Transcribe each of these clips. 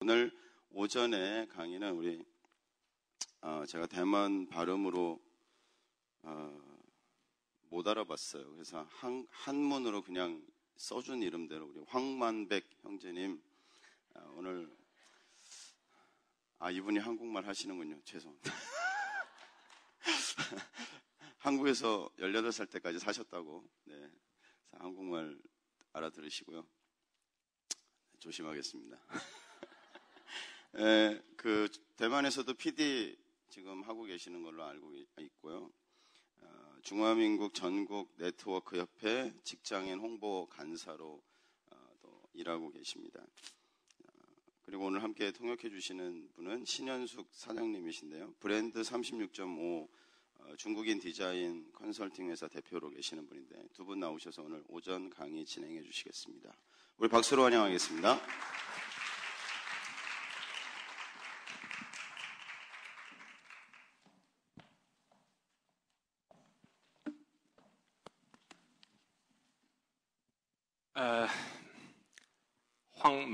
오늘 오전에 강의는 우리 어, 제가 대만 발음으로 어, 못 알아봤어요. 그래서 한, 한문으로 그냥 써준 이름대로 우리 황만백 형제님 어, 오늘 아 이분이 한국말 하시는군요. 죄송합니다. 한국에서 18살 때까지 사셨다고 네, 한국말 알아들으시고요. 조심하겠습니다. 에, 그 대만에서도 PD 지금 하고 계시는 걸로 알고 있고요. 어, 중화민국 전국 네트워크 협회 직장인 홍보 간사로 어, 또 일하고 계십니다. 어, 그리고 오늘 함께 통역해 주시는 분은 신현숙 사장님이신데요. 브랜드 36.5 어, 중국인 디자인 컨설팅 회사 대표로 계시는 분인데 두 분 나오셔서 오늘 오전 강의 진행해 주시겠습니다. 우리 박수로 환영하겠습니다.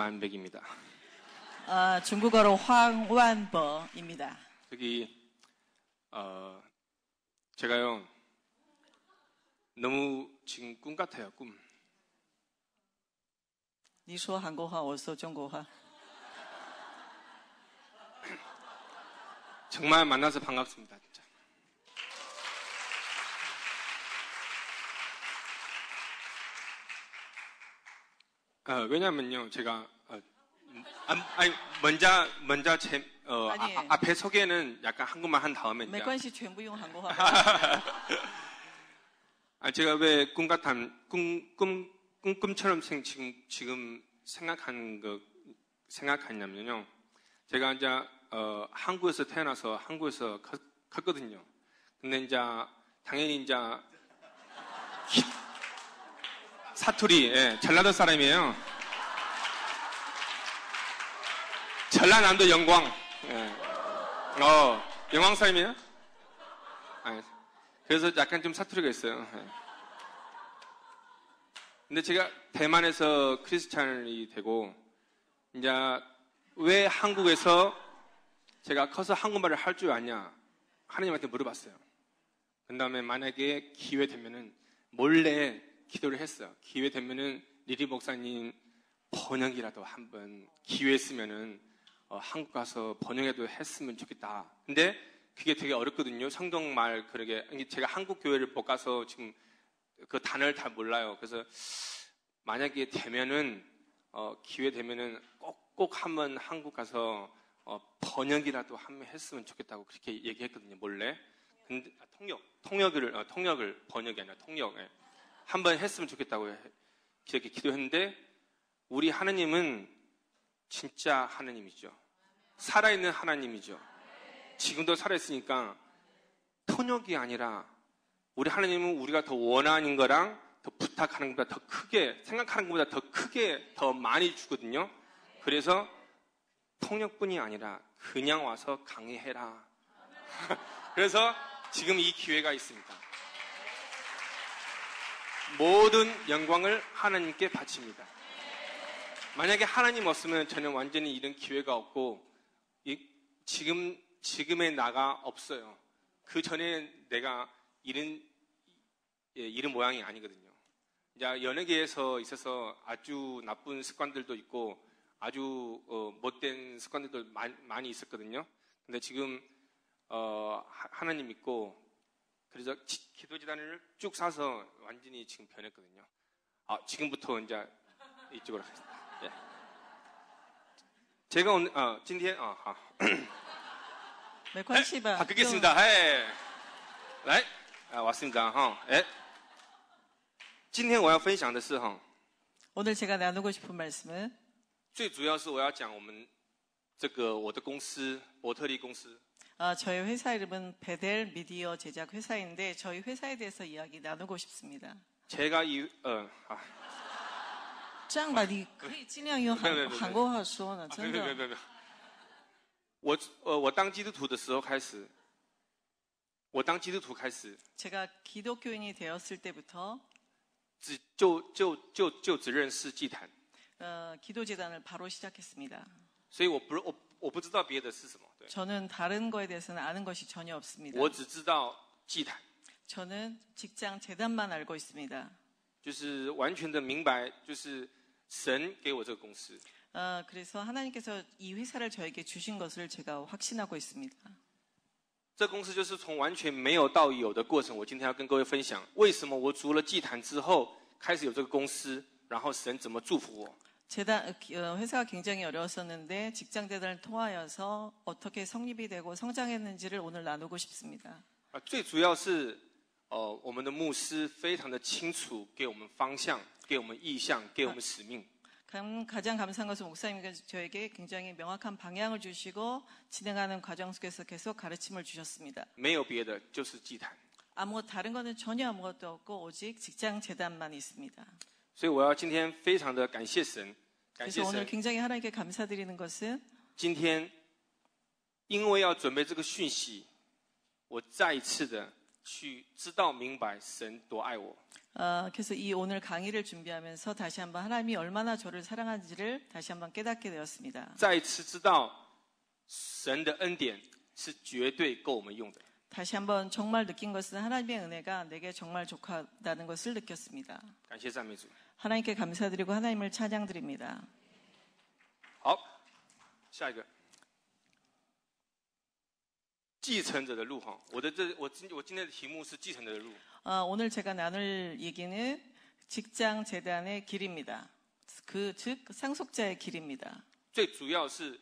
만백입니다. 아, 중국어로 황완버입니다. 여기 어, 제가요 너무 지금 꿈 같아요 꿈. 你说韩国话，我说中国话。 정말 만나서 반갑습니다. 어, 왜냐면요, 제가 어, 아, 아니, 먼저 먼저 제 어, 아니. 아, 앞에 소개는 약간 한국말 한 다음에 이제 没关系，全部用韩国话。 아, 제가 왜 꿈 같은 꿈, 꿈, 꿈, 꿈처럼 생, 지금, 지금 생각한 거, 생각했냐면요. 제가 이제, 어, 한국에서 태어나서 한국에서 컸, 컸거든요. 근데 이제, 당연히 이제, 히- 사투리, 예, 전라도 사람이에요. 전라남도 영광, 예. 어, 영광 사람이에요? 아니, 그래서 약간 좀 사투리가 있어요. 예. 근데 제가 대만에서 크리스찬이 되고, 이제 왜 한국에서 제가 커서 한국말을 할 줄 아냐? 하나님한테 물어봤어요. 그 다음에 만약에 기회 되면은 몰래 기도를 했어요. 기회 되면은 리리 목사님 번역이라도 한번 기회 있으면은 어, 한국 가서 번역해도 했으면 좋겠다. 근데 그게 되게 어렵거든요. 성동말 그러게 제가 한국 교회를 못 가서 지금 그 단어를 다 몰라요. 그래서 만약에 되면은 어, 기회 되면은 꼭꼭 한번 한국 가서 어, 번역이라도 한번 했으면 좋겠다고 그렇게 얘기했거든요. 몰래. 근데 아, 통역, 통역을 어, 통역을 번역이 아니라 통역. 예. 한번 했으면 좋겠다고 해- 이렇게 기도했는데 우리 하나님은 진짜 하나님이죠. 살아있는 하나님이죠. 지금도 살아있으니까 통역이 아니라 우리 하나님은 우리가 더 원하는 거랑 더 부탁하는 것보다 더 크게 생각하는 것보다 더 크게 더 많이 주거든요. 그래서 통역뿐이 아니라 그냥 와서 강의해라. 그래서 지금 이 기회가 있습니다. 모든 영광을 하나님께 바칩니다. 만약에 하나님 없으면 저는 완전히 이런 기회가 없고 이- 지금 지금의 나가 없어요. 그 전에 내가 이런 예, 이런 모양이 아니거든요. 이제 연예계에서 있어서 아주 나쁜 습관들도 있고 아주 어, 못된 습관들도 많이, 많이 있었거든요. 근데 지금 어, 하- 하나님 믿고 그래서 지- 기도지단을 쭉 사서 완전히 지금 변했거든요. 아, 지금부터 이제 이쪽으로 가겠습니다. 예. 제가 오늘 어, 今天 아, 아. 没关系吧？ 바꾸겠습니다. 예. 来, 아, 왔습니다. 어, 예. 今天我要分享的是哈， 오늘 제가 나누고 싶은 말씀은 最主要是我要讲我们这个我的公司伯特利公司。 아, 저희 회사 이름은 베델 미디어 제작 회사인데 저희 회사에 대해서 이야기 나누고 싶습니다. 제가 이 어, 아, 这样吧，你可以尽量用没有没有没有韩韩国话说呢，真没有没有没有的。没有，我呃我当基督徒的时候开始，我当基督徒开始， 제가 기독교인이 되었을 때부터 只就就就就只认识祭坛， 어, 기도재단을 바로 시작했습니다. 所以我不我 我不知道别的是什么，对 저는 다른 거에 대해서는 아는 것이 전혀 없습니다. 我只知道祭坛， 저는 직장 재단만 알고 있습니다. 就是完全的明白，就是神给我这个公司， 어, 그래서 하나님께서 이 회사를 저에게 주신 것을 제가 확신하고 있습니다. 这公司就是从完全没有到有的过程。我今天要跟各位分享，为什么我组了祭坛之后开始有这个公司，然后神怎么祝福我。 재단, 어, 회사가 굉장히 어려웠었는데 직장 재단을 통하여서 어떻게 성립이 되고 성장했는지를 오늘 나누고 싶습니다. 啊，最主要是，呃，我们的牧师非常的清楚，给我们方向，给我们意向，给我们使命。 감- 가장 감사한 것은 목사님이 저에게 굉장히 명확한 방향을 주시고 진행하는 과정 속에서 계속 가르침을 주셨습니다. 没有别的，就是祭坛。 아무 다른 거는 전혀 아무것도 없고 오직 직장 재단만 있습니다. 所以我要今天非常的感谢神，感谢 그래서 오늘 神。 굉장히 하나님께 감사드리는 것은 今天因为要准备这个讯息，我再一次的去知道明白神多爱我。 어, 그래서 이 오늘 강의를 준비하면서 다시 한번 하나님이 얼마나 저를 사랑하는지를 다시 한번 깨닫게 되었습니다. 再一次知道神的恩典是绝对够我们用的。 다시 한번 정말 느낀 것은 하나님의 은혜가 내게 정말 족하다는 것을 느꼈습니다. 感谢赞美主。 하나님께 감사드리고 하나님을 찬양드립니다. 好，下一个，继承者的路哈。我的这我今我今天的题目是继承者的路。 어, 오늘 제가 나눌 얘기는 직장 재단의 길입니다. 그 즉 상속자의 길입니다. 最主要是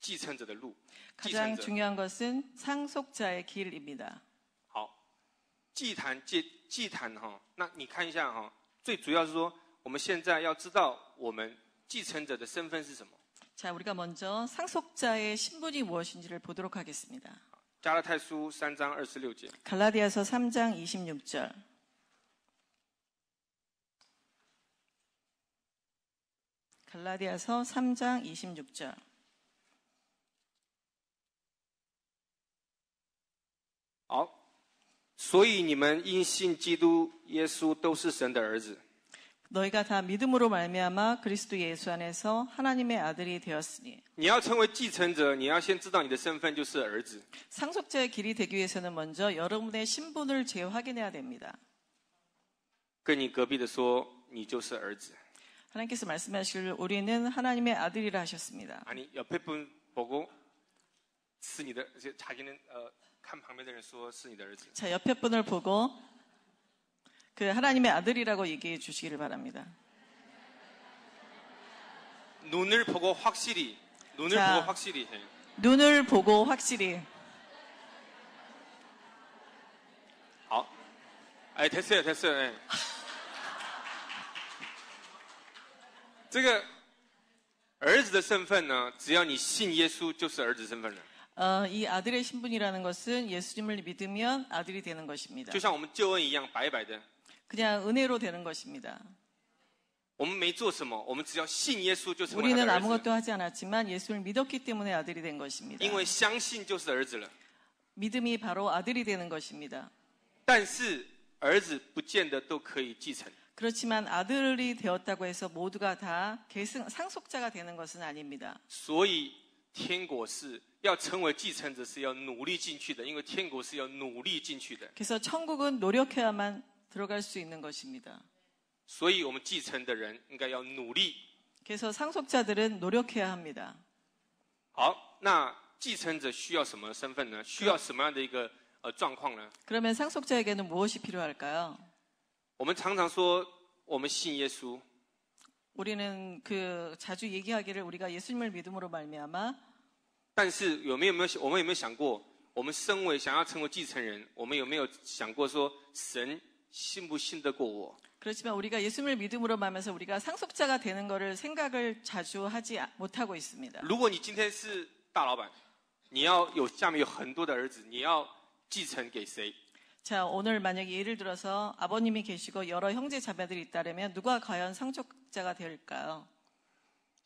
继承者的路，继承 가장 者。 중요한 것은 상속자의 길입니다. 好，祭坛祭祭坛哈，那你看一下哈， 最主要是说我们现在要知道我们继承者的身份是什么。 자, 우리가 먼저 상속자의 신분이 무엇인지를 보도록 하겠습니다. 加拉太书三章二十六节， 갈라디아서 3장 26절. 갈라디아서 3장 26절. 好， 所以你们因信基督耶稣都是神的儿子。 너희가 다 믿음으로 말미암아 그리스도 예수 안에서 하나님의 아들이 되었으니 你要成为继承者，你要先知道你的身份就是儿子。 상속자의 길이 되기 위해서는 먼저 여러분의 신분을 재확인해야 됩니다. 跟你隔壁的说，你就是儿子。 하나님께서 말씀하시길 우리는 하나님의 아들이라 하셨습니다. 아니 옆에 분 보고 是你的，而且 자기는 어, 看旁边的人说是你的儿子。 자, 옆에 분을 보고 그 하나님의 아들이라고 얘기해 주시기를 바랍니다. 눈을 보고 확실히, 눈을 자. 보고 확실히 해. 눈을 보고 확실히 好，哎，됐어요됐어요。哎，这个儿子的身份呢，只要你信耶稣，就是儿子身份了。 어, 이 아들의 신분이라는 것은 예수님을 믿으면 아들이 되는 것입니다. 就像我们救恩一样，白白的。 그냥 은혜로 되는 것입니다. 我们没做什么，我们只要信耶稣，就成为他 우리는 的儿子。 아무것도 하지 않았지만 예수를 믿었기 때문에 아들이 된 것입니다. 因为相信就是儿子了。 믿음이 바로 아들이 되는 것입니다. 但是儿子不见得都可以继承。 그렇지만 아들이 되었다고 해서 모두가 다 계승, 상속자가 되는 것은 아닙니다. 所以 天国是要成为继承者，是要努力进去的，因为天国是要努力进去的。 그래서 천국은 노력해야만 들어갈 수 있는 것입니다. 所以我们继承的人应该要努力。 그래서 상속자들은 노력해야 합니다. 好，那继承者需要什么身份呢？需要什么样的一个呃状况呢？ 그러면 상속자에게는 무엇이 필요할까요? 我们常常说我们信耶稣， 우리는 그 자주 얘기하기를 우리가 예수님을 믿음으로 말미암아 但是有没有没有我们有没有想过，我们身为想要成为继承人，我们有没有想过说神信不信得过我？ 그렇지만 우리가 예수님을 믿음으로 말하면서 우리가 상속자가 되는 것을 생각을 자주 하지 못하고 있습니다. 如果你今天是大老板，你要有下面有很多的儿子，你要继承给谁？ 자, 오늘 만약에 예를 들어서 아버님이 계시고 여러 형제 자매들이 있다면 누가 과연 상속자가 될까요?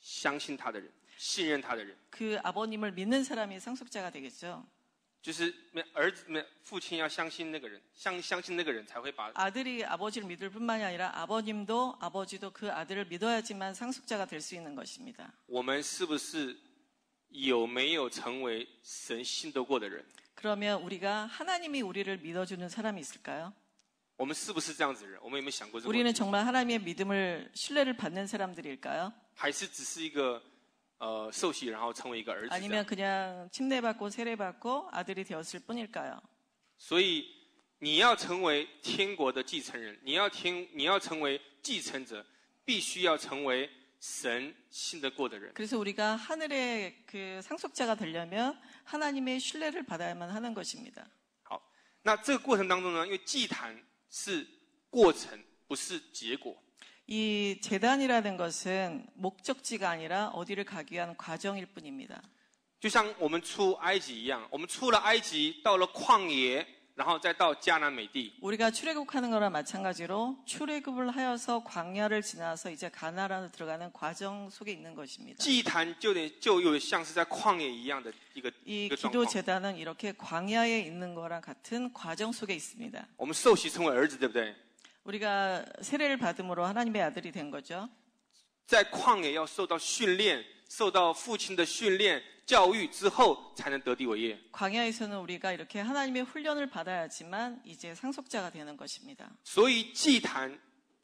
相信他的人， 信任他的人， 그 아버님을 믿는 사람이 상속자가 되겠죠. 就是没儿子没父亲要相信那个人，相相信那个人才会把 아들이 아버지를 믿을 뿐만이 아니라 아버님도 아버지도 그 아들을 믿어야지만 상속자가 될 수 있는 것입니다. 我们是不是有没有成为神信得过的人？ 그러면 우리가 하나님이 우리를 믿어주는 사람이 있을까요? 我们是不是这样子的人？我们有没有想过这个问 우리는 题？ 정말 하나님의 믿음을 신뢰를 받는 사람들일까요? 还是只是一个 呃受洗然后成为一个儿子这样？ 아니면 그냥 침례받고 세례받고 아들이 되었을 뿐일까요? 所以你要成为天国的继承人，你要听，你要成为继承者，必须要成为神信得过的人。 그래서 우리가 하늘의 그 상속자가 되려면 하나님의 신뢰를 받아야만 하는 것입니다. 好，那这个过程当中呢，因为祭坛是过程，不是结果。 이 재단이라는 것은 목적지가 아니라 어디를 가기 위한 과정일 뿐입니다. 就像我们出埃及一样，我们出了埃及，到了旷野，然后再到迦南美地。 우리가 출애굽하는 거랑 마찬가지로 출애굽을 하여서 광야를 지나서 이제 가나안으로 들어가는 과정 속에 있는 것입니다. 祭坛就得就有像是在旷野一样的一个一 이 个状 기도 况。 재단은 이렇게 광야에 있는 거랑 같은 과정 속에 있습니다. 我们受洗成为儿子，对不对？ 우리가 세례를 받음으로 하나님의 아들이 된 거죠. 在旷野要受到训练，受到父亲的训练、教育之后，才能得地为业。 광야에서는 우리가 이렇게 하나님의 훈련을 받아야지만 이제 상속자가 되는 것입니다. 所以祭坛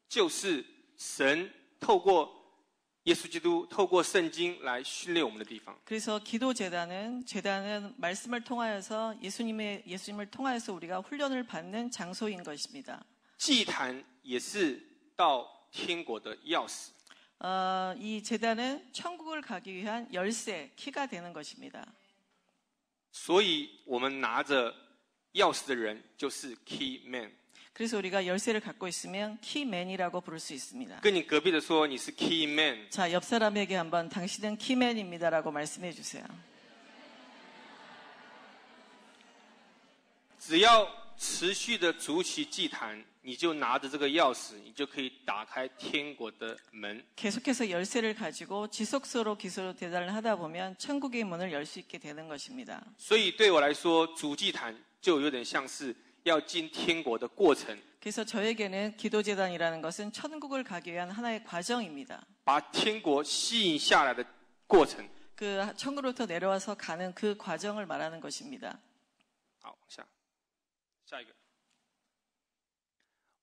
就是神透过耶稣基督、透过圣经来训练我们的地方。 그래서 기도 재단은 재단은 말씀을 통하여서 예수님의 예수님을 통하여서 우리가 훈련을 받는 장소인 것입니다. 祭坛也是到天国的钥匙。 어, 이 재단은 천국을 가기 위한 열쇠, 키가 되는 것입니다. 所以我们拿着钥匙的人就是 key man。 그래서 우리가 열쇠를 갖고 있으면 키맨이라고 부를 수 있습니다. 跟你隔壁的说你是 key man， 자, 옆 사람에게 한번 당신은 키맨입니다라고 말씀해 주세요. 只要持续的筑起祭坛， 你就拿着这个钥匙，你就可以打开天国的门。 계속해서 열쇠를 가지고 지속서로 기소 대단을 하다 보면 천국의 문을 열 수 있게 되는 것입니다. 所以对我来说，主祭坛就有点像是要进天国的过程， 그래서 저에게는 기도재단이라는 것은 천국을 가기 위한 하나의 과정입니다. 把天国吸引下来的过程。 그 천국으로부터 내려와서 가는 그 과정을 말하는 것입니다. 好，往下，下一个。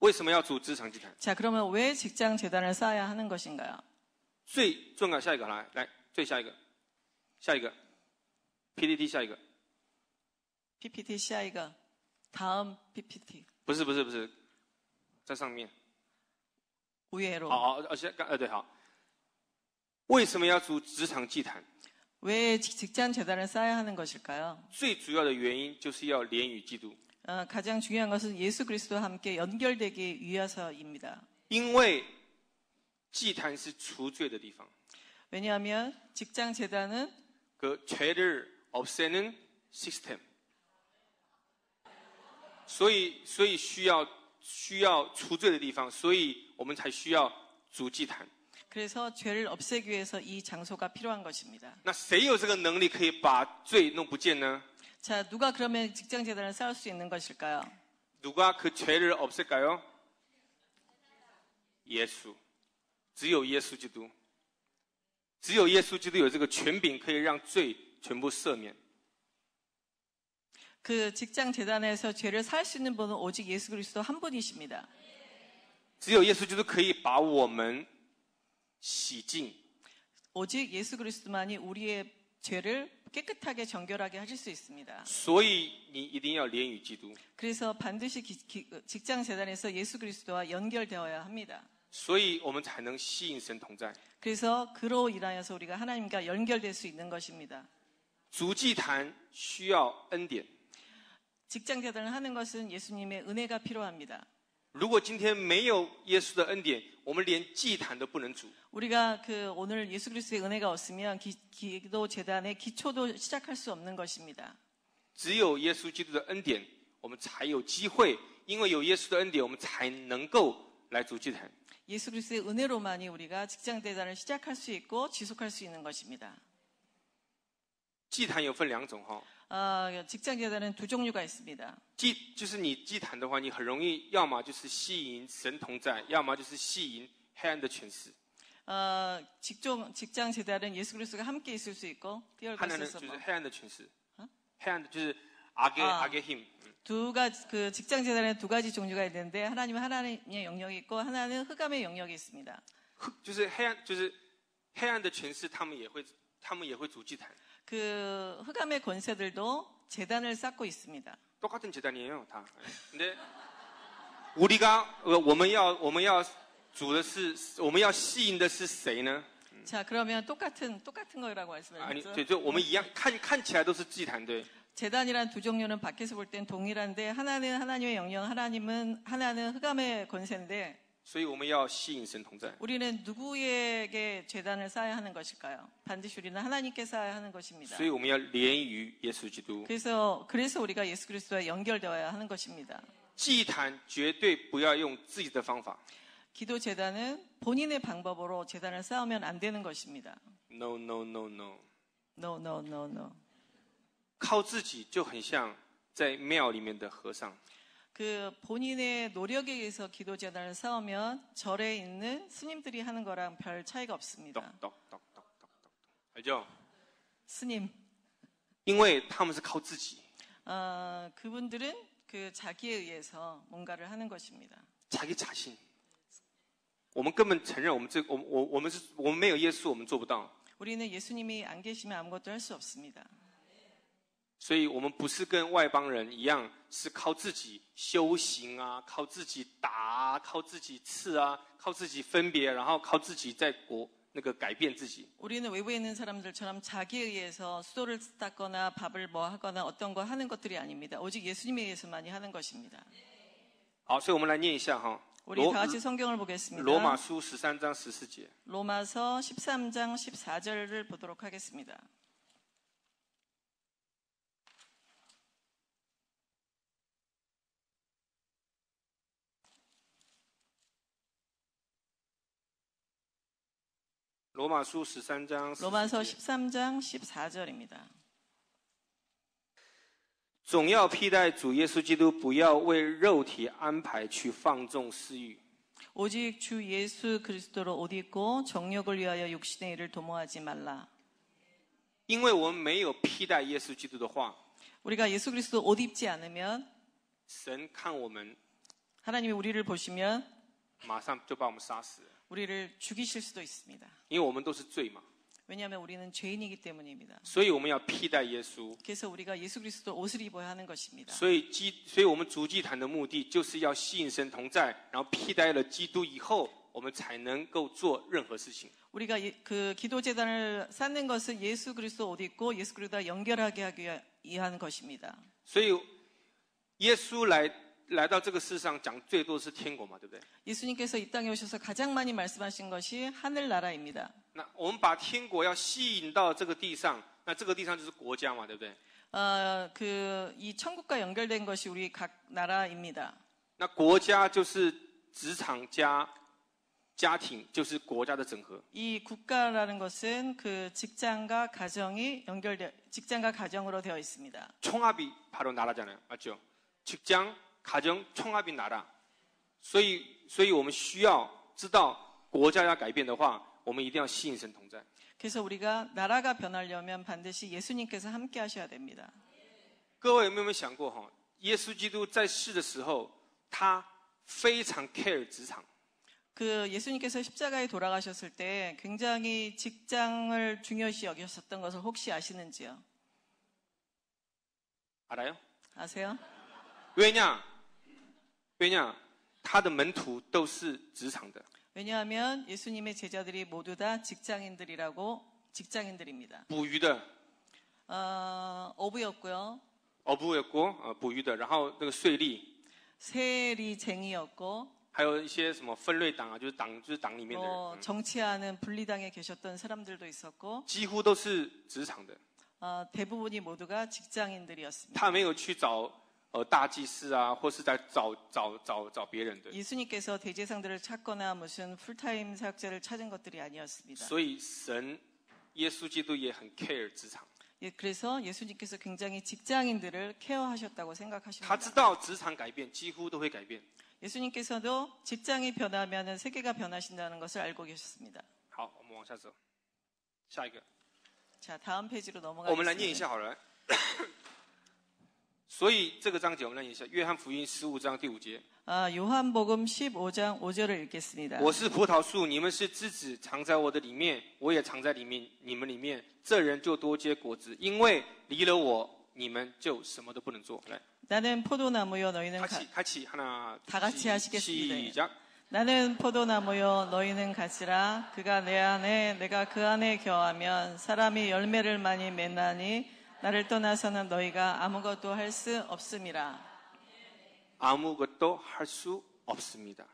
为什么要组职场祭坛？ 자, 그러면 왜 직장 재단을 쌓아야 하는 것인가요? 最重要，下一个来来，最下一个，下一个，PPT 下一个， PPT CI가 다음 PPT 不是不是不是，在上面。 우회로 好好，而且刚呃对好。为什么要组职场祭坛？ 왜 직- 직장 재단을 쌓아야 하는 것일까요? 最主要的原因就是要连于基督， 어, 가장 중요한 것은 예수 그리스도와 함께 연결되기 위해서입니다. 因为祭坛是除罪的地方， 왜냐하면 직장 재단은 그 죄를 없애는 시스템。所以，所以需要需要除罪的地方，所以我们才需要主祭坛。 그래서 죄를 없애기 위해서 이 장소가 필요한 것입니다. 那谁有这个能力可以把罪弄不见呢？ 자, 누가 그러면 직장 재단을 쌓을 수 있는 것일까요? 누가 그 죄를 없앨까요? 예수. 只有耶稣基督。只有耶稣基督有这个权柄，可以让罪全部赦免。 그 직장 재단에서 죄를 살 수 있는 분은 오직 예수 그리스도 한 분이십니다. 只有耶稣基督可以把我们洗净。 오직 예수 그리스도만이 우리의 죄를 깨끗하게 정결하게 하실 수 있습니다. 所以你一定要连于基督。 그래서 반드시 기- 기- 직장 재단에서 예수 그리스도와 연결되어야 합니다. 所以我们才能吸引神同在。 그래서 그로 인하여서 우리가 하나님과 연결될 수 있는 것입니다. 主祭坛需要恩典。 직장 재단을 하는 것은 예수님의 은혜가 필요합니다. 如果今天没有耶稣的恩典， 我们连祭坛都不能主。 우리가 그 오늘 예수 그리스도의 은혜가 없으면 기, 기도 재단의 기초도 시작할 수 없는 것입니다. 只有耶稣基督的恩典，我们才有机会。因为有耶稣的恩典，我们才能够来主祭坛。 예수 그리스도의 은혜로만이 우리가 직장 재단을 시작할 수 있고 지속할 수 있는 것입니다. 祭坛有分两种哈， 어, 직장 재단은 두 종류가 있습니다. 祭就是你祭坛的话，你很容易要么就是吸引神同在，要么就是吸引黑暗的权势。 어, 직종, 직장 재단은 예수 그리스도가 함께 있을 수 있고 뛰어갈 수 汉人 있어서 就是 뭐. 黑暗的权势啊，黑暗的就是阿给啊阿给 him， 두 가지 그 직장 재단에 두 가지 종류가 있는데 하나님은 하나님의 영역이 있고 하나는 흑암의 영역이 있습니다. 就是黑暗就是黑暗的权势，他们也会他们也会组祭坛， 그 흑암의 권세들도 재단을 쌓고 있습니다. 똑같은 재단이에요 다. 근데 우리가 어, 我们要我们要组的是我们要吸引的是谁呢？ 자, 그러면 똑같은 똑같은 거라고 啊，你 말씀하셨죠? 对，就我们一样，看看起来都是祭坛对， 재단이란 두 종류는 밖에서 볼 땐 동일한데 하나는 하나님의 영역, 하나님은 하나는 흑암의 권세인데 所以我们要吸引神同在。 우리는 누구에게 재단을 쌓아야 하는 것일까요? 반드시 우리는 하나님께 쌓아야 하는 것입니다. 所以我们要连于耶稣基督。 그래서 그래서 우리가 예수 그리스도와 연결되어야 하는 것입니다. 祭坛绝对不要用自己的方法 기도 재단은 본인의 방법으로 재단을 쌓으면 안 되는 것입니다. ，no no no no， No, no, no, no. 靠自己就很像在庙里面的和尚， 그 본인의 노력에 의해서 기도 재단을 쌓으면 절에 있는 스님들이 하는 거랑 별 차이가 없습니다. 咚咚咚咚咚咚，알죠？ 스님, 因为他们是靠自己， 어, 그분들은 그 자기에 의해서 뭔가를 하는 것입니다. 자기 자신。我们根本承认我们这我我我们是我们没有耶稣，我们做不到， 우리는 예수님이 안 계시면 아무것도 할 수 없습니다. 所以我们不是跟外邦人一样，是靠自己修行啊，靠自己打啊，靠自己刺啊，靠自己分别，然后靠自己在国那个改变自己。 우리는 외부에 있는 사람들처럼 자기에 의해서 수도를 닦거나 밥을 뭐 하거나 어떤 거 하는 것들이 아닙니다. 오직 예수님에 의해서만이 하는 것입니다. 好，所以我们来念一下哈， 우리 罗 다 같이 성경을 보겠습니다. 罗马书十三章十四节。 로마서 13장 14절을 보도록 하겠습니다.《 로마서 节 13장 14절입니다. 总要披戴主耶稣基督，不要为肉体安排去放纵私欲。 오직 주 예수 그리스도로 옷 입고 정욕을 위하여 육신의 일을 도모하지 말라. 因为我们没有披戴耶稣基督的话， 우리가 예수 그리스도 옷 입지 않으면 神看我们， 하나님이 우리를 보시면 马上就把我们杀死了， 우리를 죽이실 수도 있습니다. 因为我们都是罪嘛。 왜냐하면 우리는 죄인이기 때문입니다. 所以我们要披戴耶稣。 그래서 우리가 예수 그리스도 옷을 입어야 하는 것입니다. 所以基，所以我们逐祭坛的目的就是要吸引神同在，然后披戴了基督以后，我们才能够做任何事情。 우리가 예- 그 기도 재단을 쌓는 것은 예수 그리스도 옷 입고 예수 그리스도와 연결하게 하기 위하- 위한 것입니다. 所以，耶稣来 来到这个世上讲最多是天国嘛，对不对？ 예수님께서 이 땅에 오셔서 가장 많이 말씀하신 것이 하늘 나라입니다. 那我们把天国要吸引到这个地上，那这个地上就是国家嘛，对不对？ 어, 그, 이 천국과 연결된 것이 우리 각 나라입니다. 那国家就是职场加家庭，就是国家的整合。 이 국가라는 것은 그 직장과 가정이 연결돼, 직장과 가정으로 되어 있습니다. 총합이 바로 나라잖아요, 맞죠? 직장, 가정, 총합이 나라. 所以，所以我们需要知道国家要改变的话，我们一定要吸引神同在。 그래서 우리가 나라가 변하려면 반드시 예수님께서 함께 하셔야 됩니다. 各位有没有想过哈？耶稣基督在世的时候，他非常 care 职场， 그 예수님께서 십자가에 돌아가셨을 때 굉장히 직장을 중요시 여기셨던 것을 혹시 아시는지요? 알아요? 아세요? 왜냐? 왜냐? 他的门徒都是职场的， 왜냐하면 예수님의 제자들이 모두 다 직장인들이라고 직장인들입니다. 捕鱼的 어, 어부였고요. 어부였고 어, 捕鱼的，然后那个税吏， 세리쟁이였고 还有一些什么分类党啊，就是党就是党里面的人， 어, 嗯 정치하는 분리당에 계셨던 사람들도 있었고 几乎都是职场的。 어, 대부분이 모두가 직장인들이었습니다. 他没有去找 呃大祭司啊，或是在找找找找别人的。 예수님께서 대제상들을 찾거나 무슨 풀타임 사역자를 찾은 것들이 아니었습니다. 所以神耶稣基督也很 care 职场。 예, 그래서 예수님께서 굉장히 직장인들을 케어하셨다고 他知 생각하십니다. 道职场改变几乎都会改变。 예수님께서도 직장이 변하면 세계가 변하신다는 것을 알고 계셨습니다. 好，我们往下走，下一个。 자, 다음 페이지로 我们来念一 넘어가겠습니다. 下好了。 所以这个章节我们来念一下，《约翰福音》十五章第五节： 아, 요한복음 15장 5절을 읽겠습니다. 我是葡萄树，你们是枝子，藏在我的里面，我也藏在里面，你们里面，这人就多结果子，因为离了我，你们就什么都不能做。来， 나는 포도나무요 너희는 가, 같이 같이 하나, 다 같이 시- 하시겠습니다. 시작. 나는 포도나무요 너희는 가지라 그가 내 안에 내가 그 안에 겨하면 사람이 열매를 많이 맺나니 나를 떠나서는 너희가 아무것도 할 수 없음이라. 아무것도 할 수 없습니다.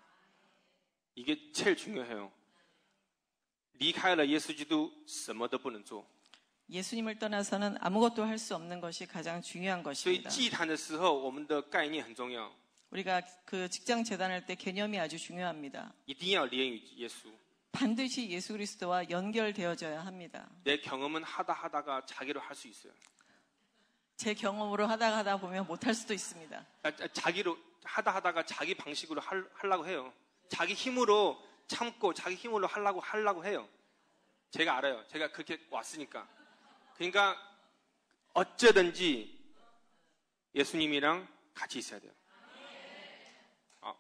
이게 제일 중요해요. 离开了耶稣基督，什么都不能做。 예수님을 떠나서는 아무것도 할 수 없는 것이 가장 중요한 所以 것입니다. 祭坛的时候，我们的概念很重要， 우리가 그 직장 재단할 때 개념이 아주 중요합니다. 一定要连于耶稣。 반드시 예수 그리스도와 연결되어져야 합니다. 내 경험은 하다 하다가 자기로 할 수 있어요. 제 경험으로 하다가 하다 보면 못할 수도 있습니다. 아, 아, 자기로 하다 하다가 자기 방식으로 할, 하려고 해요. 자기 힘으로 참고 자기 힘으로 하려고 하려고 해요. 제가 알아요. 제가 그렇게 왔으니까. 그러니까 어쩌든지 예수님이랑 같이 있어야 돼요. 好，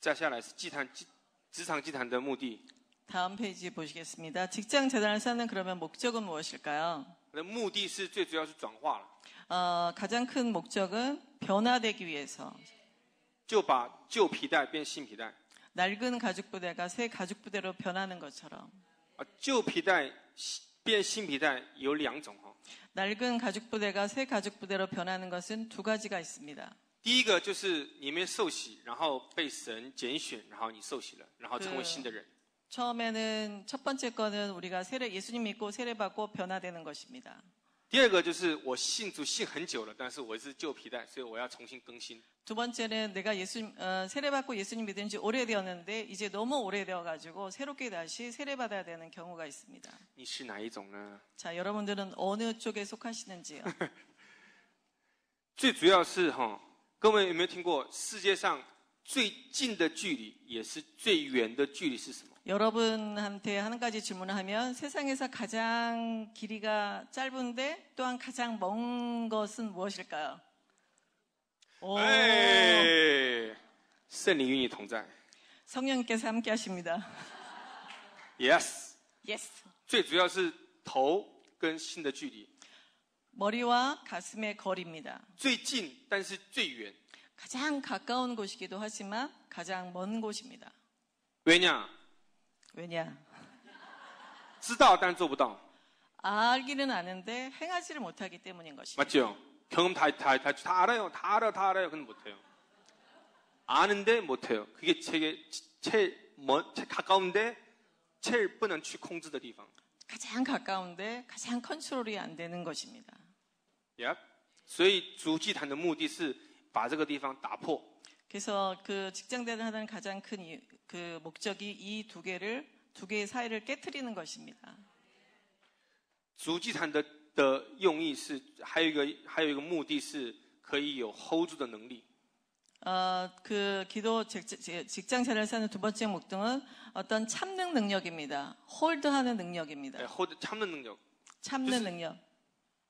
接下来是祭坛祭职场祭坛的目的。 다음 페이지 보시겠습니다. 직장 재단을 쌓는 그러면 목적은 무엇일까요? 那目的是最主要是转化了， 어, 가장 큰 목적은 변화되기 위해서 就把旧皮带变新皮带， 낡은 가죽 부대가 새 가죽 부대로 변하는 것처럼 啊，旧皮带新变新皮带有两种哈。 낡은 가죽 부대가 새 가죽 부대로 변하는 것은 두 가지가 있습니다. 第一个就是你没受洗，然后被神拣选，然后你受洗了，然后成为新的人。 처음에는 첫 번째 거는 우리가 세례 예수님 믿고 세례 받고 변화되는 것입니다. 第二个就是我信主信很久了，但是我是旧皮带，所以我要重新更新。 두 번째는 내가 예수 어, 세례 받고 예수님 믿은 지 오래되었는데 이제 너무 오래되어 가지고 새롭게 다시 세례 받아야 되는 경우가 있습니다. 你是哪一种呢？ 자, 여러분들은 어느 쪽에 속하시는지요? 最主要是哈，各位有没有听过世界上最近的距离也是最远的距离是什么？ 여러분한테 한 가지 질문을 하면 세상에서 가장 길이가 짧은데 또한 가장 먼 것은 무엇일까요? 오, 哎，圣灵与你同在。 성령님께서 함께 하십니다. Yes， Yes. 最主要是头跟心的距离， 머리와 가슴의 거리입니다. 最近但是最远。 가장 가까운 곳이기도 하지만 가장 먼 곳입니다. 왜냐？ 왜냐? 知道但做不到， 알기는 아는데 행하지를 못하기 때문인 것입니다. 맞죠? 경험 다, 다, 다, 다 알아요. 다 알아, 다 알아요. 근데 못해요. 아는데 못해요. 그게 제게 제일 먼, 제일 가까운데 제일 不能去控制的地方. 가장 가까운데 가장 컨트롤이 안 되는 것입니다. Yep. 所以主祭坛的目的是把这个地方打破， 그래서 그 직장대를 하는 가장 큰 그 목적이 이 두 개를 두 개의 사이를 깨뜨리는 것입니다. 主祭坛的的用意是还有一个还有一个目的是可以有 hold 住的能力。 어, 그 기도 직- 직- 직장 자를 사는 두 번째 목적은 어떤 참는 능력입니다. 홀드하는 능력입니다. 哎 hold 참는能力。 참는 능력.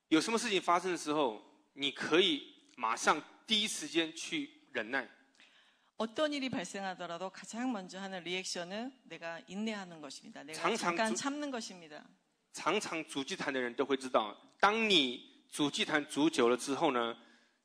有什么事情发生的时候，你可以马上第一时间去忍耐。 어떤 일이 발생하더라도 가장 먼저 하는 리액션은 내가 인내하는 것입니다. 내가 장장 잠깐 주- 참는 것입니다. 常常主祭坛的人都会知道，当你主祭坛煮久了之后呢，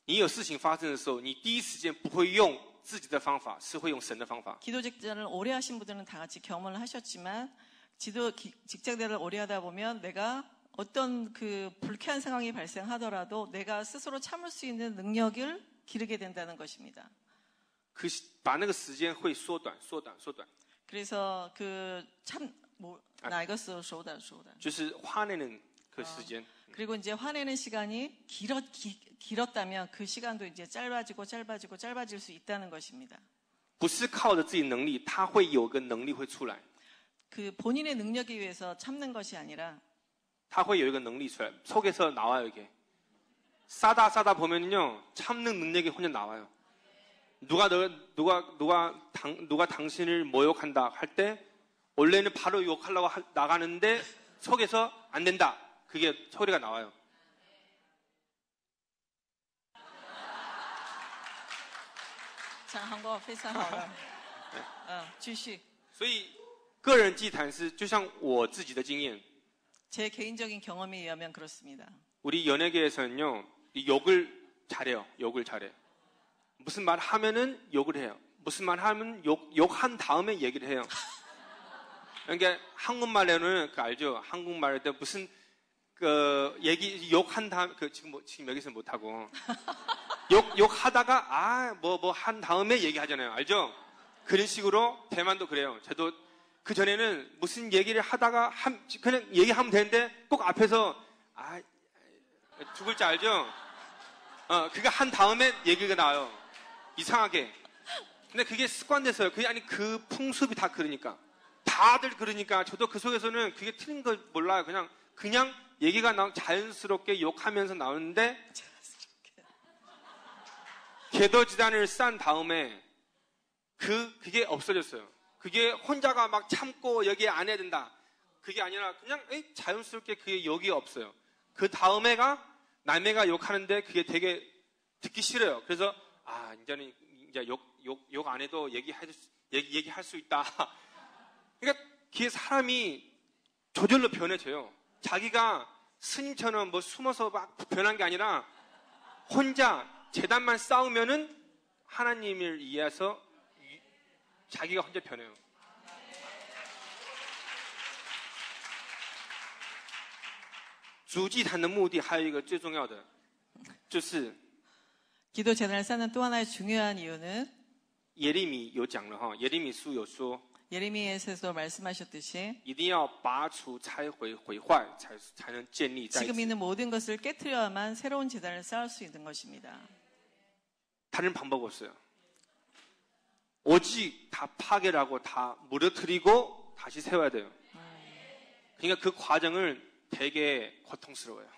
你有事情发生的时候，你第一时间不会用自己的方法，是会用神的方法。 기도 직장을 오래 하신 분들은 다 같이 경험을 하셨지만 지도 기- 직장대를 오래 하다 보면 내가 어떤 그 불쾌한 상황이 발생하더라도 내가 스스로 참을 수 있는 능력을 기르게 된다는 것입니다. 可是把那个时间会缩短、缩短、缩短， 그래서 그 참 뭐, 나 이거 써, 쇼다, 쇼다. 就是花那는그时间。 그리고 이제 화내는 시간이 길었, 기- 길었다면 그 시간도 이제 짧아지고 짧아지고 짧아질 수 있다는 것입니다. 不是靠着自己能力，他会有个能力会出来。 그 본인의 능력에 의해서 참는 것이 아니라 他会有一个能力出来. 속에서 나와요, 이게. 싸다 싸다 보면요. 참는 능력이 혼자 나와요. 누가 너, 누가 누가 당, 누가 당신을 모욕한다 할 때 원래는 바로 욕하려고 하- 나가는데 속에서 안 된다. 그게 소리가 나와요. 讲韩国非常好了。嗯，继续。所以个人祭坛是就像我自己的经验， 제 개인적인 경험에 의하면 그렇습니다. 우리 연예계에서는요 이 욕을 잘해요. 욕을 잘해. 무슨 말 하면은 욕을 해요. 무슨 말 하면 욕 욕한 다음에 얘기를 해요. 그러니까 한국말에는 그 알죠? 한국말할 때 무슨 그 얘기 욕한 다음 그 지금 뭐, 지금 여기서 못 하고 욕 욕하다가 아 뭐 뭐 한 다음에 얘기하잖아요. 알죠? 그런 식으로 대만도 그래요. 저도 그 전에는 무슨 얘기를 하다가 한, 그냥 얘기하면 되는데 꼭 앞에서 아두 글자 알죠? 어, 그거 한 다음에 얘기가 나와요. 이상하게. 근데 그게 습관돼서요. 그게 아니 그 풍습이 다 그러니까. 다들 그러니까 저도 그 속에서는 그게 틀린 걸 몰라요. 그냥 그냥 얘기가 나 자연스럽게 욕하면서 나오는데 개도지단을 싼 다음에 그 그게 없어졌어요. 그게 혼자가 막 참고 여기 안 해야 된다. 그게 아니라 그냥 에이, 자연스럽게 그게 욕이 없어요. 그 다음에가 남해가 욕하는데 그게 되게 듣기 싫어요. 그래서 아 이제는 이제 욕 욕 욕 안 해도 얘기할 수, 얘기 얘기할 수 있다. 그러니까 그게 사람이 저절로 변해져요. 자기가 스님처럼 뭐 숨어서 막 변한 게 아니라 혼자 재단만 싸우면은 하나님을 이해해서 이- 자기가 혼자 변해요. 主祭坛的目的还有一个最重要的，就是 기도 재단을 쌓는 또 하나의 중요한 이유는 耶利米有讲了哈，耶利米书有说， 예레미야에서도 말씀하셨듯이 一定要拔除、拆毁、毁坏，才才能建立在一 지금 起。 있는 모든 것을 깨뜨려야만 새로운 재단을 쌓을 수 있는 것입니다. 다른 방법 없어요. 오직 다 파괴를 하고 다 무너뜨리고 다시 세워야 돼요. 그러니까 그 과정을 되게 고통스러워요.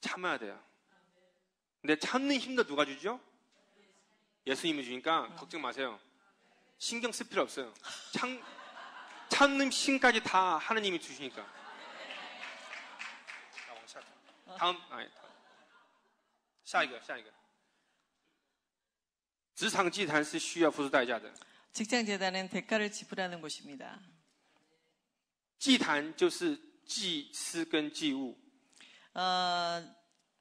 참아야 돼요. 근데 참는 힘도 누가 주죠? 예수님이 주니까 걱정 마세요. 신경 쓸 필요 없어요. 참, 참는 힘까지 다 하나님이 주시니까. 다음, 아니, 다음. 下一个,下一个.职场祭坛是需要付出代价的。 직장 재단은 대가를 지불하는 곳입니다. 祭坛就是祭司跟祭物， 어,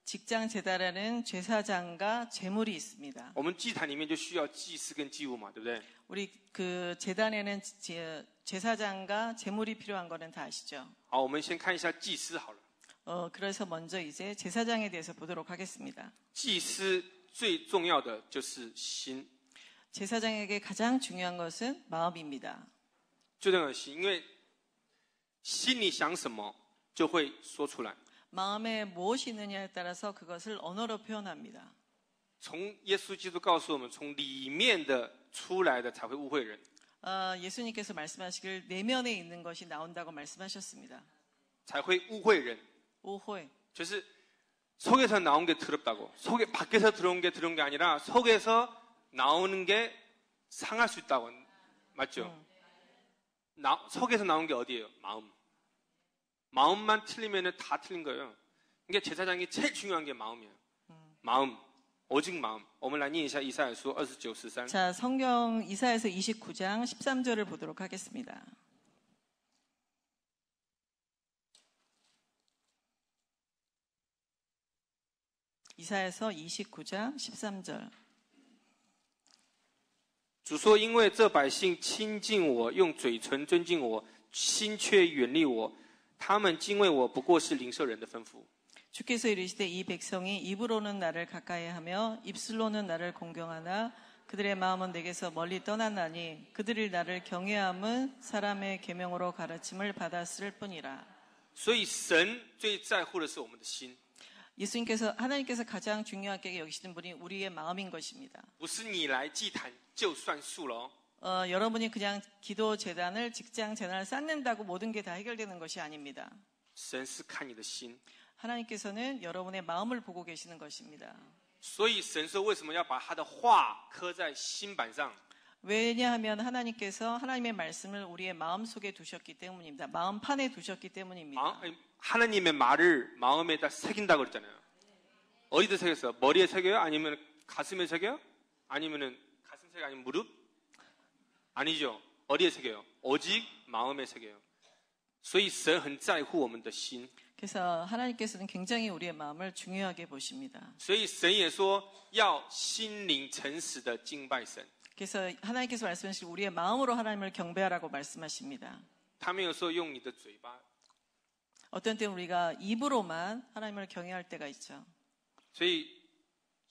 직장 재단에는 제사장과 제물이 있습니다. 我们祭坛里面就需要祭司跟祭物嘛，对不对？ 우리 그 재단에는 제, 제사장과 제물이 필요한 거는 다 아시죠? 好，我们先看一下祭司好了。 어, 그래서 먼저 이제 제사장에 대해서 보도록 하겠습니다. 祭司最重要的就是心， 제사장에게 가장 중요한 것은 마음입니다. 最重要的心，因为心里想什么就会说出来。 마음에 무엇이 있느냐에 따라서 그것을 언어로 표현합니다. 从耶稣基督告诉我们，从里面的出来的才会误会人。 어, 예수님께서 말씀하시길 내면에 있는 것이 나온다고 말씀하셨습니다. 才会误会人， 오호에 就是속에서 나온 게 더럽다고. 속에 밖에서 들어온 게 들어온 게 아니라 속에서 나오는 게 상할 수 있다고. 맞죠? 나, 속에서 나온 게 어디예요? 마음. 마음만 틀리면 다 틀린 거예요. 그러니까 제사장이 제일 중요한 게 마음이에요. 마음. 오직 마음. 我们来念一下以赛亚书二十九十三。 자, 성경 이사에서 29장 13절을 보도록 하겠습니다. 이사에서 29장 13절. 主说：“因为这百姓亲近我，用嘴唇尊敬我，心却远离我。 他们敬畏我，不过是灵舍人的吩咐。 주께서 이르시되 이 백성이 입으로는 나를 가까이하며 입술로는 나를 공경하나 그들의 마음은 내게서 멀리 떠났나니 그들이 나를 경외함은 사람의 계명으로 가르침을 받았을 뿐이라. 所以，神最在乎的是我们的心， 예수님께서 하나님께서 가장 중요하게 여기시는 분이 우리의 마음인 것입니다. 不是你来祭坛就算数了哦。 어, 여러분이 그냥 기도 재단을 직장 재단을 쌓는다고 모든 게 다 해결되는 것이 아닙니다. 神是看你的心。 하나님께서는 여러분의 마음을 보고 계시는 것입니다. 所以神说，为什么要把他的话刻在心板上？ 왜냐하면 하나님께서 하나님의 말씀을 우리의 마음 속에 두셨기 때문입니다. 마음판에 두셨기 때문입니다. 마- 아니, 하나님의 말을 마음에다 새긴다고 그랬잖아요. 어디다 새겼어? 머리에 새겨요? 아니면 가슴에 새겨요? 아니면은 가슴 새겨 아니면 무릎? 아니죠. 어디에 새겨요? 오직 마음에 새겨요. 所以神很在乎我们的心， 그래서 하나님께서는 굉장히 우리의 마음을 중요하게 보십니다. 所以神也说要心灵诚实的敬拜神。 그래서 하나님께서 말씀하신 우리의 마음으로 하나님을 경배하라고 말씀하십니다. 他没有说用你的嘴巴， 어떤 때는 우리가 입으로만 하나님을 경외할 때가 있죠. 所以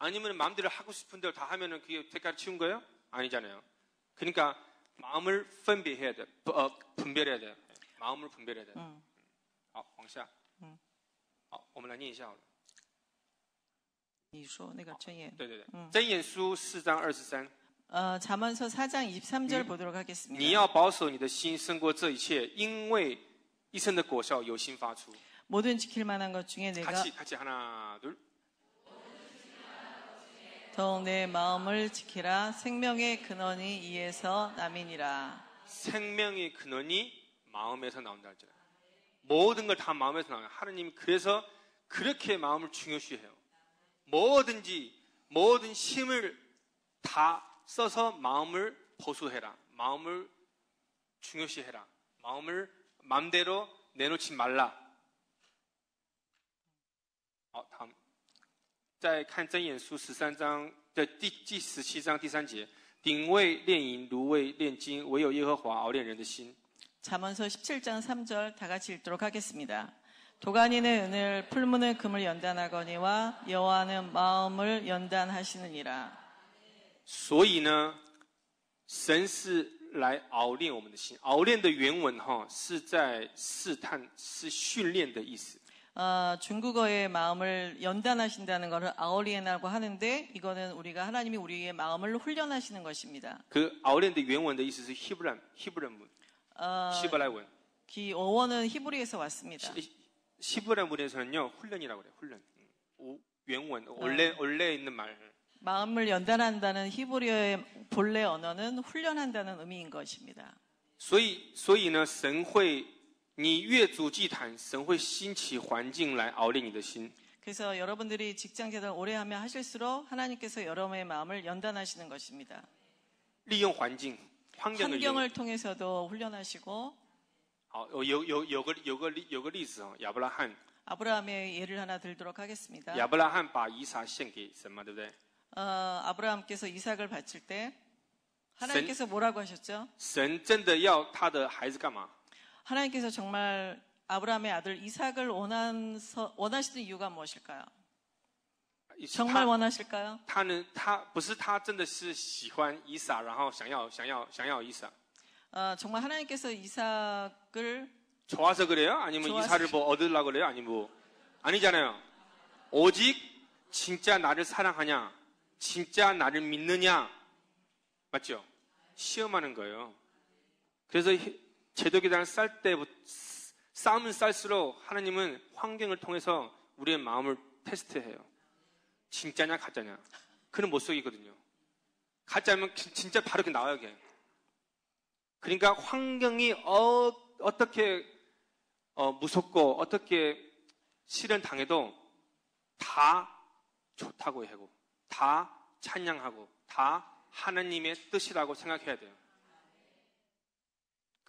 아니면 마음대로 하고 싶은 대로 다 하면은 그게 대가를 치운 거예요? 아니잖아요. 그러니까 마음을 분별해야 돼. 어, 분별해야 돼요. 마음을 분별해야 돼요. 嗯好，往下。嗯好，我们来念一下好了。你说那个箴言.对对对，嗯箴言书四章二十三， 어, 자만서 4장 23절 보도록 你 하겠습니다. 要保守你的心胜过这一切，因为一生的果效由心发出。 모든 지킬 만한 것 중에 내가 같이 같이 하나 둘. 더욱 내 마음을 지키라 생명의 근원이 이에서 남이니라. 생명의 근원이 마음에서 나온다 했잖아요. 모든 걸 다 마음에서 나와요. 하느님 그래서 그렇게 마음을 중요시해요. 뭐든지 모든 힘을 다 써서 마음을 보수해라. 마음을 중요시해라. 마음을 마음대로 내놓지 말라. 再看真言书十三章的第第十七章第三节，鼎为炼银，炉为炼金，唯有耶和华熬炼人的心。 자문서 17장 3절 다 같이 읽도록 하겠습니다. 도가니는 은을 풀무는 금을 연단하거니와 여호와는 마음을 연단하시느니라. 所以呢，神是来熬炼我们的心。熬炼的原文哈是在试探，是训练的意思。 어, 중국어의 마음을 연단하신다는 것을 아오리엔이라고 하는데 이거는 우리가 하나님이 우리의 마음을 훈련하시는 것입니다. 그熬炼的原文的意思是希伯来希伯来文， 어, 希伯来文。 기 어원은 히브리에서 왔습니다. 시-希伯来文에서는요 훈련이라고 그래요. 훈련. 음, 오-原文 원래 원래 있는 말. 마음을 연단한다는 히브리어의 본래 언어는 훈련한다는 의미인 것입니다. 所以所以呢，神会 你越主祭坛，神会兴起环境来熬炼你的心。 그래서 여러분들이 직장 제단 오래 하면 하실수록 하나님께서 여러분의 마음을 연단하시는 것입니다. 利用环境환경을 이용 환경을 통해서도 훈련하시고 好，有有有有个有个例有个例子哦，亚伯拉罕， 아브라함의 예를 하나 들도록 하겠습니다. 亚伯拉罕把以撒献给神嘛，对不对？ 어, 아브라함께서 이삭을 바칠 때 하나님께서 뭐라고 하셨죠? 神真的要他的孩子干嘛？ 하나님께서 정말 아브라함의 아들 이삭을 원한서, 원하시는 이유가 무엇일까요? 他 정말 원하실까요? 他呢？他不是他真的是喜欢以撒，然后想要想要想要以撒， 어, 정말 하나님께서 이삭을 좋아서 그래요? 아니면 좋아서. 이사를 뭐 얻으려고 그래요? 아니면 뭐 아니잖아요. 오직 진짜 나를 사랑하냐, 진짜 나를 믿느냐, 맞죠? 시험하는 거예요. 그래서 제도기단을 쌀 때, 싸움을 쌀수록 하나님은 환경을 통해서 우리의 마음을 테스트해요. 진짜냐, 가짜냐. 그는 못 속이거든요. 가짜면 진- 진짜 바로 이렇게 나와야 돼. 그러니까 환경이 어, 어떻게 어, 무섭고 어떻게 실현 당해도 다 좋다고 하고 다 찬양하고 다 하나님의 뜻이라고 생각해야 돼요.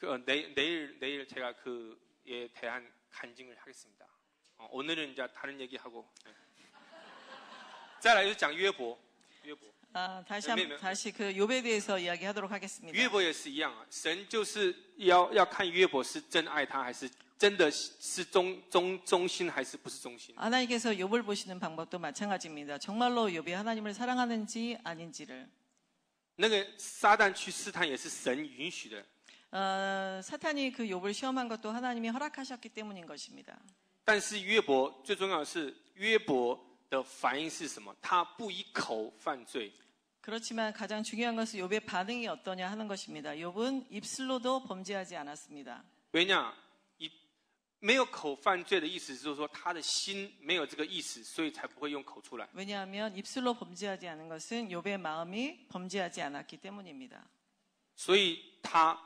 그, 어, 내, 내일 내일 제가 그에 대한 간증을 하겠습니다. 어, 오늘은 이제 다른 얘기하고. 네. 再来就是讲约伯， 约伯， 아, 다시 네, 한, 네. 다시 그 욥에 대해서 이야기하도록 하겠습니다. 约伯也是一样啊。神就是要要看约伯是真爱他，还是真的是忠忠忠心，还是不是忠心。 하나님께서 욥을 보시는 방법도 마찬가지입니다. 정말로 욥이 하나님을 사랑하는지 아닌지를. 那个撒旦去试探也是神允许的， 어, 사탄이 그 욥을 시험한 것도 하나님이 허락하셨기 때문인 것입니다. 但是约伯最重要的是约伯的反应是什么？他不以口犯罪， 그렇지만 가장 중요한 것은 욥의 반응이 어떠냐 하는 것입니다. 욥은 입술로도 범죄하지 않았습니다. 왜냐？一没有口犯罪的意思，就是说他的心没有这个意思，所以才不会用口出来。 왜냐하면 입술로 범죄하지 않은 것은 욥의 마음이 범죄하지 않았기 때문입니다. 所以他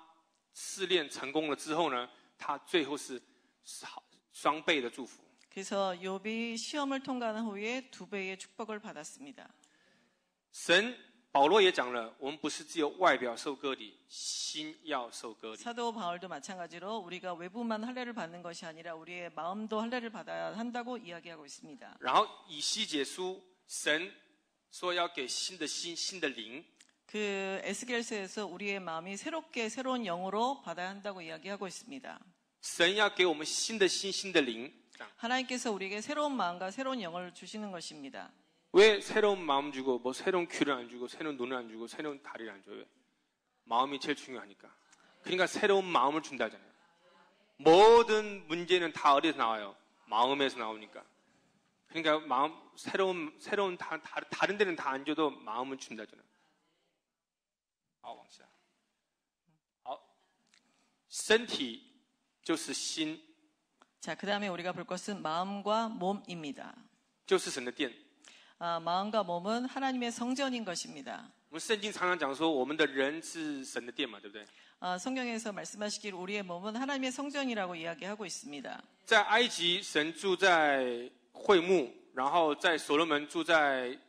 试炼成功了之后呢，他最后是好双倍的祝福。 그래서 욥이 시험을 통과한 후에 두 배의 축복을 받았습니다. 神保罗也讲了，我们不是只有外表受割礼，心要受割礼。 사도 바울도 마찬가지로 우리가 외부만 할례를 받는 것이 아니라 우리의 마음도 할례를 받아야 한다고 이야기하고 있습니다. 然后以西结书，神说要给新的心、新的灵， 그 에스겔서에서 우리의 마음이 새롭게 새로운 영으로 받아야 한다고 이야기하고 있습니다. 神要给我们新的心、新的灵。这样 하나님께서 우리에게 새로운 마음과 새로운 영을 주시는 것입니다. 왜 새로운 마음 주고 뭐 새로운 귀를 안 주고 새로운 눈을 안 주고 새로운 다리를 안 줘요? 왜? 마음이 제일 중요하니까. 그러니까 새로운 마음을 준다잖아요. 모든 문제는 다 어디서 나와요? 마음에서 나오니까. 그러니까 마음 새로운 새로운 다, 다, 다른 데는 다 안 줘도 마음을 준다잖아요. 아, 왕시아. 好，身体就是心， 자, 그 다음에 우리가 볼 것은 마음과 몸입니다. 就是神的殿。 아, 마음과 몸은 하나님의 성전인 것입니다. 我们圣经常常讲说，我们的人是神的殿嘛，对不对？ 아, 성경에서 말씀하시길 우리의 몸은 하나님의 성전이라고 i야기하고 있습니다. 在埃及，神住在会幕，然后在所罗门住在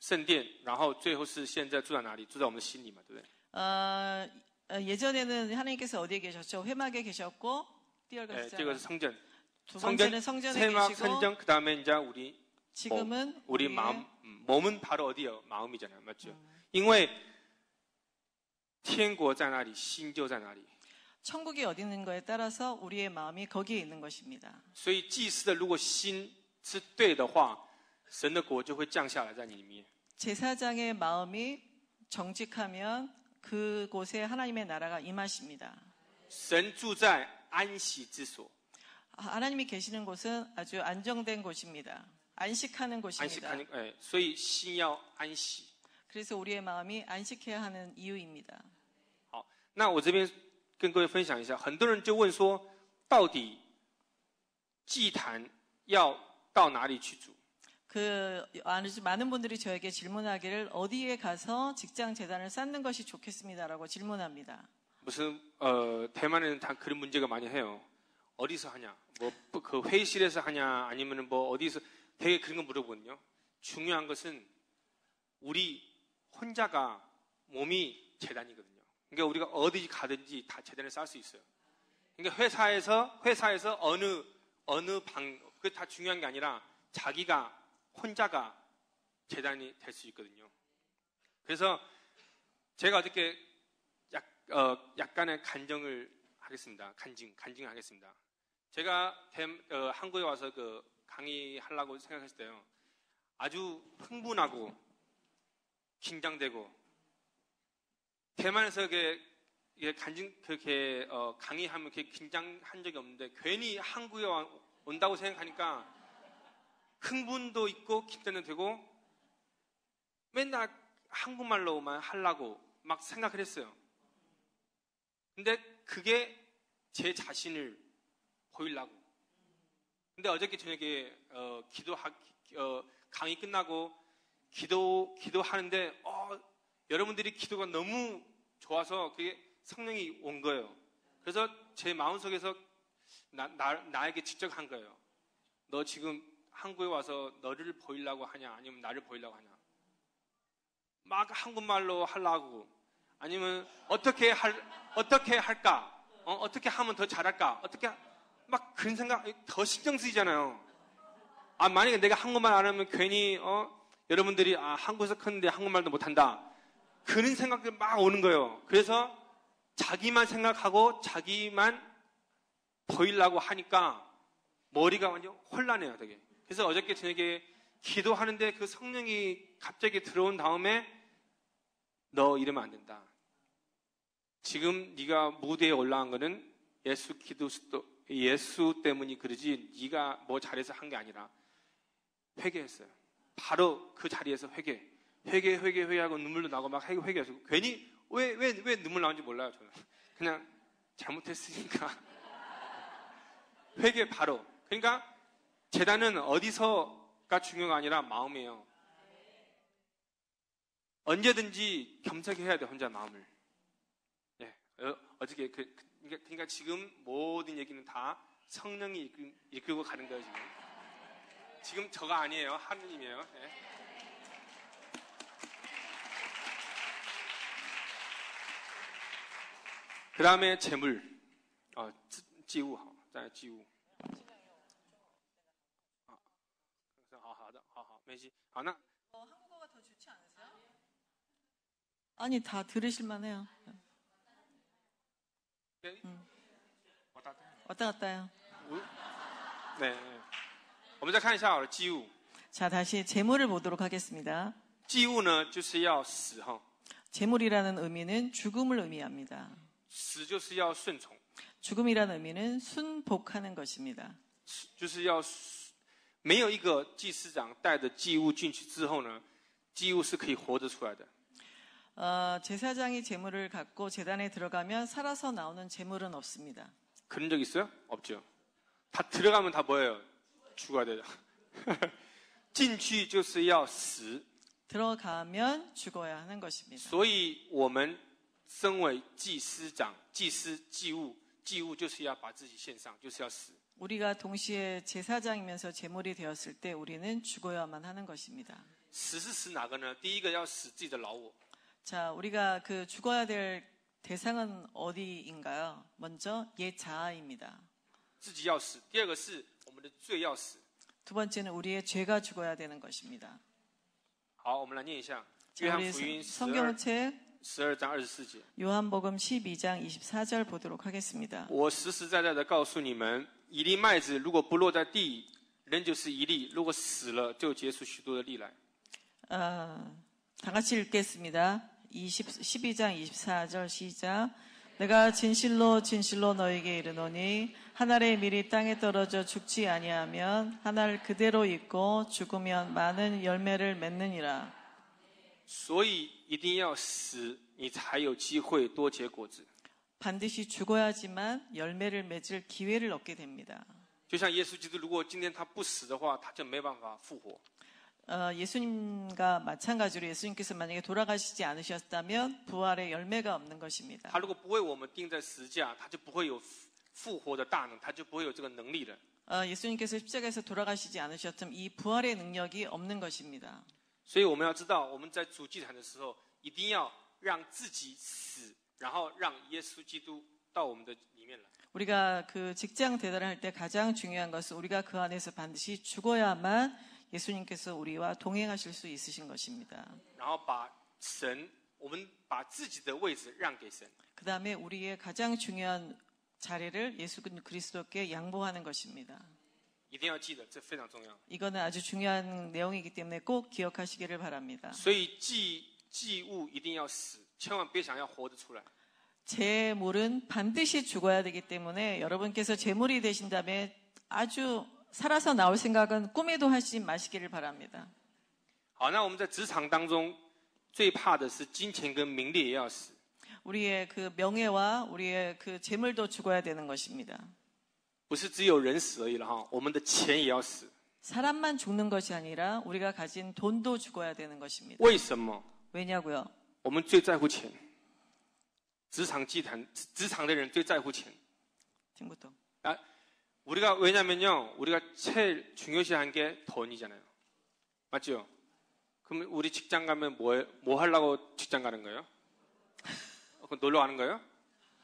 圣殿，然后最后是现在住在哪里？住在我们的心里嘛，对不对？ 어, 어, 예전에는 하나님께서 어디에 계셨죠? 회막에 계셨고 第二个 예, 是 这个是성전， 두 성전, 번째는 성전에 세막 계시고 성전, 그 다음에 이제 우리 지금은 우리 우리의 마음, 음, 몸은 바로 어디요? 마음이잖아요, 맞죠? 因为天国在哪里，心就在哪里。 천국이 어디 있는 거에 따라서 우리의 마음이 거기에 있는 것입니다. 所以祭司的如果心是对的话，神的国就会降下来在你里面。 제사장의 마음이 정직하면 그곳에 하나님의 나라가 임하십니다. 神住在安息之所， 하나님이 계시는 곳은 아주 안정된 곳입니다. 안식하는 곳입니다. 안식하는, 예, 所以心要安息。 그래서 우리의 마음이 안식해야 하는 이유입니다. 好，那我这边跟各位分享一下，很多人就问说，到底祭坛要到哪里去煮？ 그 아주 많은 분들이 저에게 질문하기를 어디에 가서 직장 재단을 쌓는 것이 좋겠습니다라고 질문합니다. 무슨 어, 대만에는 다 그런 문제가 많이 해요. 어디서 하냐? 뭐 그 회의실에서 하냐? 아니면은 뭐 어디서 되게 그런 거 물어보거든요. 중요한 것은 우리 혼자가 몸이 재단이거든요. 그러니까 우리가 어디 가든지 다 재단을 쌓을 수 있어요. 그러니까 회사에서 회사에서 어느 어느 방 그게 다 중요한 게 아니라 자기가 혼자가 재단이 될 수 있거든요. 그래서 제가 어저께 약, 어, 약간의 간정을 하겠습니다. 간증, 간증을 하겠습니다. 제가 대, 어, 한국에 와서 그 강의하려고 생각했을 때요. 아주 흥분하고 긴장되고 대만에서 이게, 간증 그렇게 어, 강의하면 그렇게 긴장한 적이 없는데 괜히 한국에 와- 온다고 생각하니까 흥분도 있고 긴장도 되고 맨날 한국말로만 하려고 막 생각을 했어요. 근데 그게 제 자신을 보이려고. 근데 어저께 저녁에 어, 기도하 어, 강의 끝나고 기도 기도하는데 어, 여러분들이 기도가 너무 좋아서 그게 성령이 온 거예요. 그래서 제 마음속에서 나, 나, 나에게 직접 한 거예요. 너 지금 한국에 와서 너를 보이려고 하냐 아니면 나를 보이려고 하냐 막 한국말로 하려고 아니면 어떻게 할 어떻게 할까 어, 떻게 하면 더 잘할까 어떻게 하- 막 그런 생각 더 신경 쓰이잖아요 아 만약에 내가 한국말 안 하면 괜히 어 여러분들이 아 한국에서 컸는데 한국말도 못한다. 그런 생각들 막 오는 거예요. 그래서 자기만 생각하고 자기만 보이려고 하니까 머리가 완전 혼란해요, 되게. 그래서 어저께 저녁에 기도하는데 그 성령이 갑자기 들어온 다음에 너 이러면 안 된다. 지금 네가 무대에 올라간 거는 예수 기도스도 예수 때문이 그러지 네가 뭐 잘해서 한 게 아니라 회개했어요. 바로 그 자리에서 회개, 회개, 회개, 회개하고 눈물도 나고 막 회개, 회개해서 괜히 왜 왜 왜 눈물 나온지 몰라요 저는 그냥 잘못했으니까 회개 바로. 그러니까 재단은 어디서가 중요가 아니라 마음이에요. 언제든지 겸색해야 돼, 혼자 마음을. 예. 어, 어저께, 그, 그, 그러니까, 그러니까 지금 모든 얘기는 다 성령이 이끌, 이끌고 가는 거예요, 지금. 지금 저가 아니에요. 하느님이에요. 예. 그 다음에 재물. 어, 지우. 지우. 的，好好，没事。好，那 어, 한국어가 더 좋지 않으세요? 아니 다 들으실만해요. 我打 왔다 갔다요. 对，对我们再看一下好了，祭物。 자 다시 재물을 보도록 하겠습니다. 祭物呢，就是要死哈， 재물이라는 의미는 죽음을 의미합니다. 死就是要顺从， 죽음이라는 의미는 순복하는 것입니다. 就是要 没有一个祭司长带着祭物进去之后呢，祭物是可以活着出来的。 어, 제사장이 재물을 갖고 재단에 들어가면 살아서 나오는 재물은 없습니다. 그런 적 있어요? 없죠. 다 들어가면 다 뭐예요? 죽어야 돼요. 进去就是要死， 들어가면 죽어야 하는 것입니다. 所以我们身为祭司长、祭司、祭物，祭物就是要把自己献上，就是要死。 우리가 동시에 제사장이면서 재물이 되었을 때 우리는 죽어야만 하는 것입니다. 死是死哪个呢？第一个要死自己的老我， 자, 우리가 그 죽어야 될 대상은 어디인가요? 먼저 옛 자아입니다. 自己要死；第二个是我们的罪要死。 두 번째는 우리의 죄가 죽어야 되는 것입니다. 好，我们来念一下《约 자, 翰 우리 福音》十 성경 二 책 十二章二十四节。 요한복음 12장 24절 보도록 하겠습니다. 我实实在在的告诉你们， 一粒麦子如果不落在地，仍旧是一粒；如果死了，就结出许多的粒来。 어, 다 같이 읽겠습니다. 20, 12장 24절 시작. 내가 진실로 진실로 너에게 이르노니 한 알의 밀이 땅에 떨어져 죽지 아니하면 한 알 그대로 있고 죽으면 많은 열매를 맺느니라. 所以一定要死，你才有机会多结果子。 반드시 죽어야지만 열매를 맺을 기회를 얻게 됩니다. 就像耶稣基督，如果今天他不死的话，他就没办法复活。 어, 예수님과 마찬가지로 예수님께서 만약에 돌아가시지 않으셨다면 부활의 열매가 없는 것입니다. 他如果不为我们钉在十字架，他就不会有复复活的大能，他就不会有这个能力了。 어, 예수님께서 십자가에서 돌아가시지 않으셨다면 이 부활의 능력이 없는 것입니다. 所以我们要知道，我们在主祭坛的时候，一定要让自己死， 然后让耶稣基督到我们的里面来。 우리가 그 직장 대단을 할 때 가장 중요한 것은 우리가 그 안에서 반드시 죽어야만 예수님께서 우리와 동행하실 수 있으신 것입니다. 然后把神，我们把自己的位置让给神。 그 다음에 우리의 가장 중요한 자리를 예수 그리스도께 양보하는 것입니다. 一定要记得，这非常重要。 이거는 아주 중요한 내용이기 때문에 꼭 기억하시기를 바랍니다. 所以祭祭物一定要死， 千万别想要活着出来。 재물은 반드시 죽어야 되기 때문에 여러분께서 재물이 되신 다음에 아주 살아서 나올 생각은 꿈에도 하지 마시기를 바랍니다. 好，那我们在职场当中最怕的是金钱跟名利也要死。 우리의 그 명예와 우리의 그 재물도 죽어야 되는 것입니다. 不是只有人死而已了哈，我们的钱也要死。 사람만 죽는 것이 아니라 우리가 가진 돈도 죽어야 되는 것입니다. 为什么？ 왜냐고요? 我们最在乎钱。职场祭坛，职职场的人最在乎钱。 지금부터. 우리가 왜냐면요, 우리가 제일 중요시한 게 돈이잖아요. 맞죠? 그럼 우리 직장 가면 뭐, 뭐 하려고 직장 가는 거예요? 어, 그럼 놀러 가는 거예요?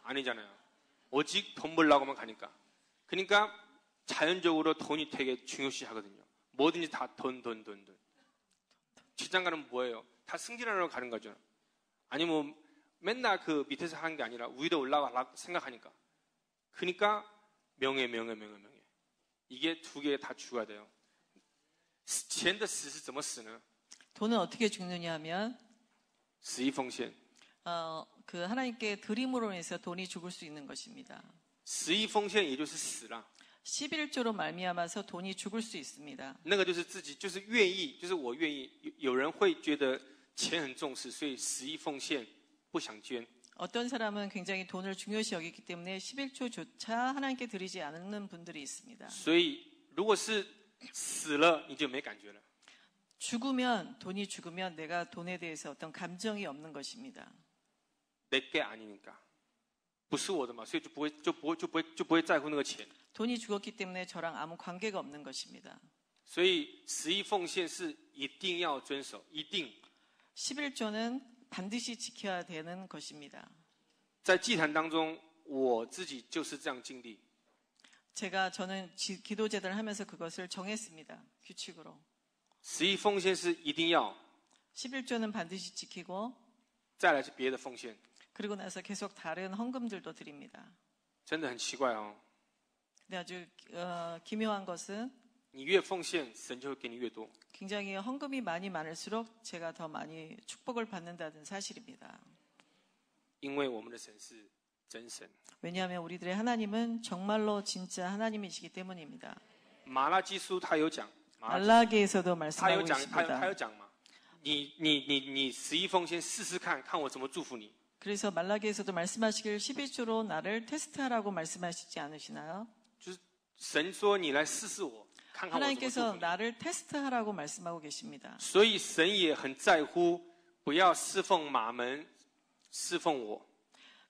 아니잖아요. 오직 돈 벌려고만 가니까. 그러니까 자연적으로 돈이 되게 중요시 하거든요. 뭐든지 다 돈, 돈, 돈, 돈. 직장 가는 뭐예요? 다 승진하러 가는 거죠. 아니면 맨날 그 밑에서 하는 게 아니라 위로 올라가라 생각하니까. 그러니까 명예, 명예, 명예, 명예. 이게 두 개 다 죽어야 돼요. 钱的死是怎么死呢？ 돈은 어떻게 죽느냐 하면 死一奉献， 어, 그 하나님께 드림으로 인해서 돈이 죽을 수 있는 것입니다. 死一奉献也就是死了。 11조로 말미암아서 돈이 죽을 수 있습니다. 那个就是自己，就是愿意，就是我愿意。有有人会觉得 钱很重视，所以十一奉献不想捐。 어떤 사람은 굉장히 돈을 중요시 여기기 때문에 11조조차 하나님께 드리지 않는 분들이 있습니다. 所以如果是死了，你就没感觉了。 죽으면 돈이 죽으면 내가 돈에 대해서 어떤 감정이 없는 것입니다. 내게 아니니까，不是我的嘛，所以就不会就不会就不会就不会在乎那个钱。 돈이 죽었기 때문에 저랑 아무 관계가 없는 것입니다. 所以十一奉献是一定要遵守，一定 11조는 반드시 지켜야 되는 것입니다. 在祭坛当中，我自己就是这样经历。 제가 저는 지- 기도 제단을 하면서 그것을 정했습니다. 규칙으로. 十一奉献是一定要， 11조는 반드시 지키고 再来是别的奉献， 그리고 나서 계속 다른 헌금들도 드립니다. 真的很奇怪哦。 근데 아주 어, 기묘한 것은 你越奉献，神就会给你越多。 굉장히 헌금이 많이 많을수록 제가 더 많이 축복을 받는다는 사실입니다. 因为我们的神是真神。 왜냐하면 우리들의 하나님은 정말로 진짜 하나님이시기 때문입니다. 马拉基书他有讲，马拉基 알라기에서도 他有 말씀하고 讲，他有他 있습니다. 有讲嘛。你你你你十一奉献试试看看我怎么祝福你。 그래서 말라기에서도 말씀하시길 11조로 나를 테스트하라고 말씀하시지 않으시나요? 神说你来试试我，看看我怎么祝 하나님께서 福你。 나를 테스트하라고 말씀하고 계십니다. 所以神也很在乎，不要侍奉马门，侍奉我。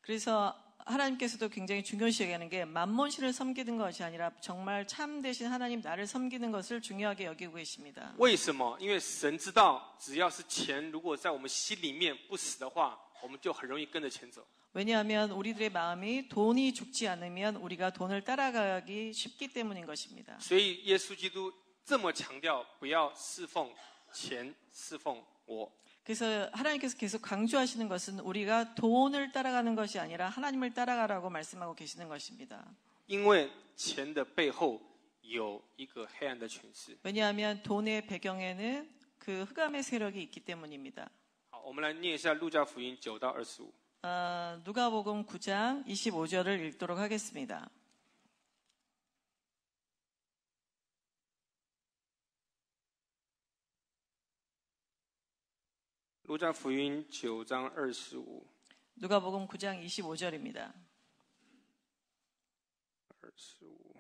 그래서 하나님께서도 굉장히 중요시 여기는 게 만몬신을 섬기는 것이 아니라 정말 참 되신 하나님 나를 섬기는 것을 중요하게 여기고 계십니다. 为什么？因为神知道，只要是钱，如果在我们心里面不死的话，我们就很容易跟着钱走。 왜냐하면 우리들의 마음이 돈이 죽지 않으면 우리가 돈을 따라가기 쉽기 때문인 것입니다. 所以耶稣基督这么强调，不要侍奉钱，侍奉我。 그래서 하나님께서 계속 강조하시는 것은 우리가 돈을 따라가는 것이 아니라 하나님을 따라가라고 말씀하고 계시는 것입니다. 因为钱的背后有一个黑暗的权势。 왜냐하면 돈의 배경에는 그 흑암의 세력이 있기 때문입니다. 好，我们来念一下路加福音九到二十五。 어, 누가복음 9장 25절을 읽도록 하겠습니다. 路加福音九章二十五， 누가복음 9장 25절입니다. 二十五。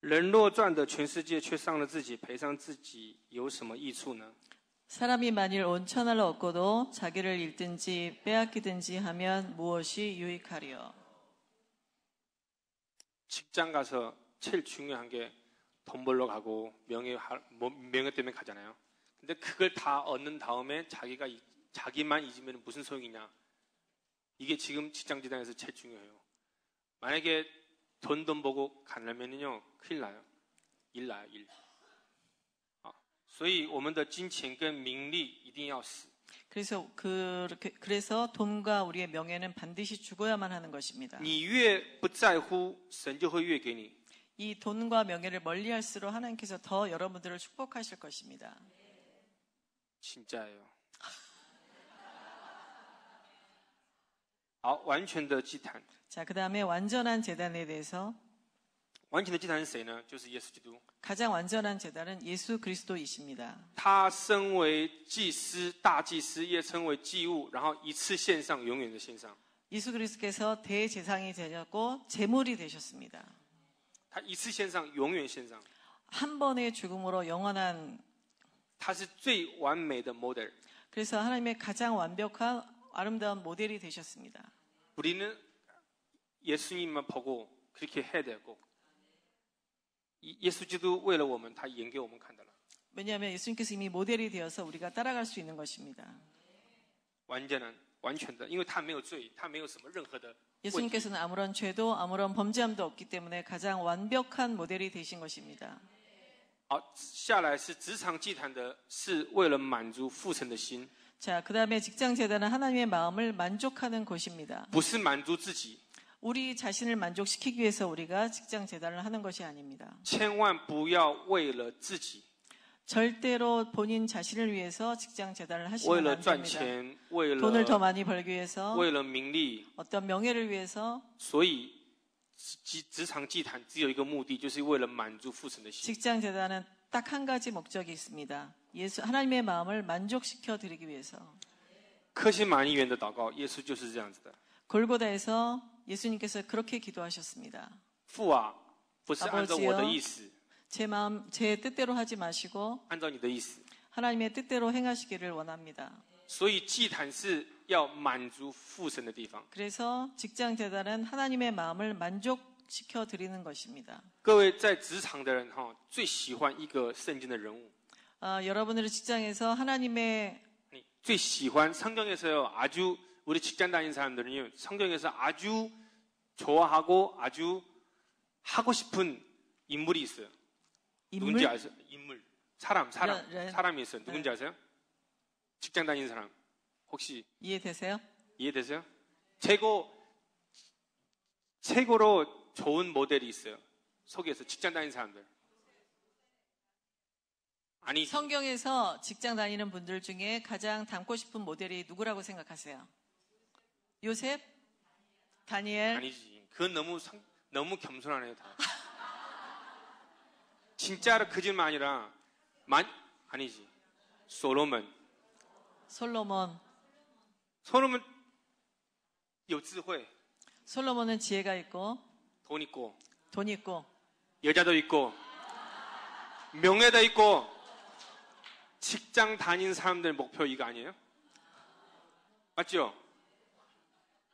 人若赚得全世界，却伤了自己，赔上自己，有什么益处呢？ 사람이 만일 온 천하를 얻고도 자기를 잃든지 빼앗기든지 하면 무엇이 유익하리요? 직장 가서 제일 중요한 게 돈 벌러 가고 명예 하- 뭐, 명예 때문에 가잖아요. 근데 그걸 다 얻는 다음에 자기가 이- 자기만 잊으면 무슨 소용이냐? 이게 지금 직장 지단에서 제일 중요해요. 만약에 돈돈 보고 가려면요 큰일 나요. 일 나요 일. 아, 所以我们的金钱跟名利一定要死。 그래서 그렇게 그래서 돈과 우리의 명예는 반드시 죽어야만 하는 것입니다. 你越不在乎，神就会越给你。 이 돈과 명예를 멀리할수록 하나님께서 더 여러분들을 축복하실 것입니다. 진짜예요. 好，完全的祭坛， 자, 그다음에 완전한 재단에 대해서 完全的祭坛是谁呢？就是耶稣基督。 가장 완전한 재단은 예수 그리스도이십니다. 他身为祭司、大祭司，也称为祭物，然后一次献上，永远的献上。 예수 그리스도께서 대제상이 되셨고 제물이 되셨습니다. 他一次献上，永远献上。 한 번의 죽음으로 영원한 他是最完美的 model。 그래서 하나님의 가장 완벽한 아름다운 모델이 되셨습니다. 우리는 예수님만 보고 그렇게 해야 되고, 이- 예수基督为了我们，他演给我们看的了。 왜냐하면 예수님께서 이미 모델이 되어서 우리가 따라갈 수 있는 것입니다. 完全的，完全的，因为他没有罪，他没有什么任何的问题。 예수님께서는 아무런 죄도 아무런 범죄함도 없기 때문에 가장 완벽한 모델이 되신 것입니다. 好，下来是职场祭坛的，是为了满足父神的心， 자, 그 다음에 직장 재단은 하나님의 마음을 만족하는 곳입니다. 不是满足自己。 우리 자신을 만족시키기 위해서 우리가 직장 재단을 하는 것이 아닙니다. 千万不要为了自己， 절대로 본인 자신을 위해서 직장 재단을 为 하시면 了 안 赚 됩니다. 钱，为 돈을 더 了 많이 벌기 위해서 为了名利， 어떤 명예를 위해서 所以职职场祭坛只有一个目的，就是为了满足父神的心。 직장 재단은 딱 한 가지 목적이 있습니다. 예수 하나님의 마음을 만족시켜 드리기 위해서 克西玛尼园的祷告，耶稣就是这样子的。 골고다에서 예수님께서 그렇게 기도하셨습니다. 父啊，不是按照我的 아버지요 意思， 제 마음 제 뜻대로 하지 마시고 按照你的意思。 하나님의 뜻대로 행하시기를 원합니다. 所以祭坛是要满足父神的地方。 그래서 직장 재단은 하나님의 마음을 만족시켜 드리는 것입니다. 各位在职场的人哈，最喜欢一个圣经的人物， 아, 여러분들의 직장에서 하나님의 你最喜欢성경에서요 아주 우리 직장 다니는 사람들은요 성경에서 아주 좋아하고 아주 하고 싶은 인물이 있어요. 누군지 인물 아세요? 인물. 사람, 사람. 네, 네. 사람이 있어요. 누군지 아세요? 직장 다니는 사람. 혹시 이해되세요? 이해되세요? 최고 최고로 좋은 모델이 있어요. 속에서 직장 다니는 사람들. 아니 성경에서 직장 다니는 분들 중에 가장 닮고 싶은 모델이 누구라고 생각하세요? 요셉? 다니엘? 아니지. 그건 너무 상, 너무 겸손하네요, 다. 진짜로 그 집만 아니라 만 아니지. 솔로몬. 솔로몬. 솔로몬 요츠호에. 솔로몬은 지혜가 있고 돈 있고 돈 있고 여자도 있고 명예도 있고 직장 다닌 사람들 목표 이거 아니에요? 맞죠?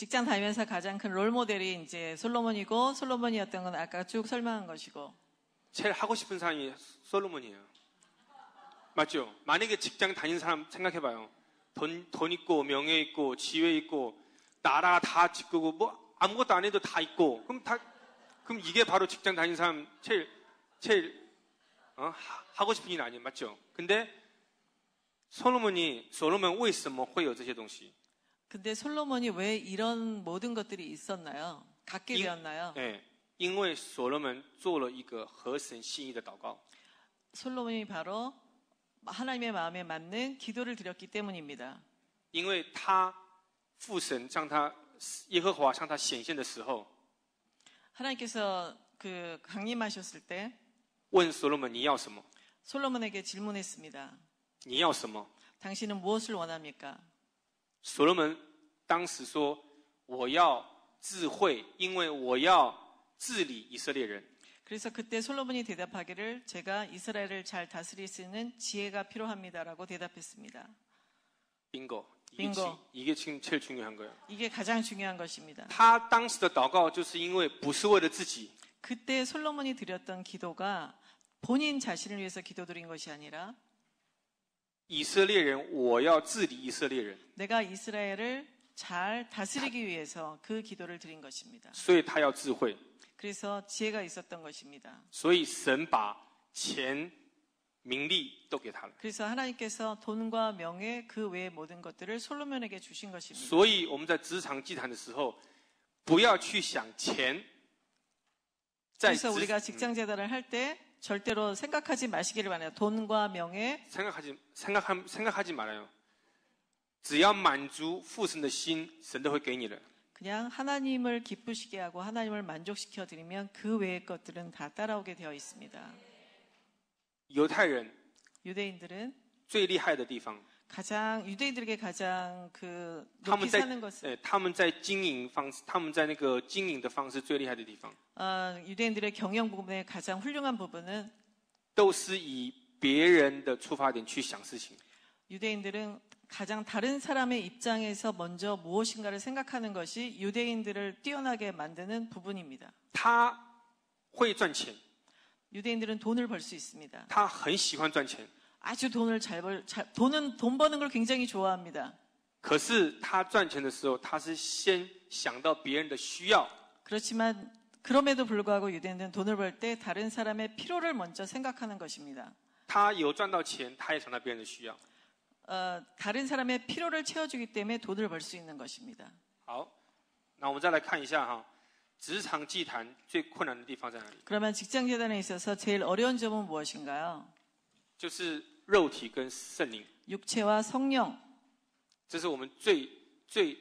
직장 다니면서 가장 큰 롤모델이 이제 솔로몬이고 솔로몬이었던 건 아까 쭉 설명한 것이고 제일 하고 싶은 사람이 솔로몬이에요. 맞죠? 만약에 직장 다닌 사람 생각해봐요. 돈, 돈 있고 명예 있고 지위 있고 나라 다 짓고 뭐 아무것도 안 해도 다 있고 그럼 다 그럼 이게 바로 직장 다닌 사람 제일 제일 어? 하고 싶은 일 아니에요, 맞죠? 근데 솔로몬이 솔로몬 오이스 먹고 여자 제동시 그 근데 솔로몬이 왜 이런 모든 것들이 있었나요? 갖게 이- 되었나요? 哎，因为所罗门做了一个合神心意的祷告。 솔로몬이 바로 하나님의 마음에 맞는 기도를 드렸기 때문입니다. 因为他父神向他耶和华向他显现的时候， 하나님께서 그 강림하셨을 때 问所罗门你要什么？ 솔로몬에게 질문했습니다. 你要什么？ 당신은 무엇을 원합니까? 所罗门当时说：“我要智慧，因为我要治理以色列人。 그래서 그때 솔로몬이 대답하기를 제가 이스라엘을 잘 다스릴 수 있는 지혜가 필요합니다라고 대답했습니다. 빙고. 이게, 빙고. 지- 이게 지금 제일 중요한 거예요. 이게 가장 중요한 것입니다. 他当时的祷告就是因为不是为了自己， 그때 솔로몬이 드렸던 기도가 본인 자신을 위해서 기도드린 것이 아니라 以色列人，我要治理以色列人， 내가 이스라엘을 잘 다스리기 위해서 그 기도를 드린 것입니다. 所以他要智慧。 그래서 지혜가 있었던 것입니다. 所以神把钱、名利都给他了。 그래서 하나님께서 돈과 명예 그 외의 모든 것들을 솔로몬에게 주신 것입니다. 所以我们在职场祭坛的时候，不要去想钱。在 그래서 职 우리가 직장 재단을 할 때 절대로 생각하지 마시기를 바랍니다. 돈과 명예 생각하지 생각함 생각하지 말아요. 只要满足父神的心，神都会给你的。 그냥 하나님을 기쁘시게 하고 하나님을 만족시켜 드리면 그 외의 것들은 다 따라오게 되어 있습니다. 犹太人 유대인들은 最厉害的地方， 가장 유대인들에게 가장 그 他 높이 们在 사는 것은 呃他们在经营方式，他们在那个经营的方式最厉害的地方， 어, 유대인들의 경영 부분의 가장 훌륭한 부분은 都是以 别人的出发点去想事情。 유대인들은 가장 다른 사람의 입장에서 먼저 무엇인가를 생각하는 것이 유대인들을 뛰어나게 만드는 부분입니다. 他会赚钱， 유대인들은 돈을 벌 수 있습니다. 他很喜欢赚钱， 아주 돈을 잘 벌, 잘, 돈은 돈 버는 걸 굉장히 좋아합니다. 可是他赚钱的时候，他是先想到别人的需要， 그렇지만 그럼에도 불구하고 유대인들은 돈을 벌 때 다른 사람의 필요를 먼저 생각하는 것입니다. 他有赚到钱，他也想到别人的需要。 어, 다른 사람의 필요를 채워주기 때문에 돈을 벌 수 있는 것입니다. 好，那我们再来看一下哈，职场祭坛最困难的地方在哪里？ 그러면 직장 재단에 있어서 제일 어려운 점은 무엇인가요? 就是 肉体跟圣灵， 육체와 성령. 这是我们最最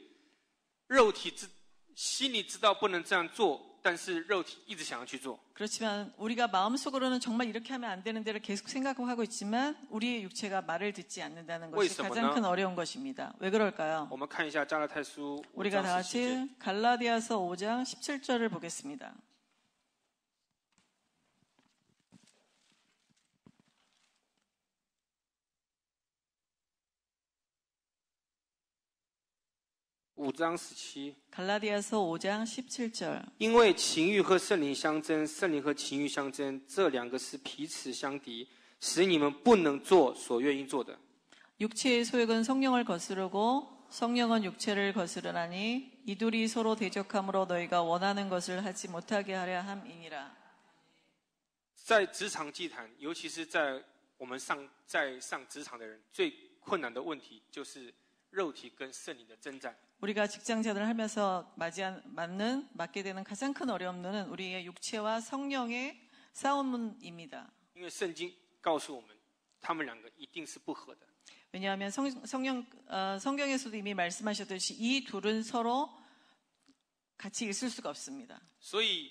肉体知心里知道不能这样做，但是肉体一直想要去做。 그렇지만 우리가 마음속으로는 정말 이렇게 하면 안 되는 데를 계속 생각하고 있지만 우리의 육체가 말을 듣지 않는다는 것이 왜 가장 큰 어려운 것입니다. 왜 그럴까요? 我们看一下加拉太书五 우리가 章 다 十七节。 같이 갈라디아서 5장 17절을 보겠습니다. 五章十七， 갈라디아서 5장 17절. 因为情欲和圣灵相争，圣灵和情欲相争，这两个是彼此相敌，使你们不能做所愿意做的。 육체의 소욕은 성령을 거스르고 성령은 육체를 거스르나니 이둘이 서로 대적함으로 너희가 원하는 것을 하지 못하게 하려 함이니라. 在职场祭坛，尤其是在我们上在上职场的人，最困难的问题就是肉体跟圣灵的征战。 우리가 직장자들을 하면서 맞이한, 맞는 맞게 되는 가장 큰 어려움은 우리의 육체와 성령의 싸움입니다. 因为圣经告诉我们，他们两个一定是不合的。 왜냐하면 성, 성령 어, 성경에서도 이미 말씀하셨듯이 이 둘은 서로 같이 있을 수가 없습니다. 所以，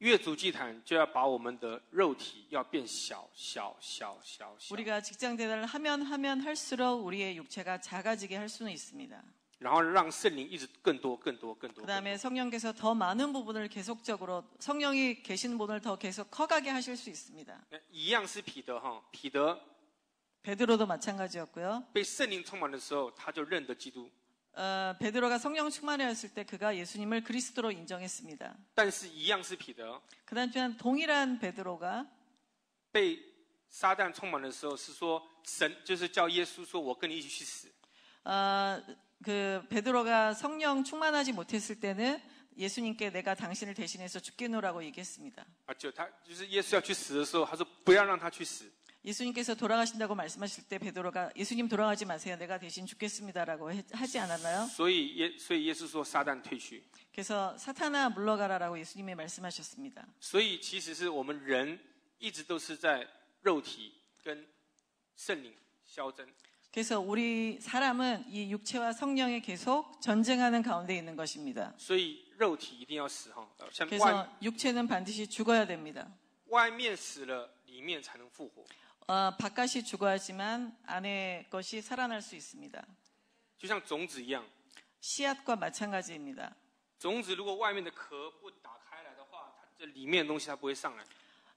越族祭坛就要把我们的肉体要变小小小小小， 우리가 직장 대단을 하면 하면 할수록 우리의 육체가 작아지게 할 수는 있습니다. 然后让圣灵一直更多更多更多。 그 다음에 성령께서 더 많은 부분을 계속적으로 성령이 계신 분을 더 계속 커가게 하실 수 있습니다. 那一样是彼得哈，彼得 베드로도 마찬가지였고요. 被圣灵充满的时候，他就认得基督。 어, 베드로가 성령 충만하였을 때 그가 예수님을 그리스도로 인정했습니다. 但是，一样是彼得 그다음 동일한 베드로가 被撒旦充满的时候，是说神就是叫耶稣说：“我跟你一起去死。 어, 그 베드로가 성령 충만하지 못했을 때는 예수님께 내가 당신을 대신해서 죽겠노라고 얘기했습니다. 啊，就他就是耶稣要去死的时候，他说不要让他去死。 예수님께서 돌아가신다고 말씀하실 때 베드로가 예수님 돌아가지 마세요. 내가 대신 죽겠습니다라고 해- 하지 않았나요? 所以耶所以耶稣说撒旦退去。 그래서 사탄아 물러가라라고 예수님이 말씀하셨습니다. 所以其实是我们人一直都是在肉体跟圣灵消争。 그래서 우리 사람은 이 육체와 성령에 계속 전쟁하는 가운데 있는 것입니다. 그래서 육체는 반드시 죽어야 됩니다. 어, 바깥이 죽어야지만 안의 것이 살아날 수 있습니다. 씨앗과 마찬가지입니다.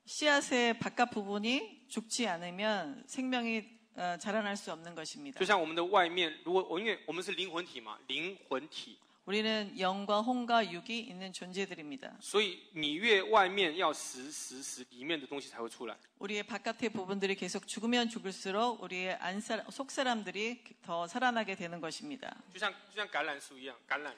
씨앗의 바깥 부분이 죽지 않으면 생명이 어, 자라날 수 없는 것입니다. 就像我们的外面，如果我因为我们是灵魂体嘛，灵魂体， 우리는 영과 혼과 육이 있는 존재들입니다. 所以你越外面要死死死，里面的东西才会出来。 우리의 바깥의 부분들이 계속 죽으면 죽을수록 우리의 안사, 속 사람들이 더 살아나게 되는 것입니다. 就像就像橄榄树一样，橄榄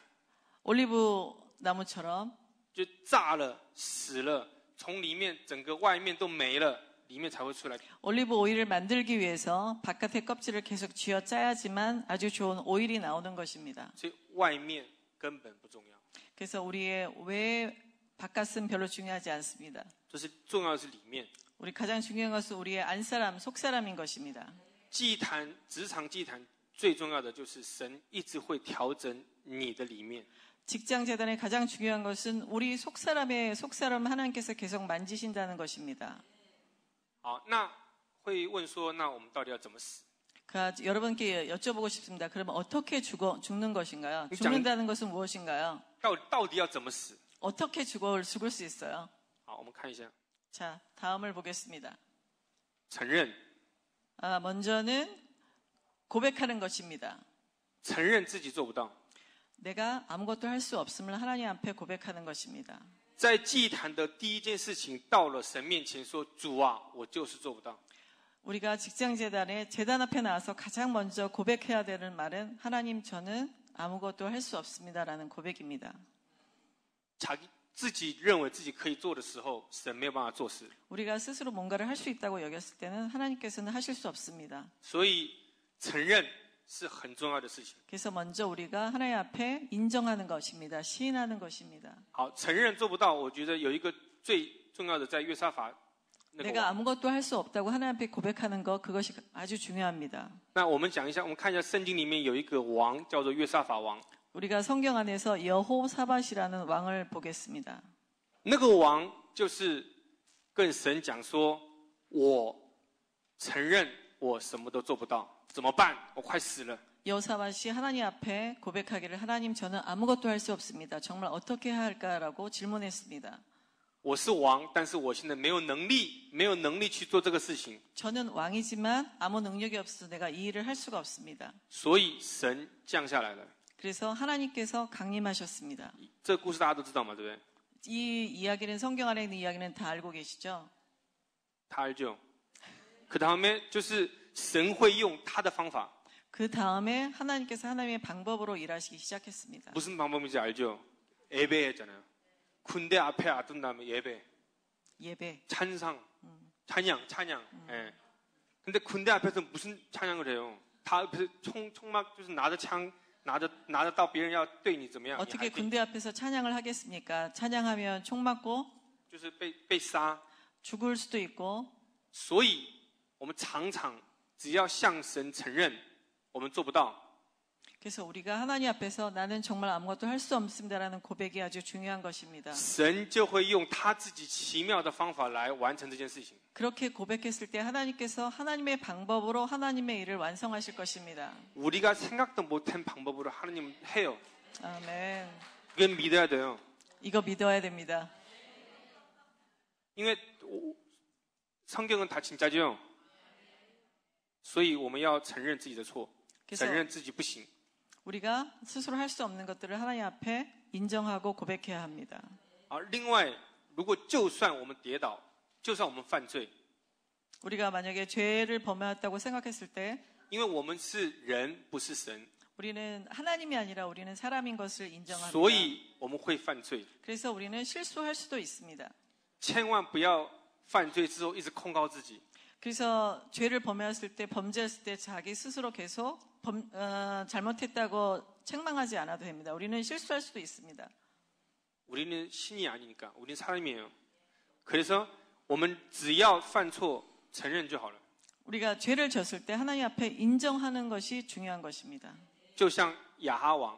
올리브 나무처럼 就炸了死了，从里面整个外面都没了， 里面才会出来。 올리브 오일을 만들기 위해서 바깥의 껍질을 계속 쥐어 짜야지만 아주 좋은 오일이 나오는 것입니다. 所以外面根本不重要， 그래서 우리의 외 바깥은 별로 중요하지 않습니다. 就是重要的是里面。 우리 가장 중요한 것은 우리의 안사람, 속사람인 것입니다. 祭坛职场祭坛最重要的就是神一直会调整你的里面。 직장 재단의 가장 중요한 것은 우리 속사람의 속사람 하나님께서 계속 만지신다는 것입니다. 好，那会问说，那我们到底要怎么死？ 그 여러분께 여쭤보고 싶습니다. 그러면 어떻게 죽어 죽는 것인가요? 장- 죽는다는 것은 무엇인가요? 到到底要怎么死？ 어떻게 죽어 죽을 수 있어요? 好，我们看一下， 자, 다음을 보겠습니다. 承认， 아, 먼저는 고백하는 것입니다. 承认自己做不到。 내가 아무것도 할 수 없음을 하나님 앞에 고백하는 것입니다. 在祭坛的第一件事情，到了神面前说：“主啊，我就是做不到。 우리가 직장 재단에 재단 앞에 나와서 가장 먼저 고백해야 되는 말은 하나님 저는 아무것도 할 수 없습니다라는 고백입니다. 자기自己认为自己可以做的时候，神没有办法做事。 우리가 스스로 뭔가를 할 수 있다고 여겼을 때는 하나님께서는 하실 수 없습니다. 所以承认是很重要的事情。 그래서 먼저 우리가 하나님 앞에 인정하는 것입니다. 시인하는 것입니다. 好，承认做不到，我觉得有一个最重要的，在约沙法那个 내가 王。 아무것도 할 수 없다고 하나님 앞에 고백하는 것 그것이 아주 중요합니다. 那我们讲一下，我们看一下圣经里面有一个王叫做约沙法王。 우리가 성경 안에서 여호사밧이라는 왕을 보겠습니다. 那个王就是跟神讲说：“我承认我什么都做不到， 怎么办？我快死了。 여호사밧이 하나님 앞에 고백하기를 하나님 저는 아무것도 할 수 없습니다. 정말 어떻게 해야 할까라고 질문했습니다. 我是王，但是我现在没有能力，没有能力去做这个事情， 저는 왕이지만 아무 능력이 없어서 내가 이 일을 할 수가 없습니다. 所以神降下来了。 그래서 하나님께서 강림하셨습니다. 这个故事大家都知道嘛，对不对？ 이 이야기는 성경 안에 있는 이야기는 다 알고 계시죠? 他알죠。그 다음에就是 神会用他的方法， 그 다음에 하나님께서 하나님의 방법으로 일하시기 시작했습니다. 무슨 방법인지 알죠? 예배했잖아요. 군대 앞에 놔둔 다음에 예배, 예배. 찬상, 찬양, 찬양. 예. 근데 군대 앞에서 무슨 찬양을 해요? 다 앞에서 총 총막就是拿着枪，拿着拿着刀，别人要对你怎么样？你 어떻게 还得 군대 앞에서 찬양을 하겠습니까? 찬양하면 총 맞고 就是被被杀。 죽을 수도 있고 所以我们常常 只要向神承认我们做不到， 그래서 우리가 하나님 앞에서 나는 정말 아무것도 할 수 없습니다라는 고백이 아주 중요한 것입니다. 神就会用他自己奇妙的方法来完成这件事情。 그렇게 고백했을 때 하나님께서 하나님의 방법으로 하나님의 일을 완성하실 것입니다. 우리가 생각도 못한 방법으로 하나님 해요. 아멘. 그건 믿어야 돼요. 이거 믿어야 됩니다. 因为我 성경은 다 진짜죠. 所以我们要承认自己的错， 그래서 承认自己不行。 우리가 스스로 할 수 없는 것들을 하나님 앞에 인정하고 고백해야 합니다. 而另外，如果就算我们跌倒，就算我们犯罪， 우리가 만약에 죄를 범하였다고 생각했을 때 因为我们是人，不是神， 우리는 하나님이 아니라 우리는 사람인 것을 인정합니다. 所以我们会犯罪。 그래서 우리는 실수할 수도 있습니다. 千万不要犯罪之后一直控告自己， 그래서 죄를 범하였을 때 범죄했을 때 자기 스스로 계속 범- 어, 잘못했다고 책망하지 않아도 됩니다. 우리는 실수할 수도 있습니다. 우리는 신이 아니니까 우리는 사람이에요. 그래서 我们只要犯错承认就好了。 우리가 죄를 졌을 때 하나님 앞에 인정하는 것이 중요한 것입니다. 就像亚哈王，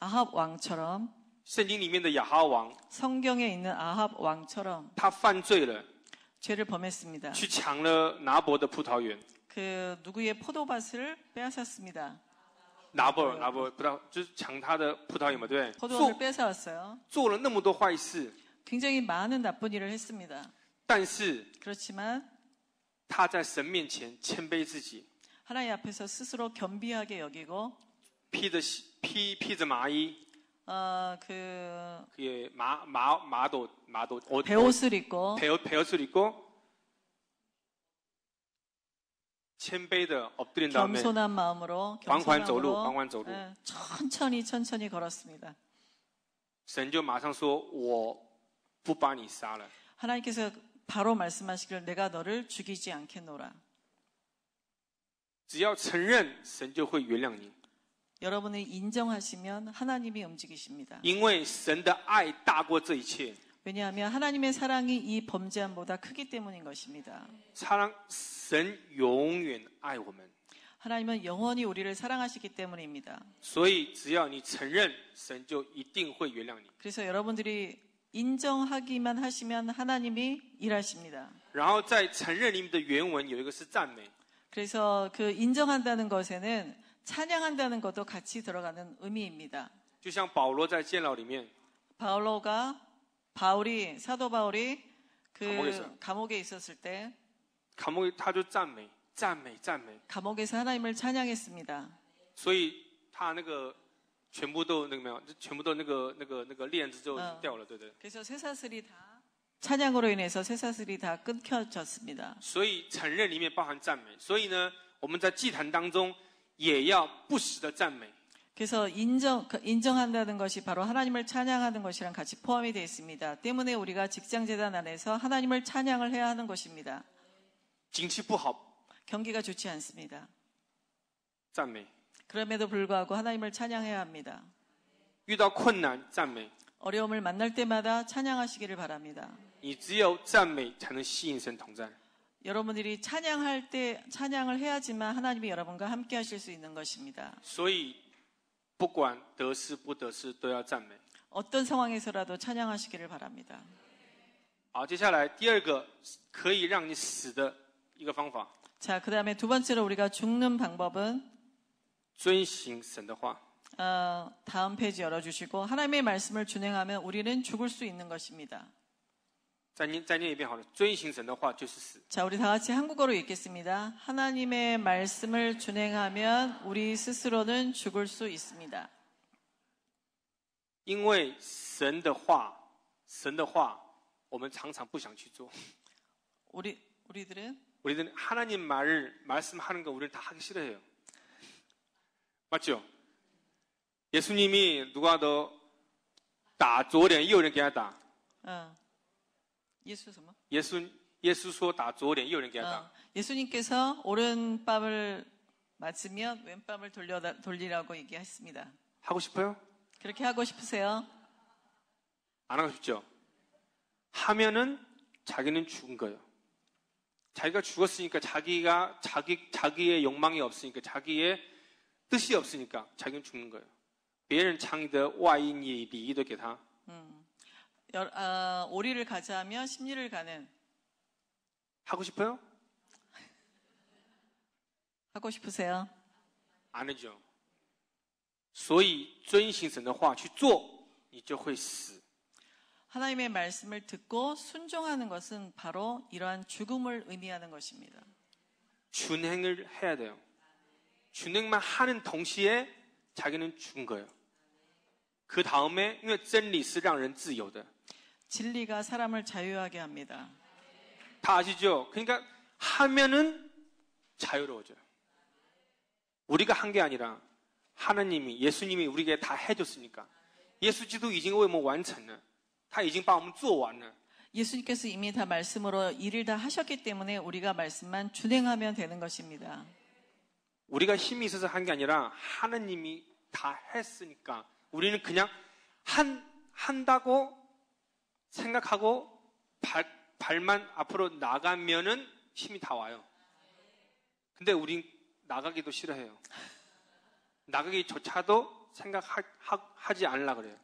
아합 왕처럼 圣经里面的亚哈王， 성경에 있는 아합 왕처럼 他犯罪了， 죄를 범했습니다. 去抢了拿伯的葡萄园。 그 누구의 포도밭을 빼앗았습니다. 拿伯尔，拿伯尔不知道，就是抢他的葡萄园嘛，对不对？ 포도원을 做 뺏어왔어요. 做了那么多坏事， 굉장히 많은 나쁜 일을 했습니다. 但是 그렇지만 他在神面前谦卑自己， 하나님 앞에서 스스로 겸비하게 여기고 披着西披披着麻衣， 어, 그 그게 마, 마, 마도, 마도, 옷, 배옷을 입고 배옷, 배옷을 입고,谦卑的 엎드린 다음에 겸손한 마음으로 광관走路, 겸손함으로 광관走路. 예, 천천히 천천히 걸었습니다. 神就马上说：“我不把你杀了。 하나님께서 바로 말씀하시길 내가 너를 죽이지 않겠노라. 只要承认，神就会原谅你， 여러분이 인정하시면 하나님이 움직이십니다. 因为神的爱大过这一切。 왜냐하면 하나님의 사랑이 이 범죄함보다 크기 때문인 것입니다. 사랑神永远爱我们， 하나님은 영원히 우리를 사랑하시기 때문입니다. 所以只要你承认，神就一定会原谅你。 그래서 여러분들이 인정하기만 하시면 하나님이 일하십니다. 然后在承认里面的原文有一个是赞美， 그래서 그 인정한다는 것에는 찬양한다는 것도 같이 들어가는 의미입니다. 就像保罗在监牢里面， 바울로가 바울이 사도 바울이 그 감옥에 있어요. 감옥에 있었을 때 감옥에他就赞美赞美赞美， 감옥에서 하나님을 찬양했습니다. 所以他那个全部都那个没有，全部都那个那个那个链子就嗯掉了，对不对？ 그래서 쇠사슬이 다 찬양으로 인해서 쇠사슬이 다 끊겨졌습니다. 所以承认里面包含赞美，所以呢，我们在祭坛当中 也要不时的赞美。 그래서 인정 그 인정한다는 것이 바로 하나님을 찬양하는 것이랑 같이 포함이 되어 있습니다. 때문에 우리가 직장 재단 안에서 하나님을 찬양을 해야 하는 것입니다. 景气不好， 경기가 좋지 않습니다. 赞美； 그럼에도 불구하고 하나님을 찬양해야 합니다. 遇到困难，赞美。 어려움을 만날 때마다 찬양하시기를 바랍니다. 你只有赞美，才能吸引神同在。 여러분들이 찬양할 때 찬양을 해야지만 하나님이 여러분과 함께 하실 수 있는 것입니다. 所以，不管得失不得失，都要赞美。 어떤 상황에서라도 찬양하시기를 바랍니다. 好，接下来第二个可以让你死的一个方法， 자, 그 다음에 두 번째로 우리가 죽는 방법은 遵行神的话。 어, 다음 페이지 열어주시고 하나님의 말씀을 준행하면 우리는 죽을 수 있는 것입니다. 자, 우리 다 같이 한국어로 읽겠습니다. 하나님의 말씀을 준행하면 우리 스스로는 죽을 수 있습니다. 因为神的话，神的话，我们常常不想去做。 우리 우리들은 우리는 하나님 말을 말씀하는 거 우리는 다 하기 싫어해요. 맞죠? 예수님이 누가 더打左脸右脸给他打， 어, 예수 什么?耶稣耶稣说打左脸右脸给他打。 어, 예수님께서 오른밤을 맞으면 왼밤을 돌려 돌리라고 얘기했습니다. 하고 싶어요? 그렇게 하고 싶으세요? 안 하고 싶죠? 하면은 자기는 죽은 거예요. 자기가 죽었으니까 자기가 자기 자기의 욕망이 없으니까 자기의 뜻이 없으니까 자기는 죽는 거예요. 别人倡议的外因你礼仪都给他， 음. 여- 아, 오리를 가자하면 심리를 가는 하고 싶어요? 하고 싶으세요? 안 해죠. 所以遵行神的话去做，你就会死。 하나님의 말씀을 듣고 순종하는 것은 바로 이러한 죽음을 의미하는 것입니다. 준행을 해야 돼요. 준행만 하는 동시에 자기는 죽은 거예요. 그 다음에 因为真理是让人自由的， 진리가 사람을 자유하게 합니다. 다 아시죠? 그러니까 하면은 자유로워져요. 우리가 한 게 아니라 하나님이 예수님이 우리에게 다 해줬으니까 예수 지도 이징 왜뭐 완전을 다 이징 빠오면 쪼완을 예수님께서 이미 다 말씀으로 일을 다 하셨기 때문에 우리가 말씀만 준행하면 되는 것입니다. 우리가 힘이 있어서 한 게 아니라 하나님이 다 했으니까 우리는 그냥 한 한다고 생각하고 발, 발만 앞으로 나가면은 힘이 다 와요. 근데 우린 나가기도 싫어해요. 나가기조차도 생각하지 않으려 그래요.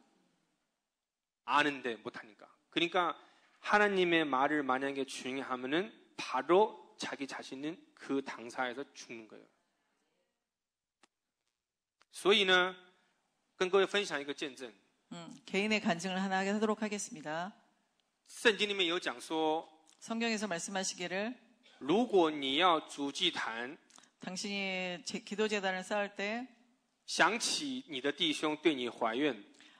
아는데 못하니까. 그러니까 하나님의 말을 만약에 중요하면은 바로 자기 자신은 그 당사에서 죽는 거예요. 所以呢，跟各位分享一个见证。 음, 개인의 간증을 하나 하도록 하겠습니다. 圣经里面有讲说， 성경에서 말씀하시기를 如果你要主祭坛， 당신이 제- 기도재단을 쌓을 때 想起你的弟兄对你怀怨，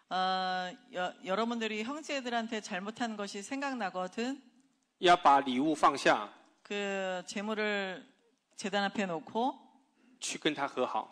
어, 여, 여러분들이 형제들한테 잘못한 것이 생각나거든 要把礼物放下， 그 재물을 재단 앞에 놓고 去跟他和好，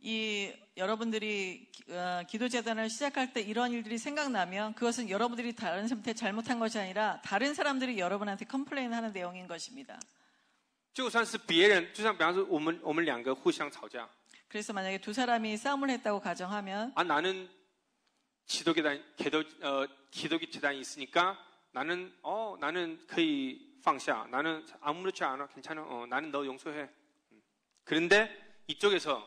이 여러분들이 어, 기도재단을 시작할 때 이런 일들이 생각나면 그것은 여러분들이 다른 사람한테 잘못한 것이 아니라 다른 사람들이 여러분한테 컴플레인하는 내용인 것입니다. 就算是别人，就像比方说我们我们两个互相吵架， 그래서 만약에 두 사람이 싸움을 했다고 가정하면 아 나는 기도계단 기도 어 기도기 재단이 있으니까 나는 어 나는 거의 放下 나는 아무렇지 않아 괜찮아 어 나는 너 용서해 음. 그런데 이쪽에서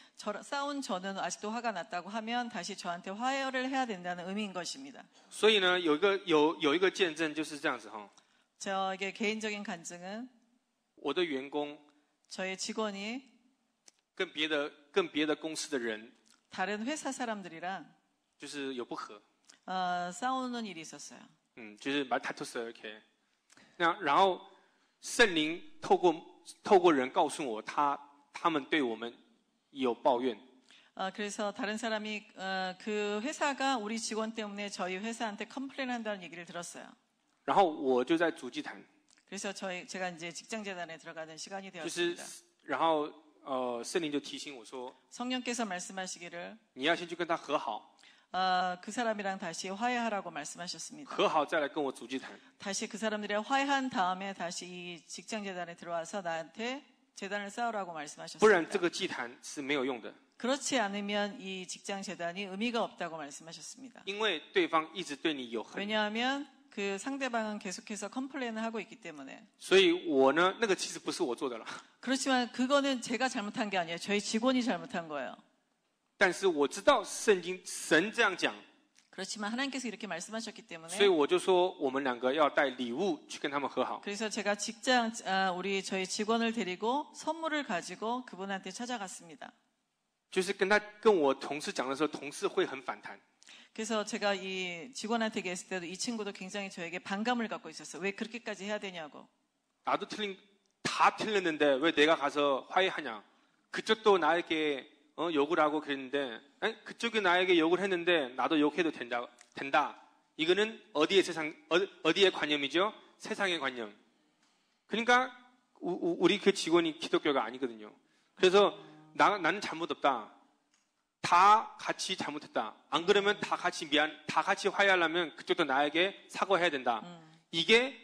저, 싸운 저는 아직도 화가 났다고 하면 다시 저한테 화해를 해야 된다는 의미인 것입니다. 所以呢，有一个有有一个见证就是这样子哈。 저에게 개인적인 간증은 我的员工 저의 직원이 跟别的跟别的公司的人 다른 회사 사람들이랑 就是有不和， 어, 싸우는 일이 있었어요. 嗯，就是말다퉜어요 이렇게。那然后圣灵透过透过人告诉我，他他们对我们 有抱怨， 어, 그래서 다른 사람이 어, 그 회사가 우리 직원 때문에 저희 회사한테 컴플레인 한다는 얘기를 들었어요. 然后我就在主祭坛， 그래서 저희 제가 이제 직장 재단에 들어가는 시간이 就是 되었습니다. 然后呃圣灵就提醒我说， 성령께서 말씀하시기를 你要先去跟他和好， 어, 그 사람이랑 다시 화해하라고 말씀하셨습니다. 和好再来跟我主祭坛。 다시 그 사람들이랑 화해한 다음에 다시 이 직장 재단에 들어와서 나한테 재단을 쌓으라고 不然 말씀하셨습니다. 这个祭坛是没有用的， 그렇지 않으면 이 직장 재단이 의미가 없다고 말씀하셨습니다. 因为对方一直对你有恨， 왜냐하면 그 상대방은 계속해서 컴플레인을 하고 있기 때문에 所以我呢，那个其实不是我做的了， 그렇지만 그거는 제가 잘못한 게 아니에요. 저희 직원이 잘못한 거예요. 但是我知道圣经神这样讲， 그렇지만 하나님께서 이렇게 말씀하셨기 때문에 所以我就说我们两个要带礼物去跟他们和好。 그래서 제가 직장 아, 우리 저희 직원을 데리고 선물을 가지고 그분한테 찾아갔습니다. 就是跟他跟我同事讲的时候，同事会很反弹。 그래서 제가 이 직원한테 얘기했을 때도 이 친구도 굉장히 저에게 반감을 갖고 있었어요. 왜 그렇게까지 해야 되냐고. 나도 틀린 다 틀렸는데 왜 내가 가서 화해하냐? 그쪽도 나에게 어, 욕을 하고 그랬는데 아니, 그쪽이 나에게 욕을 했는데 나도 욕해도 된다. 된다. 이거는 어디의 세상 어, 디의 관념이죠? 세상의 관념. 그러니까 우- 우- 우리 그 직원이 기독교가 아니거든요. 그래서 나, 나는 잘못 없다. 다 같이 잘못했다. 안 그러면 다 같이 미안, 다 같이 화해하려면 그쪽도 나에게 사과해야 된다. 이게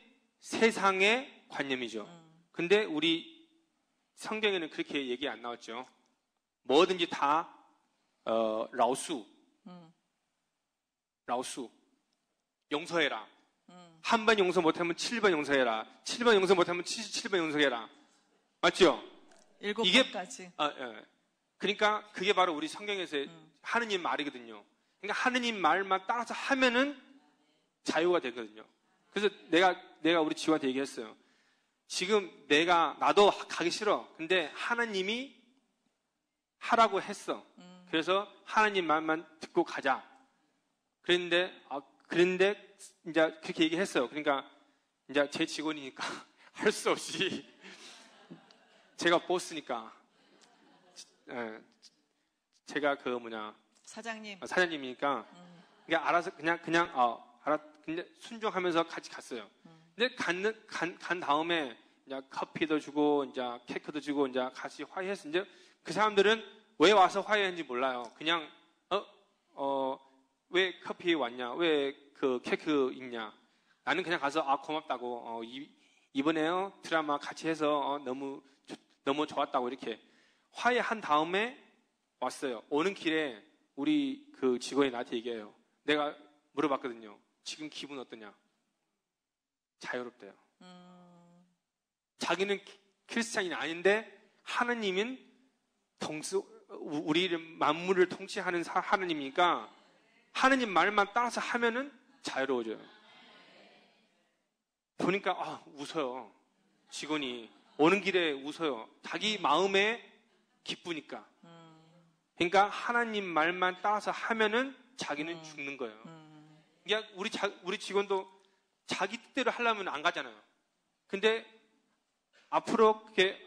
세상의 관념이죠. 근데 우리 성경에는 그렇게 얘기 안 나왔죠. 뭐든지 다 어, 라오수, 음. 라오수, 용서해라. 음. 한번 용서 못하면 7번 용서해라. 7번 용서 못하면 77번 용서해라. 맞죠? 일곱 이게- 번까지. 아, 예. 그러니까 그게 바로 우리 성경에서 하느님 말이거든요. 그러니까 하느님 말만 따라서 하면은 자유가 되거든요. 그래서 내가 내가 우리 지우한테 얘기했어요. 지금 내가 나도 가기 싫어. 근데 하나님이 하라고 했어. 그래서 하나님 말만 듣고 가자. 그랬는데 아 그런데 이제 그렇게 얘기했어요. 그러니까 이제 제 직원이니까 할 수 없이 제가 보스니까 예, 제가 그 뭐냐 사장님. 사장님이니까 그냥 알아서 그냥 그냥 어 알아 근데 순종하면서 같이 갔어요. 근데 간, 간, 간 다음에 이제 커피도 주고 이제 케이크도 주고 이제 같이 화해했어. 이제 그 사람들은 왜 와서 화해했는지 몰라요. 그냥 어 어 왜 커피 왔냐? 왜 그 케이크 있냐? 나는 그냥 가서 아 고맙다고 어, 이, 이번에요 드라마 같이 해서 어, 너무 좋- 너무 좋았다고 이렇게 화해한 다음에 왔어요. 오는 길에 우리 그 직원이 나한테 얘기해요. 내가 물어봤거든요. 지금 기분 어떠냐? 자유롭대요. 자기는 키- 크리스찬이 아닌데 하나님은 동수 우- 우리를 만물을 통치하는 사- 하나님이니까 하나님 말만 따라서 하면은 자유로워져요. 보니까 아, 웃어요. 직원이 오는 길에 웃어요. 자기 마음에 기쁘니까. 그러니까 하나님 말만 따라서 하면은 자기는 죽는 거예요. 그러니까 우리 자, 우리 직원도 자기 뜻대로 하려면 안 가잖아요. 근데 앞으로 그렇게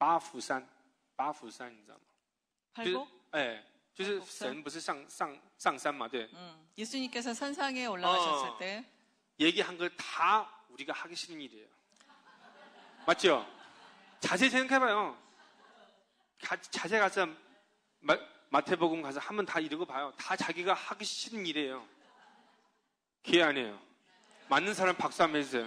八福山，八福山你知道吗？就是 팔복? 哎，就是八福山神不是上上上山嘛？对， 음, 예수님께서 산상에 올라가셨을 어. 때 얘기한 걸 다 우리가 하기 싫은 일이에요. 맞죠? 자세히 생각해봐요. 가- 자세히 가서 마, 마태복음 가서 한번 다 읽어봐요. 다 자기가 하기 싫은 일이에요. 기회 아니에요. 맞는 사람 박수 한번 해주세요.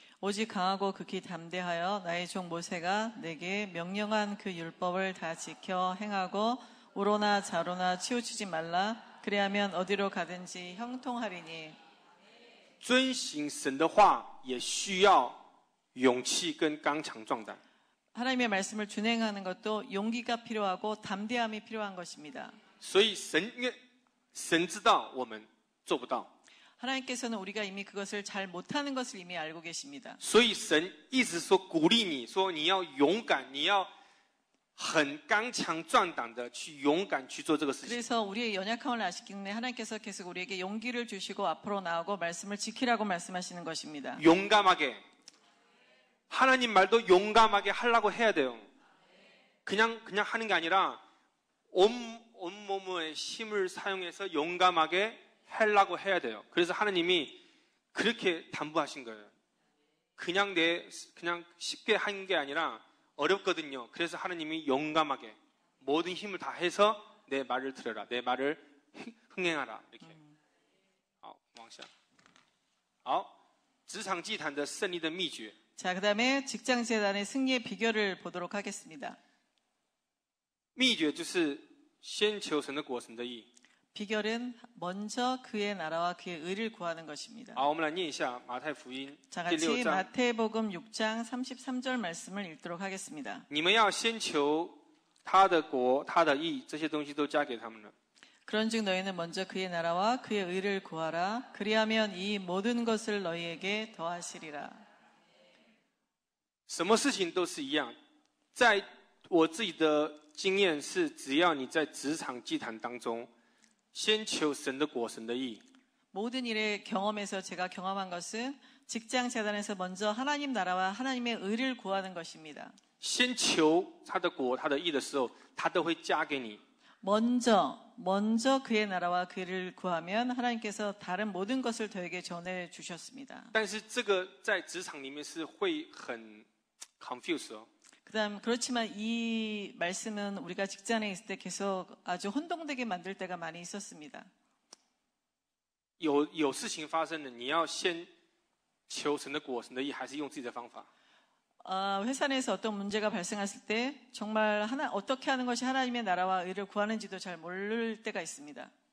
오직 강하고 극히 담대하여 나의 종 모세가 내게 명령한 그 율법을 다 지켜 행하고 우로나 좌로나 치우치지 말라 그리하면 어디로 가든지 형통하리니 遵行神的话也需要勇气跟刚强壮胆。 하나님의 말씀을 준행하는 것도 용기가 필요하고 담대함이 필요한 것입니다. 所以神因为神知道我们做不到， 하나님께서는 우리가 이미 그것을 잘 못하는 것을 이미 알고 계십니다. 所以神一直说鼓励你说你要勇敢，你要很刚强壮胆的去勇敢去做这个事情。 그래서 우리의 연약함을 아시기 때문에 하나님께서 계속 우리에게 용기를 주시고 앞으로 나오고 말씀을 지키라고 말씀하시는 것입니다. 용감하게 하나님 말도 용감하게 하려고 해야 돼요. 그냥 그냥 하는 게 아니라 온 온몸의 힘을 사용해서 용감하게 하려고 해야 돼요. 그래서 하나님이 그렇게 담보하신 거예요. 그냥 내 그냥 쉽게 한 게 아니라 어렵거든요. 그래서 하나님이 용감하게 모든 힘을 다 해서 내 말을 들어라. 내 말을 흥- 흥행하라. 이렇게. 好，往下。好，职场祭坛的胜利的秘诀。 자, 그 다음에 직장 재단의 승리의 비결을 보도록 하겠습니다. 秘诀就是先求神的国，神的义。 비결은 먼저 그의 나라와 그의 의를 구하는 것입니다. 好，我们来念一下马太福音 자, 第六 같이 章。 마태복음 6장 33절 말씀을 읽도록 하겠습니다. 你们要先求他的国，他的义，这些东西都加给他们了。 그런즉 너희는 먼저 그의 나라와 그의 의를 구하라. 그리하면 이 모든 것을 너희에게 더하시리라. 什么事情都是一样，在我自己的经验是，只要你在职场祭坛当中， 先求神的国，神的义， 모든 일의 경험에서 제가 경험한 것은 직장 재단에서 먼저 하나님 나라와 하나님의 의를 구하는 것입니다. 先求他的国，他的义的时候，他都会加给你。 먼저 먼저 그의 나라와 그의 의를 구하면 하나님께서 다른 모든 것을 저에게 전해 주셨습니다. 但是这个在职场里面是会很 confuse 哦。 그다음 그렇지만 이 말씀은 우리가 직장에 있을 때 계속 아주 혼동되게 만들 때가 많이 있었습니다. 有有事情发生了，你要先求神的国、神的义，还是用自己的方法？ 어, 회사 내에서 어떤 문제가 발생했을 때 정말 하나 어떻게 하는 것이 하나님의 나라와 의를 구하는지도 잘 모를 때가 있습니다.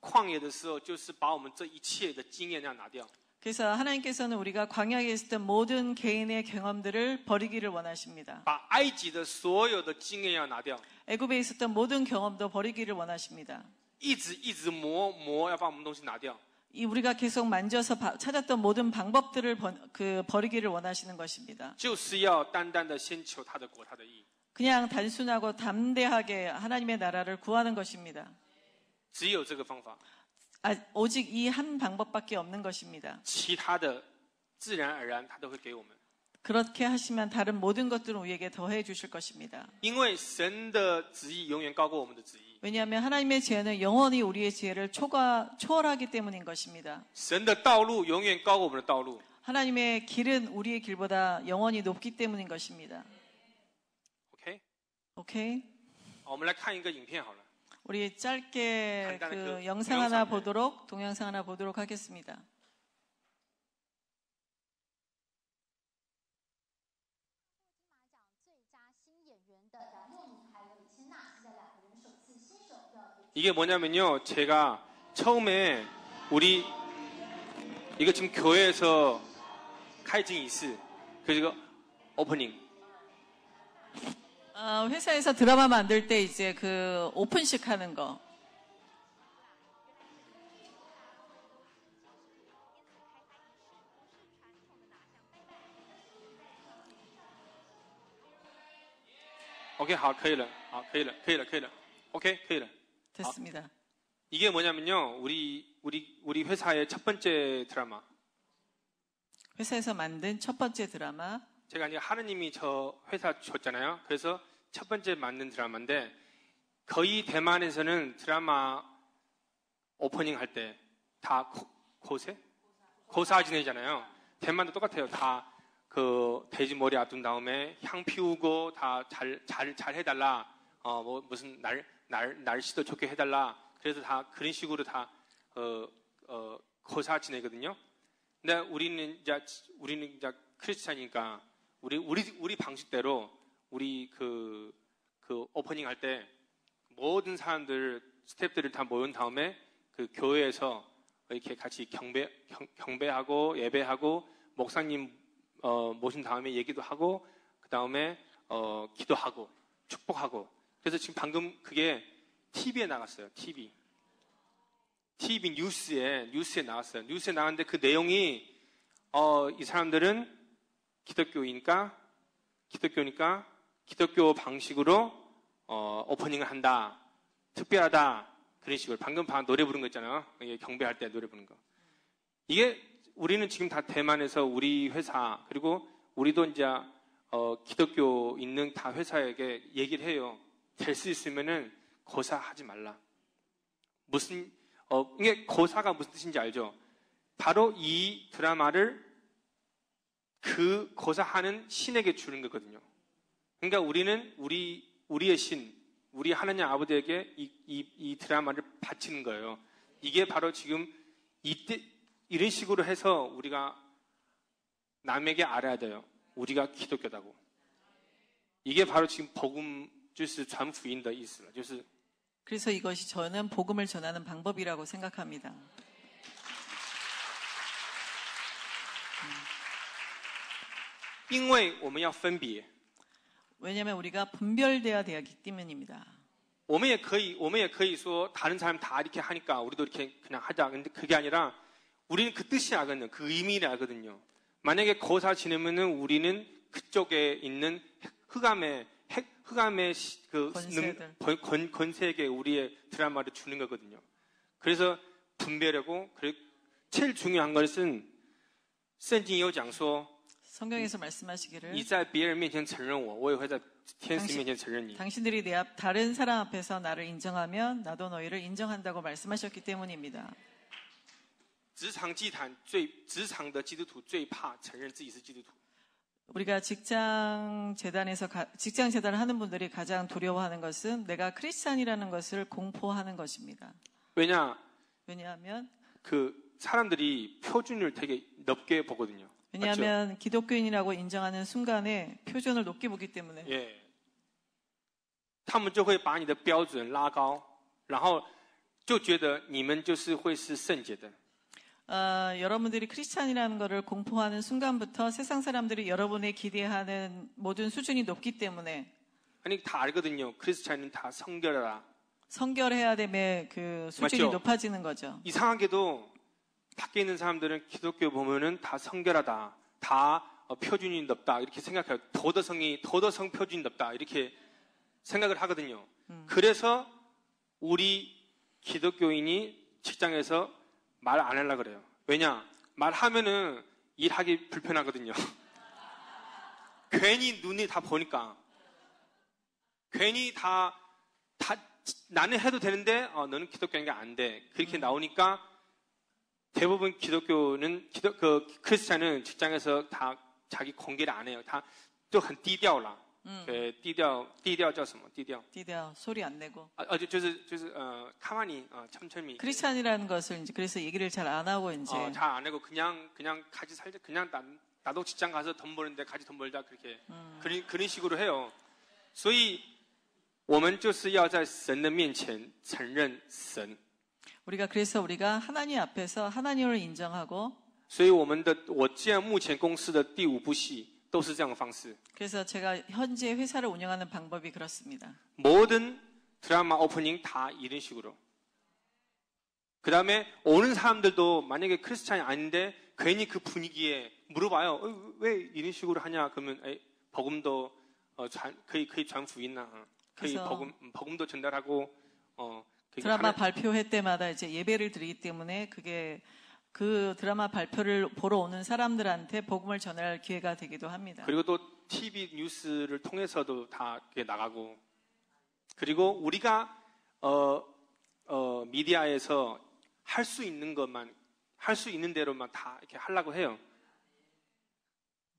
旷野的时候，就是把我们这一切的经验要拿掉， 그래서 하나님께서는 우리가 광야에 있었던 모든 개인의 경험들을 버리기를 원하십니다. 把埃及的所有的经验要拿掉， 애굽에 있었던 모든 경험도 버리기를 원하십니다. 一直一直磨磨，要把我们东西拿掉。 이 우리가 계속 만져서 바- 찾았던 모든 방법들을 번- 그 버리기를 원하시는 것입니다. 就是要单单的先求他的国，他的义。 그냥 단순하고 담대하게 하나님의 나라를 구하는 것입니다. 只有这个方法， 아, 오직 이 한 방법밖에 없는 것입니다. 其他的自然而然他都会给我们。 그렇게 하시면 다른 모든 것들은 우리에게 더해 주실 것입니다. 因为神的旨意永远高过我们的旨意， 왜냐하면 하나님의 지혜는 영원히 우리의 지혜를 초과, 초월하기 때문인 것입니다. 神的道路永远高过我们的道路， 하나님의 길은 우리의 길보다 영원히 높기 때문인 것입니다. ，OK， 오케이? 好我们来看一个影片好了。 우리 짧게 그, 그 영상 하나 네. 보도록 동영상 하나 보도록 하겠습니다. 이게 뭐냐면요. 제가 처음에 우리 이거 지금 교회에서 카이징 이스 그리고 오프닝 어, 회사에서 드라마 만들 때 이제 그 오픈식 하는 거. OK 好可以了好可以了可以了可以了 OK 可以了 됐습니다. 이게 뭐냐면요. 우리 우리 우리 회사의 첫 번째 드라마 회사에서 만든 첫 번째 드라마. 제가 이제 하느님이 저 회사 줬잖아요. 그래서 첫 번째 만든 드라마인데 거의 대만에서는 드라마 오프닝 할 때 다 고세 고사 지내잖아요. 대만도 똑같아요. 다 그 돼지 머리 앞둔 다음에 향 피우고 다 잘 잘 잘 해달라. 어 뭐 무슨 날 날 날씨도 좋게 해달라. 그래서 다 그런 식으로 다 어 어 고사 지내거든요. 근데 우리는 이제 우리는 이제 크리스찬이니까 우리 우리 우리 방식대로 우리 그 그 오프닝 할 때 모든 사람들 스태프들을 다 모은 다음에 그 교회에서 이렇게 같이 경배 경, 경배하고 예배하고 목사님 어, 모신 다음에 얘기도 하고 그 다음에 어, 기도하고 축복하고 그래서 지금 방금 그게 TV에 나갔어요. TV. TV 뉴스에 뉴스에 나왔어요. 뉴스에 나왔는데 그 내용이 어, 이 사람들은 기독교이니까 기독교니까 기독교 방식으로 어, 오프닝을 한다. 특별하다. 그런 식으로 방금 방 노래 부른 거 있잖아요. 경배할 때 노래 부르는 거. 이게 우리는 지금 다 대만에서 우리 회사 그리고 우리도 이제 어, 기독교 있는 다 회사에게 얘기를 해요. 될 수 있으면은 고사하지 말라. 무슨 어, 이게 고사가 무슨 뜻인지 알죠? 바로 이 드라마를 그 고사하는 신에게 주는 거거든요. 그러니까 우리는 우리 우리의 신, 우리 하나님 아버지에게 이, 이, 이 드라마를 바치는 거예요. 이게 바로 지금 이때 이런 식으로 해서 우리가 남에게 알아야 돼요. 우리가 기독교다고. 이게 바로 지금 복음 就是传福音的意思了，就是 그래서 이것이 저는 복음을 전하는 방법이라고 생각합니다. 因为我们要分别， 왜냐하면 우리가 분별되어야 되기 때문입니다. 我们也可以，我们也可以说다른 사람 다 이렇게 하니까 우리도 이렇게 그냥 하자. 근데 그게 아니라 우리는 그 뜻이 알거든요. 그 의미를 알거든요. 만약에 거사 지내면은 우리는 그쪽에 있는 흑암의 핵- 흑암의 시- 그 권세들. 능- 권, 권세에게 우리의 드라마를 주는 거거든요. 그래서 분별하고 그리고 제일 중요한 것은 圣经有讲说 성경에서 말씀하시기를 你在别人面前承认我，我也会在天使 당신 面前承认你。 당신들이 내 앞 다른 사람 앞에서 나를 인정하면 나도 너희를 인정한다고 말씀하셨기 때문입니다. 职场祭坛最职场的基督徒最怕承认自己是基督徒， 우리가 직장 재단에서 가- 직장 재단을 하는 분들이 가장 두려워하는 것은 내가 크리스찬이라는 것을 공포하는 것입니다. 왜냐 왜냐하면 그 사람들이 표준을 되게 높게 보거든요. 맞죠? 왜냐하면 기독교인이라고 인정하는 순간에 표준을 높게 보기 때문에 耶，他们就会把你的标准拉高，然后就觉得你们就是会是圣洁的。 어, 여러분들이 크리스찬이라는 것을 공포하는 순간부터 세상 사람들이 여러분의 기대하는 모든 수준이 높기 때문에 아니 다 알거든요. 크리스찬은 다 성결하다. 성결해야 됨의 그 수준이 맞죠? 높아지는 거죠. 이상하게도 밖에 있는 사람들은 기독교 보면은 다 성결하다, 다 어, 표준이 높다 이렇게 생각해요. 도덕성이 도덕성 표준이 높다 이렇게 생각을 하거든요. 그래서 우리 기독교인이 직장에서 말 안 하려 그래요. 왜냐 말하면은 일하기 불편하거든요. 괜히 눈이 다 보니까 괜히 다, 다 나는 해도 되는데 어, 너는 기독교인가 안 돼. 그렇게 나오니까 대부분 기독교는 기독 그 크리스찬은 직장에서 다 자기 공개를 안 해요. 다 또很低调啦。 음, 对，低调低调叫什么？低调 디디어 소리 안 내고. 啊啊，就就是就是呃，가만히아 천천히 크리스찬이라는 것을 이제 그래서 얘기를 잘 안 하고 이제 어, 잘 안 하고 그냥 그냥 같이 살자 그냥 나, 나도 직장 가서 돈 버는데 같이 돈 벌자 그렇게 그런 그런 식으로 해요. 所以我们就是要在神的面前承认神。 우리가 그래서 우리가 하나님 앞에서 하나님을 인정하고 所以我们的我既然目前公司的第五部戏都是这样的方式， 그래서 제가 현재 회사를 운영하는 방법이 그렇습니다. 모든 드라마 오프닝 다 이런 식으로. 그 다음에 오는 사람들도 만약에 크리스찬이 아닌데 괜히 그 분위기에 물어봐요. 어, 왜 이런 식으로 하냐? 그러면 에이, 복음도 어, 전, 거의 거의 전부인나 거의 그래서 복음 복음도 전달하고 어 그게 드라마 하나- 발표회 때마다 이제 예배를 드리기 때문에 그게 그 드라마 발표를 보러 오는 사람들한테 복음을 전할 기회가 되기도 합니다. 그리고 또 TV 뉴스를 통해서도 다 그게 나가고 그리고 우리가 어, 어, 미디어에서 할 수 있는 것만 할 수 있는 대로만 다 이렇게 하려고 해요.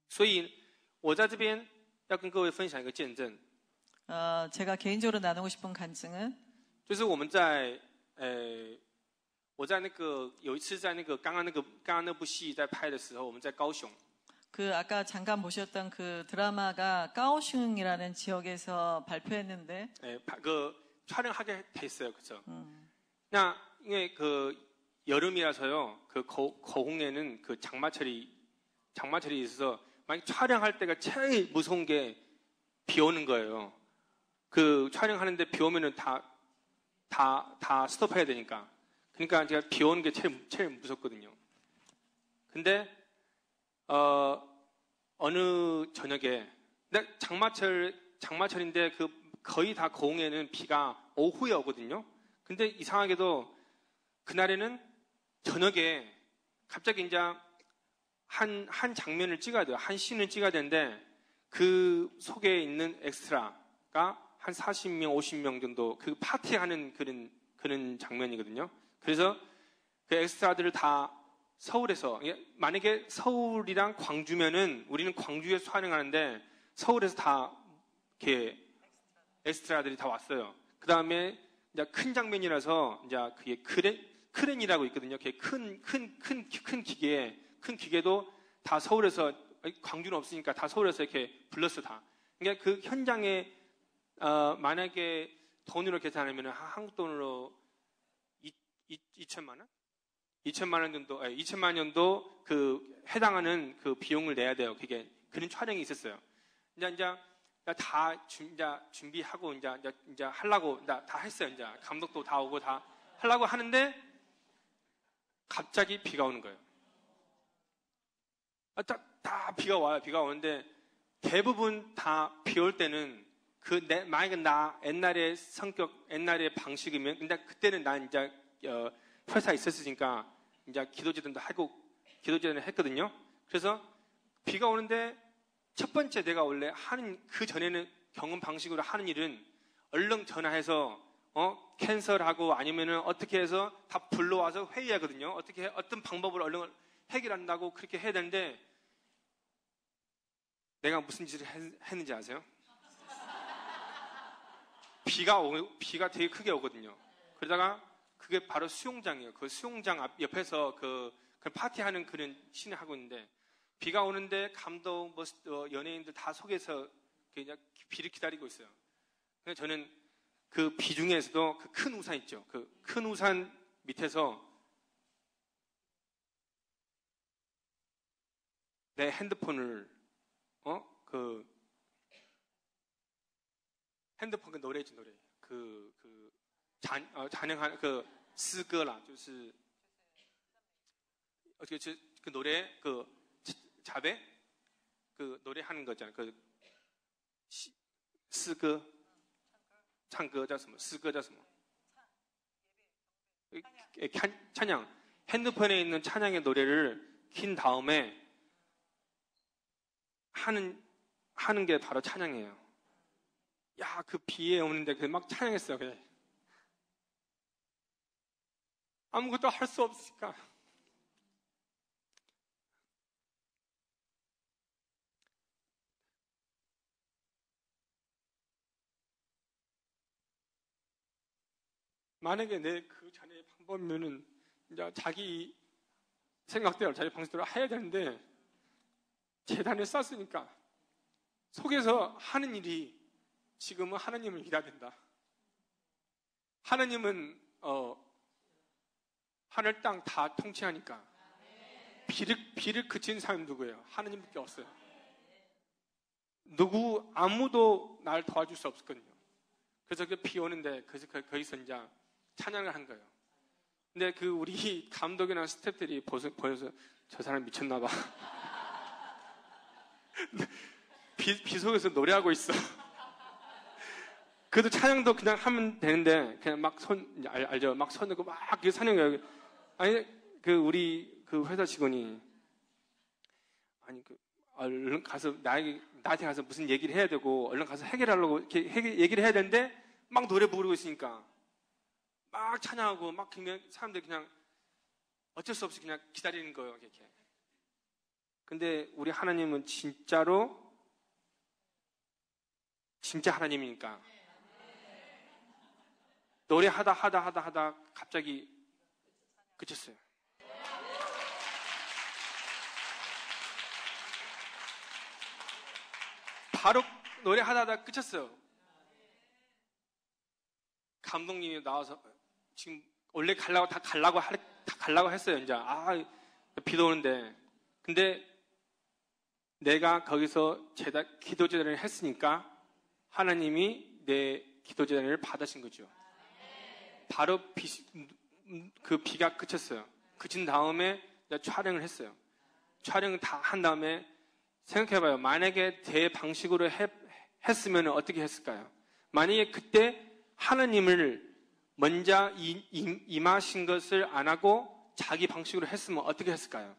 所以我在这边要跟各位分享一个见证， 어, 제가 개인적으로 나누고 싶은 간증은 就是我们在呃，我在那个有一次在那个刚刚那个刚刚那部戏在拍的时候，我们在高雄， 그 아까 잠깐 보셨던 그 드라마가 까오슝이라는 지역에서 발표했는데 哎，拍个 촬영하게 됐어요, 그죠? 음, 那因为그 여름이라서요, 그 거, 거홍에는 그 장마철이 장마철이 있어서 만약 촬영할 때가 제일 무서운 게 비 오는 거예요. 그 촬영하는데 비 오면은 다 다 다 스톱해야 되니까. 그러니까 제가 비 오는 게 제일 제일 무섭거든요. 근데 어 어느 저녁에 근데 장마철 장마철인데 그 거의 다 거홍에는 비가 오후에 오거든요. 근데 이상하게도 그날에는 저녁에 갑자기 이제 한, 한 장면을 찍어야 돼요. 한 씬을 찍어야 되는데 그 속에 있는 엑스트라가 한 40명, 50명 정도 그 파티하는 그런, 그런 장면이거든요. 그래서 그 엑스트라들을 다 서울에서, 만약에 서울이랑 광주면은 우리는 광주에서 촬영하는데 서울에서 다 이렇게 엑스트라들이 다 왔어요. 그 다음에 이제 큰 장면이라서 이제 그게 크레, 크렌이라고 있거든요. 그게 큰, 큰, 큰, 큰 기계, 큰 기계도 다 서울에서, 광주는 없으니까 다 서울에서 이렇게 불렀어, 다. 그러니까 그 현장에, 어, 만약에 돈으로 계산하면 한국 돈으로 2, 천만 원? 2천만 원 정도, 예, 2천만 원도 그 해당하는 그 비용을 내야 돼요. 그게 그런 촬영이 있었어요. 이제 이제 다 준, 이제 준비하고 이제 이제, 이제 하려고 이제 다 했어요. 이제 감독도 다 오고 다 하려고 하는데 갑자기 비가 오는 거예요. 아, 다, 다 비가 와요. 비가 오는데 대부분 다 비 올 때는 그 내, 만약에 나 옛날에 성격, 옛날의 방식이면 근데 그때는 난 이제 어, 회사에 있었으니까 이제 기도제단도 하고 기도제단을 했거든요. 그래서 비가 오는데 첫 번째 내가 원래 하는 그 전에는 경험 방식으로 하는 일은 얼른 전화해서 어 캔슬하고 아니면은 어떻게 해서 다 불러와서 회의하거든요. 어떻게 해- 어떤 방법으로 얼른 해결한다고 그렇게 해야 되는데 내가 무슨 짓을 했, 했는지 아세요? 비가 오, 비가 되게 크게 오거든요. 그러다가 그게 바로 수영장이에요. 그 수영장 앞 옆에서 그, 그 파티하는 그런 신을 하고 있는데 비가 오는데 감독, 뭐, 어, 연예인들 다 속에서 그냥 비를 기다리고 있어요. 그래서 저는 그 비 중에서도 그 큰 우산 있죠. 그 큰 우산 밑에서 내 핸드폰을 어 그 핸드폰 그 노래지 노래 그그 잔 어, 잔영한 그 스거라 就是 어떻게 저- 그 노래 그 자- 자배 그 노래 하는 거잖아요. 그 시, 스거 唱歌叫什么?诗歌叫什么? 예, 찬- 찬양. 핸드폰에 있는 찬양의 노래를 킨 다음에 하는 하는 게 바로 찬양이에요. 야, 그 비에 오는데 그막 찬양했어요. 그래. 아무것도 할 수 없으니까. 만약에 내 그 자녀의 방법면은 이제 자기 생각대로 자기 방식대로 해야 되는데 재단을 쌌으니까 속에서 하는 일이 지금은 하나님을 믿어야 된다. 하나님은 어, 하늘 땅 다 통치하니까 비를 비를 그친 사람이 누구예요? 하나님밖에 없어요. 누구 아무도 날 도와줄 수 없었거든요. 그래서 그 비 오는데 그래서 거- 거기서 이제 찬양을 한 거예요. 근데 그 우리 감독이나 보서, 보여서 저 사람 미쳤나 봐. 비, 비 속에서 노래하고 있어. 그래도 찬양도 그냥 하면 되는데 그냥 막 손 알죠? 막 손 넣고 막 찬양해요. 아니 그 우리 그 회사 직원이 아니 그 얼른 가서 나에게 나한테 가서 무슨 얘기를 해야 되고 얼른 가서 해결하려고 이렇게 해결- 얘기를 해야 되는데 막 노래 부르고 있으니까 막 찬양하고 막 그냥 사람들이 그냥 어쩔 수 없이 그냥 기다리는 거예요 이렇게. 근데 우리 하나님은 진짜로 진짜 하나님이니까 노래하다 하다 하다 하다 갑자기 그쳤어요. 바로 노래하다 하다 끝쳤어요. 감독님이 나와서 지금 원래 갈라고 다 갈라고 할- 다 갈라고 했어요. 이제 아 비도 오는데 근데 내가 거기서 제다 기도 제단을 했으니까 하나님이 내 기도 제단을 받으신 거죠. 바로 비, 그 비가 그쳤어요. 그친 다음에 촬영을 했어요. 촬영을 다 한 다음에 생각해봐요. 만약에 제 방식으로 해- 했으면 어떻게 했을까요? 만약에 그때 하나님을 먼저 임하신 것을 안 하고 자기 방식으로 했으면 어떻게 했을까요?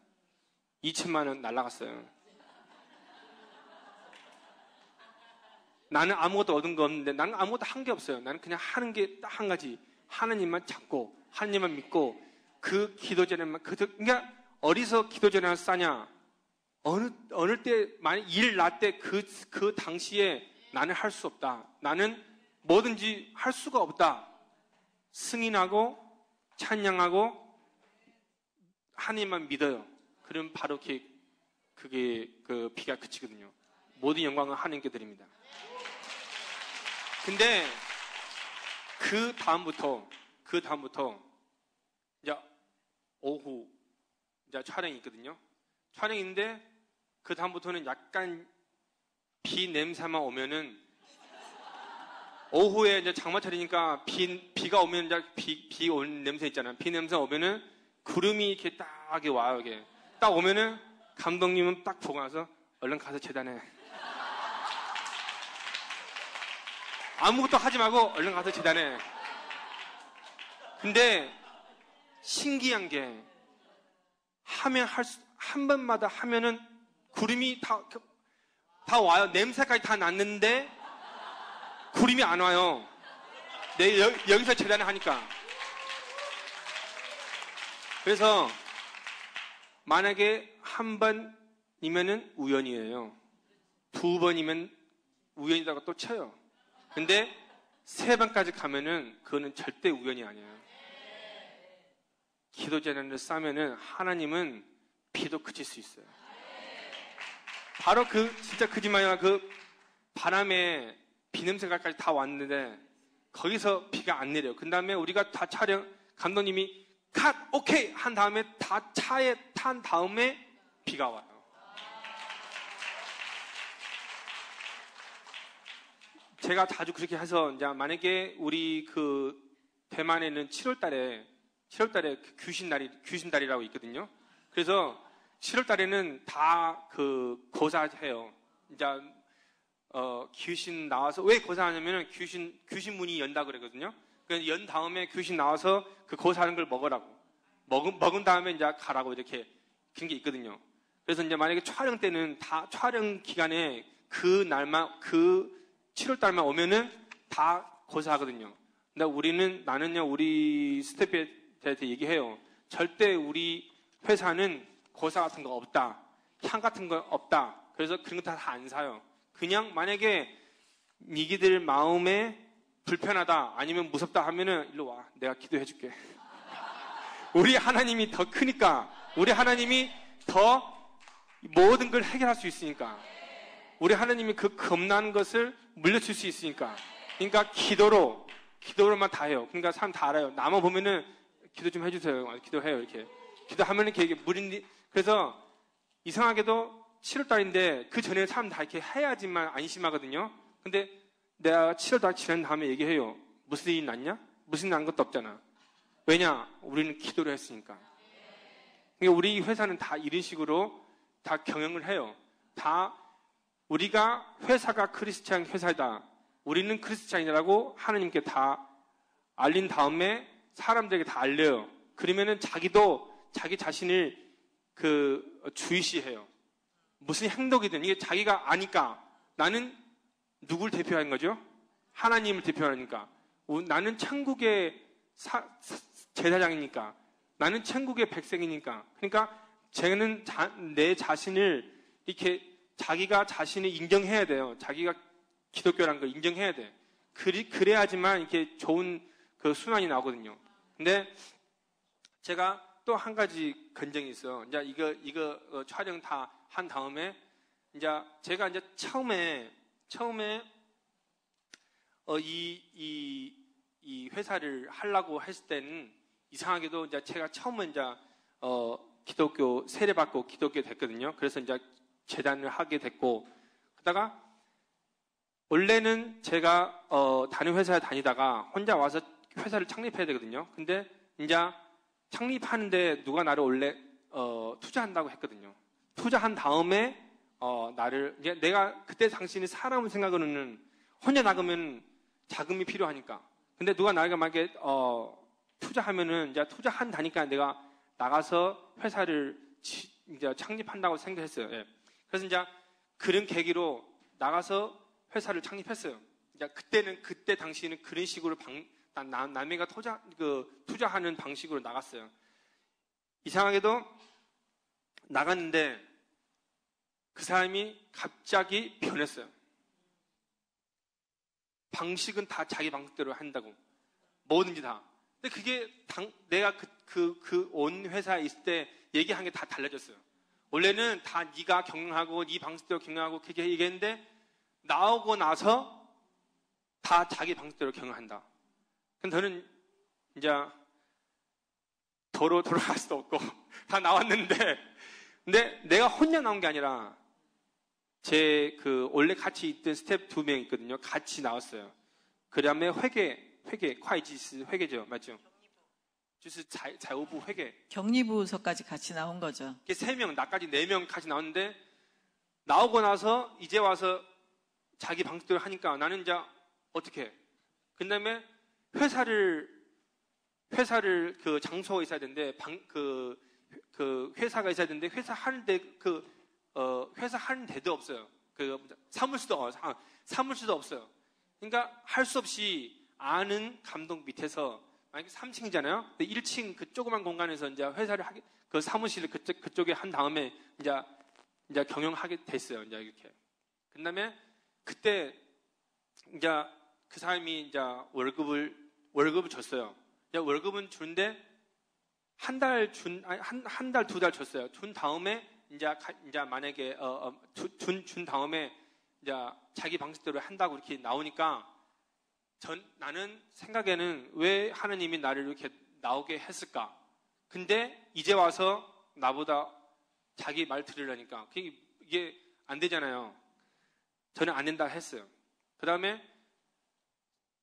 2천만 원 날라갔어요. 나는 아무것도 얻은 거 없는데 나는 아무것도 한 게 없어요. 나는 그냥 하는 게 딱 한 가지. 하나님만 찾고 하나님만 믿고 그 기도 제단만 그 그러니까 어디서 기도 제단을 싸냐? 어느 어느 때 만약 일날때그 그 당시에 나는 할 수 없다. 나는 뭐든지 할 수가 없다. 승인하고 찬양하고 하나님만 믿어요. 그럼 바로 이렇게 그게 그 비가 그치거든요. 모든 영광은 하나님께 드립니다. 근데 그 다음부터 그 다음부터 이제 오후 이제 촬영이 있거든요. 촬영이 있는데 그 다음부터는 약간 비 냄새만 오면은 오후에 이제 장마철이니까 비, 비가 오면 이제 비, 비 오는 냄새 있잖아요. 비 냄새 오면은 구름이 이렇게 딱 와요, 이게. 딱 오면은 감독님은 딱 보고 나서 얼른 가서 재단해. 아무것도 하지 말고 얼른 가서 재단해. 근데 신기한 게 하면 할 수, 한 번마다 하면은 구름이 다, 다 와요. 냄새까지 다 났는데 구름이 안 와요. 내 여, 여기서 재단을 하니까. 그래서 만약에 한 번이면은 우연이에요. 두 번이면 우연이다가 또 쳐요. 근데 세 번까지 가면은 그거는 절대 우연이 아니에요. 기도 제단을 싸면은 하나님은 비도 그칠 수 있어요. 바로 그 진짜 거짓말이야 그 바람에 비 냄새가까지 다 왔는데 거기서 비가 안 내려요. 그 다음에 우리가 다 촬영 감독님이 컷 오케이 한 다음에 다 차에 탄 다음에 비가 와요. 제가 자주 그렇게 해서 이제 만약에 우리 그 대만에 는 7월 달에 7월 달에 그 귀신 날이 귀신 달이라고 있거든요. 그래서 7월 달에는 다그 고사해요. 이제 어 귀신 나와서 왜 고사하냐면은 귀신 귀신 문이 연다 그러거든요. 그래서 연 다음에 귀신 나와서 그 고사하는 걸 먹으라고 먹은 먹은 다음에 이제 가라고 이렇게 그런 게 있거든요. 그래서 이제 만약에 촬영 때는 다 촬영 기간에 그 날만 그 7월 달만 오면은 다 고사하거든요. 근데 우리는 나는요 우리 스태프한테 얘기해요. 절대 우리 회사는 고사 같은 거 없다. 향 같은 거 없다. 그래서 그런 거 다 안 사요. 그냥 만약에 니기들 마음에 불편하다 아니면 무섭다 하면은 일로 와 내가 기도해 줄게 우리 하나님이 더 크니까 우리 하나님이 더 모든 걸 해결할 수 있으니까 우리 하나님이 그 겁나는 것을 물려줄 수 있으니까. 그러니까 기도로 기도로만 다 해요. 그러니까 사람 다 알아요. 나만 보면은 기도 좀 해주세요. 기도해요 이렇게. 기도하면은 이렇게 무린 그래서 이상하게도 7월달인데 그 전에 사람 다 이렇게 해야지만 안심하거든요. 근데 내가 7월달 지난 다음에 얘기해요. 무슨 일이 났냐? 무슨 일 난 것도 없잖아. 왜냐? 우리는 기도를 했으니까. 그러니까 우리 회사는 다 이런 식으로 다 경영을 해요. 다 우리가 회사가 크리스찬 회사다. 우리는 크리스찬이라고 하나님께 다 알린 다음에 사람들에게 다 알려요. 그러면은 자기도 자기 자신을 그 주의시해요. 무슨 행동이든 이게 자기가 아니까 나는 누굴 대표하는 거죠? 하나님을 대표하니까 나는 천국의 사- 사- 제사장이니까 나는 천국의 백성이니까 그러니까 쟤는 자- 내 자신을 이렇게 자기가 자신을 인정해야 돼요. 자기가 기독교라는 걸 인정해야 돼. 그리, 그래야지만 이렇게 좋은 그 순환이 나오거든요. 근데 제가 또 한 가지 건정이 있어요. 이제 이거, 이거 어, 촬영 다 한 다음에 이제 제가 이제 처음에, 처음에 어, 이, 이, 이 회사를 하려고 했을 때는 이상하게도 이제 제가 처음에 이제 어, 기독교 세례받고 기독교 됐거든요. 그래서 이제 재단을 하게 됐고 그러다가 원래는 제가 어, 다른 회사에 다니다가 혼자 와서 회사를 창립해야 되거든요. 근데 이제 창립하는데 누가 나를 원래 어, 투자한다고 했거든요. 투자한 다음에 어, 나를 내가 그때 당신이 사람을 생각으로는 혼자 나가면 자금이 필요하니까. 근데 누가 나에게 만약에 어, 투자하면은 이제 투자한다니까 내가 나가서 회사를 치- 이제 창립한다고 생각했어요. 예. 그래서 이제 그런 계기로 나가서 회사를 창립했어요. 이제 그때는 그때 당시에는 그런 식으로 방, 남- 남, 남해가 투자 그 투자하는 방식으로 나갔어요. 이상하게도 나갔는데 그 사람이 갑자기 변했어요. 방식은 다 자기 방식대로 한다고. 뭐든지 다. 근데 그게 당- 내가 그, 그, 그 온 회사에 있을 때 얘기한 게 다 달라졌어요. 원래는 다 네가 경영하고 네 방식대로 경영하고 그렇게 얘기했는데 나오고 나서 다 자기 방식대로 경영한다. 근데 저는 이제 도로 돌아갈 수도 없고 다 나왔는데 근데 내가 혼자 나온 게 아니라 제 그 원래 같이 있던 스텝 두 명 있거든요. 같이 나왔어요. 그 다음에 회계, 회계, 会计师 회계죠. 맞죠? 격리부서까지 같이 나온 거죠. 세 명, 나까지 네명 같이 나왔는데 나오고 나서 이제 와서 자기 방식대로 하니까 나는 이제 어떻게? 그 다음에 회사를 회사를 그 장소가 있어야 되는데 방그그 회사가 있어야 되는데 회사 하는데 그 어, 회사 하는 데도 없어요. 그 사무실도 어, 사- 사무실도 없어요. 그러니까 할 수 없이 아는 감독 밑에서 만약에 3층이잖아요. 근데 1층 그 조그만 공간에서 이제 회사를 하게 그 사무실을 그쪽 그쪽에 한 다음에 이제 이제 경영하게 됐어요. 이제 이렇게. 그 다음에 그때 이제 그 사람이 이제 월급을 월급을 줬어요. 이제 월급은 주는데 한 달 준 한 한 달 두 달 줬어요. 준 다음에 이제 가- 이제 만약에 어준 준 다음에 이제 자기 방식대로 한다고 이렇게 나오니까 전 나는 생각에는 왜 하나님이 나를 이렇게 나오게 했을까? 근데 이제 와서 나보다 자기 말 들으려니까 그게 이게 안 되잖아요. 저는 안 된다 했어요. 그 다음에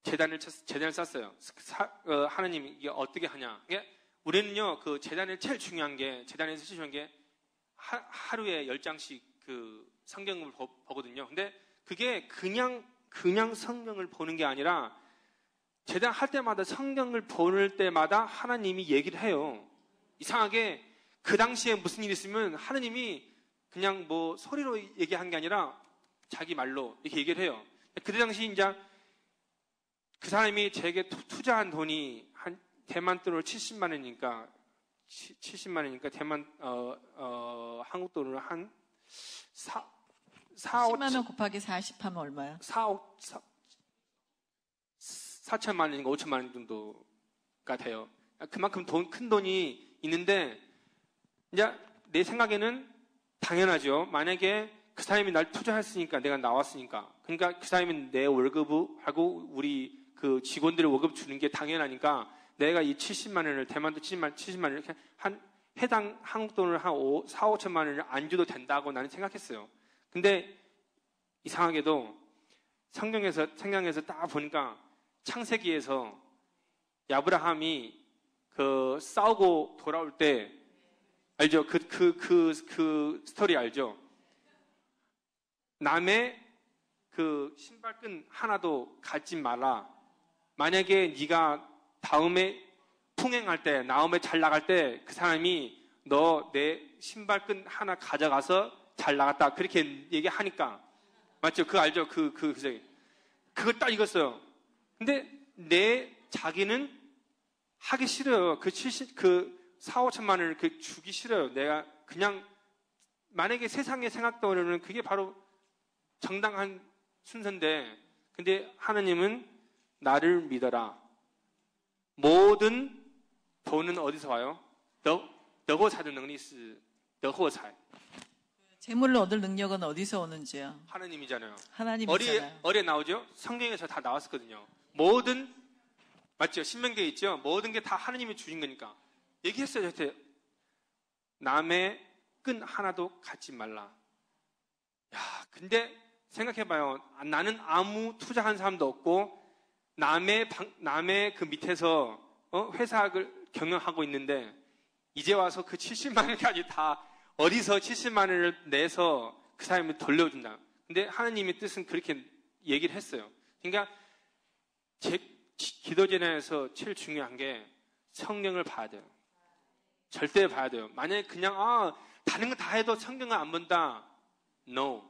재단을 쳤- 재단을 쌌어요. 사- 어, 하나님 이게 어떻게 하냐? 이게 우리는요 그 재단을 제일 중요한 게 재단에서 제일 중요한 게 하, 하루에 열 장씩 그 성경을 보, 보거든요. 근데 그게 그냥 그냥 성경을 보는 게 아니라 제단 할 때마다 성경을 보는 때마다 하나님이 얘기를 해요. 이상하게 그 당시에 무슨 일이 있으면 하나님이 그냥 뭐 소리로 얘기한 게 아니라 자기 말로 이렇게 얘기를 해요. 그때 당시 이제 그 사람이 제게 투- 투자한 돈이 한 대만 돈으로 70만 원이니까 70만 원이니까 대만 어, 어, 한국 돈으로 한 4, 4, 5, 10만 원 곱하기 40 하면 얼마야? 4억, 4, 4천만 원인가 5천만 원 정도가 돼요. 그만큼 돈, 큰 돈이 있는데, 이제 내 생각에는 당연하죠. 만약에 그 사람이 날 투자했으니까 내가 나왔으니까. 그러니까 그 사람이 내 월급하고 우리 그 직원들의 월급 주는 게 당연하니까 내가 이 70만 원을 대만도 70만, 70만 원 이렇게 한 해당 한국 돈을 한 5, 4, 5천만 원을 안 줘도 된다고 나는 생각했어요. 근데 이상하게도 성경에서 성경에서 딱 보니까 창세기에서 야브라함이 그 싸우고 돌아올 때 알죠? 그 그 그그 스토리 알죠? 남의 그 신발끈 하나도 갖지 말라. 만약에 네가 다음에 풍행할 때, 다음에 잘 나갈 때 그 사람이 너 내 신발끈 하나 가져가서 잘 나갔다 그렇게 얘기하니까 맞죠? 그 알죠? 그 그 그, 그걸 딱 읽었어요. 근데 내 자기는 하기 싫어요. 그 70, 그 4, 5천만 원을 그 주기 싫어요. 내가 그냥 만약에 세상의 생각대로는 그게 바로 정당한 순서인데 근데 하나님은 나를 믿어라. 모든 돈은 어디서 와요? 너, 너고 사는 능력이 너고 사. 재물을 얻을 능력은 어디서 오는지요? 하나님이잖아요. 하나님이잖아요. 어리에 나오죠? 성경에서 다 나왔었거든요. 모든, 맞죠? 신명기에 있죠? 모든 게 다 하나님이 주신 거니까. 얘기했어요, 저한테. 남의 끈 하나도 갖지 말라. 야, 근데 생각해봐요. 나는 아무 투자한 사람도 없고, 남의, 방- 남의 그 밑에서, 어, 회사를 경영하고 있는데, 이제 와서 그 70만 원까지 다 어디서 70만 원을 내서 그 사람을 돌려준다. 근데 하나님의 뜻은 그렇게 얘기를 했어요. 그러니까 제 기도 제단에서 제일 중요한 게 성경을 봐야 돼요. 절대 봐야 돼요. 만약에 그냥 아 다른 거 다 해도 성경을 안 본다. No.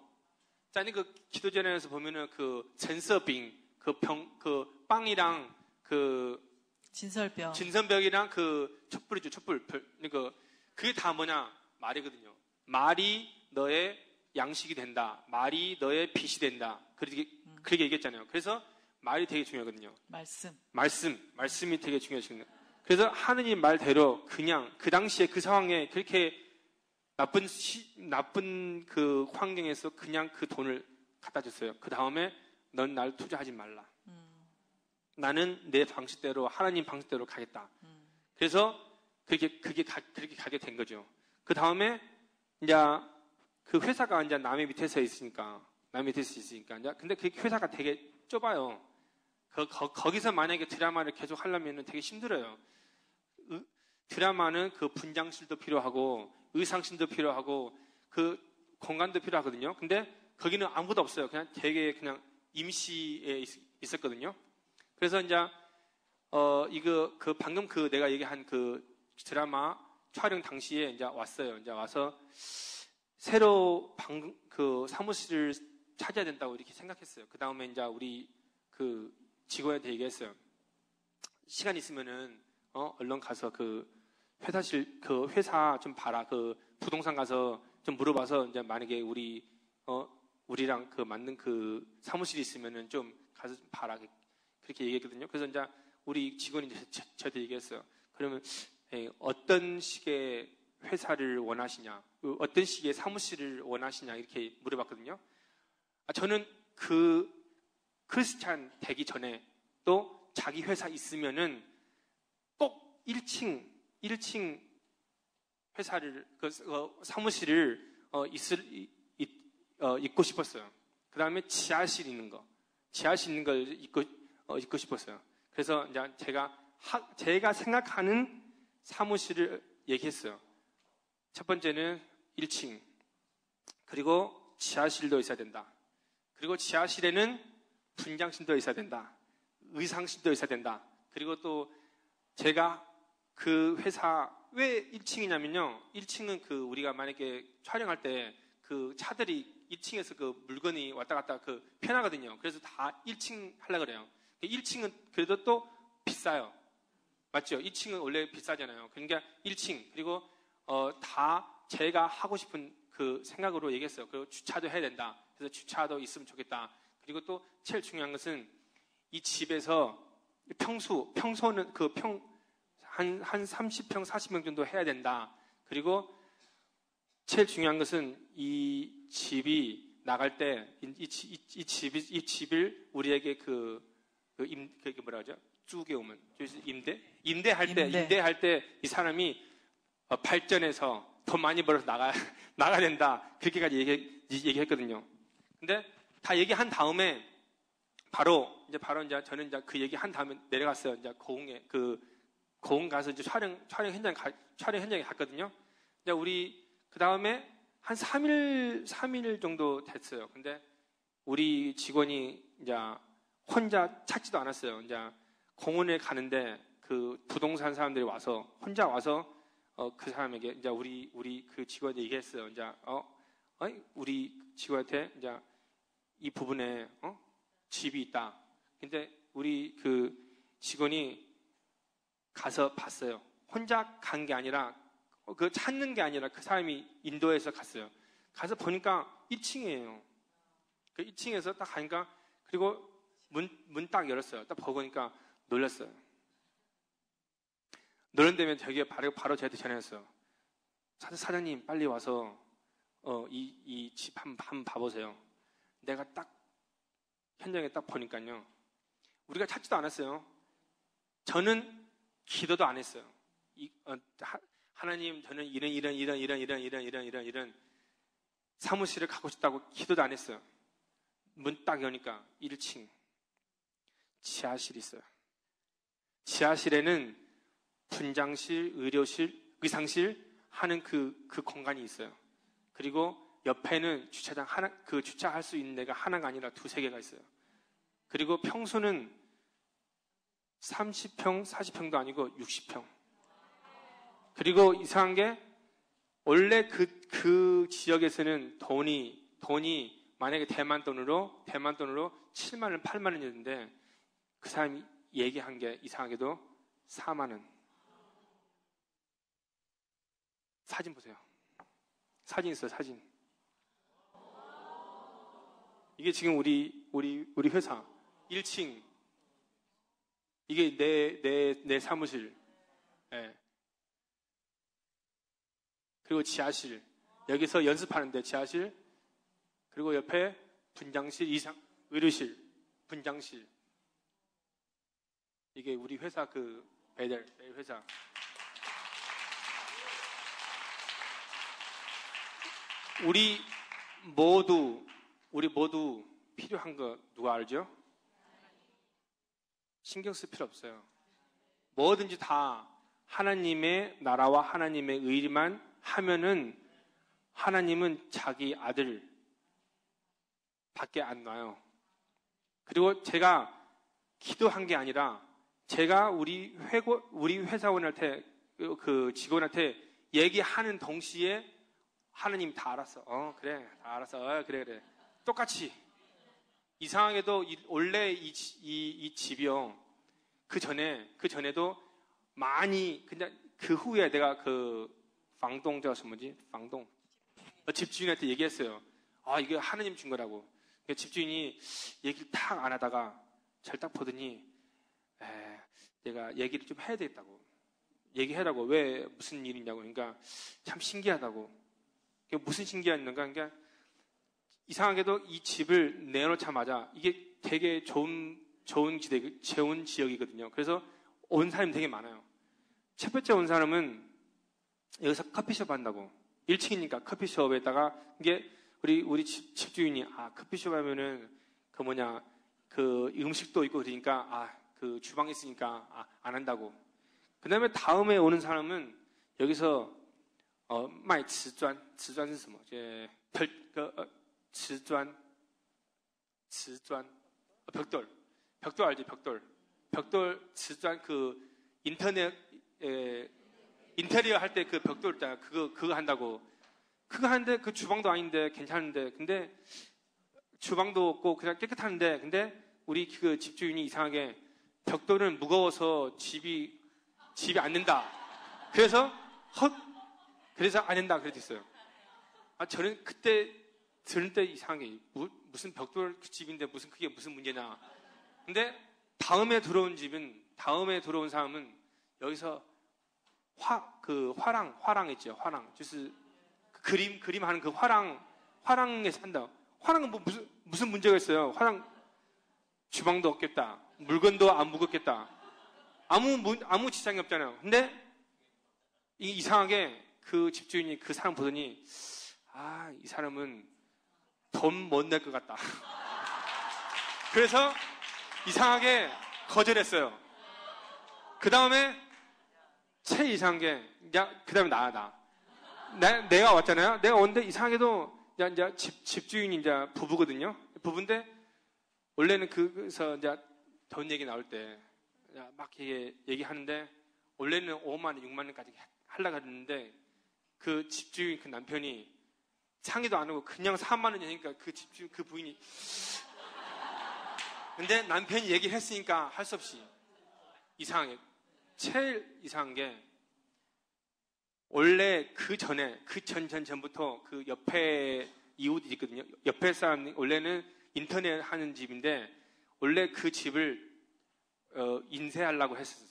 자, 그 기도 제단에서 보면은 그 전서빙 그병그 빵이랑 그 진설병. 진선벽이랑 그 촛불이죠, 촛불. 별, 그, 그게 다 뭐냐? 말이거든요. 말이 너의 양식이 된다. 말이 너의 빛이 된다. 그렇게, 그렇게 얘기했잖아요. 그래서 말이 되게 중요하거든요. 말씀. 말씀, 말씀이 되게 중요하시거든요. 그래서 하느님 말대로 그냥 그 당시에 그 상황에 그렇게 나쁜 시, 나쁜 그 환경에서 그냥 그 돈을 갖다 줬어요. 그 다음에 넌 날 투자하지 말라. 나는 내 방식대로 하나님 방식대로 가겠다. 그래서 그게 그게 가, 그렇게 가게 된 거죠. 그 다음에 이제 그 회사가 이제 남의 밑에서 있으니까 남의 밑에서 있으니까 이제 근데 그 회사가 되게 좁아요. 그, 거, 기서 만약에 드라마를 계속 하려면 되게 힘들어요. 의- 드라마는 그 분장실도 필요하고 의상실도 필요하고 그 공간도 필요하거든요. 근데 거기는 아무것도 없어요. 그냥 되게 그냥 임시에 있, 있었거든요. 그래서 이제 어 이거 그 방금 그 내가 얘기한 그 드라마 촬영 당시에 이제 왔어요. 이제 와서 새로 방 그 사무실을 찾아야 된다고 이렇게 생각했어요. 그 다음에 이제 우리 그 직원한테 얘기했어요. 시간 있으면은 어 얼른 가서 그 회사실 그 회사 좀 봐라. 그 부동산 가서 좀 물어봐서 이제 만약에 우리 어 우리랑 그 맞는 그 사무실이 있으면은 좀 가서 좀 봐라. 그렇게 얘기했거든요. 그래서 이제 우리 직원이 이제 저, 저한테 얘기했어요. 그러면 에, 어떤 식의 회사를 원하시냐, 그 어떤 식의 사무실을 원하시냐 이렇게 물어봤거든요. 아, 저는 그 크리스찬 되기 전에 또 자기 회사 있으면은 꼭 1층, 1층 회사를 그 어, 사무실을 어, 있을 이- 이- 어, 있고 싶었어요. 그 다음에 지하실 있는 거, 지하실 있는 걸 있고 어, 있고 싶었어요. 그래서 이제 제가 하- 제가 생각하는 사무실을 얘기했어요. 첫 번째는 1층, 그리고 지하실도 있어야 된다. 그리고 지하실에는 분장실도 있어야 된다. 의상실도 있어야 된다. 그리고 또 제가 그 회사 왜 1층이냐면요. 1층은 그 우리가 만약에 촬영할 때 그 차들이 1층에서 그 물건이 왔다 갔다 그 편하거든요. 그래서 다 1층 하려고 그래요. 1층은 그래도 또 비싸요. 맞죠? 2층은 원래 비싸잖아요. 그러니까 1층 그리고 어, 다 제가 하고 싶은 그 생각으로 얘기했어요. 그리고 주차도 해야 된다. 그래서 주차도 있으면 좋겠다. 그리고 또 제일 중요한 것은 이 집에서 평수, 평소는 그 평, 한, 한 30평, 40평 정도 해야 된다. 그리고 제일 중요한 것은 이 집이 나갈 때, 이, 이, 이, 이 집이, 이 집을 우리에게 그, 그 임, 그게 뭐라 하죠? 쭈게 오면. 임대? 임대할 때, 임대. 임대할 때 이 사람이 어, 발전해서 더 많이 벌어서 나가, 나가야 된다. 그렇게까지 얘기, 얘기했거든요. 근데 다 얘기한 다음에 바로 이제 바로 이제 저는 이제 그 얘기 한 다음에 내려갔어요. 이제 고흥에 그 고흥 가서 이제 촬영 촬영 현장 가, 촬영 현장에 갔거든요. 이제 우리 그 다음에 한 3일 3일 정도 됐어요. 근데 우리 직원이 이제 혼자 찾지도 않았어요. 이제 공원에 가는데 그 부동산 사람들이 와서 혼자 와서 어, 그 사람에게 이제 우리 우리 그 직원이 얘기했어요. 이제 어, 어이, 우리 직원한테 이제 이 부분에 어? 집이 있다. 근데 우리 그 직원이 가서 봤어요. 혼자 간 게 아니라 어, 그 찾는 게 아니라 그 사람이 인도에서 갔어요. 가서 보니까 1층이에요. 그 2층에서 딱 가니까 그리고 문 문 딱 열었어요. 딱 보니까 놀랐어요. 놀란다면 저기 바로 바로 저한테 전화했어요. 사- 사장님 빨리 와서 어, 이 이집 한번 한번 봐보세요. 내가 딱 현장에 딱 보니까요. 우리가 찾지도 않았어요. 저는 기도도 안 했어요. 이, 어, 하, 하나님, 저는 이런, 이런, 이런, 이런, 이런, 이런, 이런, 이런, 이런 사무실을 가고 싶다고 기도도 안 했어요. 문 딱 여니까 1층. 지하실이 있어요. 지하실에는 분장실, 의료실, 의상실 하는 그, 그 공간이 있어요. 그리고 옆에는 주차장 하나, 그 주차할 수 있는 데가 하나가 아니라 두세 개가 있어요. 그리고 평수는 30평, 40평도 아니고 60평. 그리고 이상한 게 원래 그, 그 지역에서는 돈이, 돈이 만약에 대만 돈으로, 대만 돈으로 7만원, 8만원이었는데 그 사람이 얘기한 게 이상하게도 4만원. 사진 보세요. 사진 있어요, 사진. 이게 지금 우리, 우리, 우리 회사 1층. 이게 내, 내, 내 사무실. 예. 그리고 지하실. 여기서 연습하는데 지하실. 그리고 옆에 분장실, 이상, 의료실, 분장실. 이게 우리 회사 그 배달, 회사. 우리 모두, 우리 모두 필요한 거 누가 알죠? 신경 쓸 필요 없어요. 뭐든지 다 하나님의 나라와 하나님의 의리만 하면은 하나님은 자기 아들 밖에 안 놔요. 그리고 제가 기도한 게 아니라 제가 우리 회고, 우리 회사원한테 그- 그 직원한테 얘기하는 동시에 하나님 다 알았어. 어, 그래. 다 알았어. 어, 그래, 그래. 똑같이. 이상하게도 이- 원래 이, 지- 이, 이 집이요. 그 전에, 그 전에도 많이, 그냥 그 후에 내가 그 방동, 저서 뭐지? 방동. 어, 집주인한테 얘기했어요. 아, 이게 하나님 준 거라고. 그 집주인이 얘기를 탁 안 하다가 잘딱 보더니, 에, 내가 얘기를 좀 해야 되겠다고. 얘기해라고. 왜, 무슨 일이냐고. 그러니까 참 신기하다고. 무슨 신기한가? 그러니까 이상하게도 이 집을 내놓자마자 이게 되게 좋은 좋은 지대, 좋은 지역이거든요. 그래서 온 사람이 되게 많아요. 첫 번째 온 사람은 여기서 커피숍 한다고. 1층이니까 커피숍에다가 이게 우리 우리 집, 집주인이 아 커피숍 하면은 그 뭐냐 그 음식도 있고 그러니까 아 그 주방에 있으니까 아, 안 한다고. 그다음에 다음에 오는 사람은 여기서 어, 卖瓷砖,瓷砖是什么? 이제 별, 그, 어, 瓷砖,瓷砖, 어, 벽돌. 벽돌 알지? 벽돌. 벽돌, 瓷砖, 그, 인터넷, 에, 인테리어 할 때 그 벽돌 있잖아. 그거, 그거 한다고. 그거 하는데 그 주방도 아닌데 괜찮은데. 근데 주방도 없고 그냥 깨끗한데. 근데 우리 그 집주인이 이상하게 벽돌은 무거워서 집이, 집이 안 된다. 그래서 헛, 그래서 안 된다. 그랬어요. 아 저는 그때 들을 때 이상하게 무, 무슨 벽돌 집인데 무슨 그게 무슨 문제냐. 근데 다음에 들어온 집은 다음에 들어온 사람은 여기서 화 그 화랑 화랑 있죠. 화랑就是그 그림 그림 하는 그 화랑 화랑에 산다. 화랑은 뭐 무슨 무슨 문제가 있어요? 화랑 주방도 없겠다 물건도 안 무겁겠다 아무 문- 아무 지장이 없잖아요 근데 이, 이상하게 그 집주인이 그 사람 보더니 아 이 사람은 돈 못 낼 것 같다 그래서 이상하게 거절했어요. 그 다음에 제일 이상한 게, 그 다음에 나야, 나. 나- 내가 왔잖아요. 내가 왔는데 이상하게도, 이제, 이제 집, 집주인이 이제 부부거든요. 부부인데, 원래는 그- 그래서 이제 돈 얘기 나올 때, 막 얘기, 얘기하는데, 원래는 5만 원, 6만 원까지 하려고 했는데, 그 집주인 그 남편이 상의도 안 하고 그냥 4만원이니까 그 집주인, 그 부인이 근데 남편이 얘기를 했으니까 할 수 없이 이상하게 제일 이상한 게 원래 그 전에 그 전 전 전부터 그 옆에 이웃이 있거든요. 옆에 사람 원래는 인터넷 하는 집인데 원래 그 집을 어, 인쇄하려고 했었어요.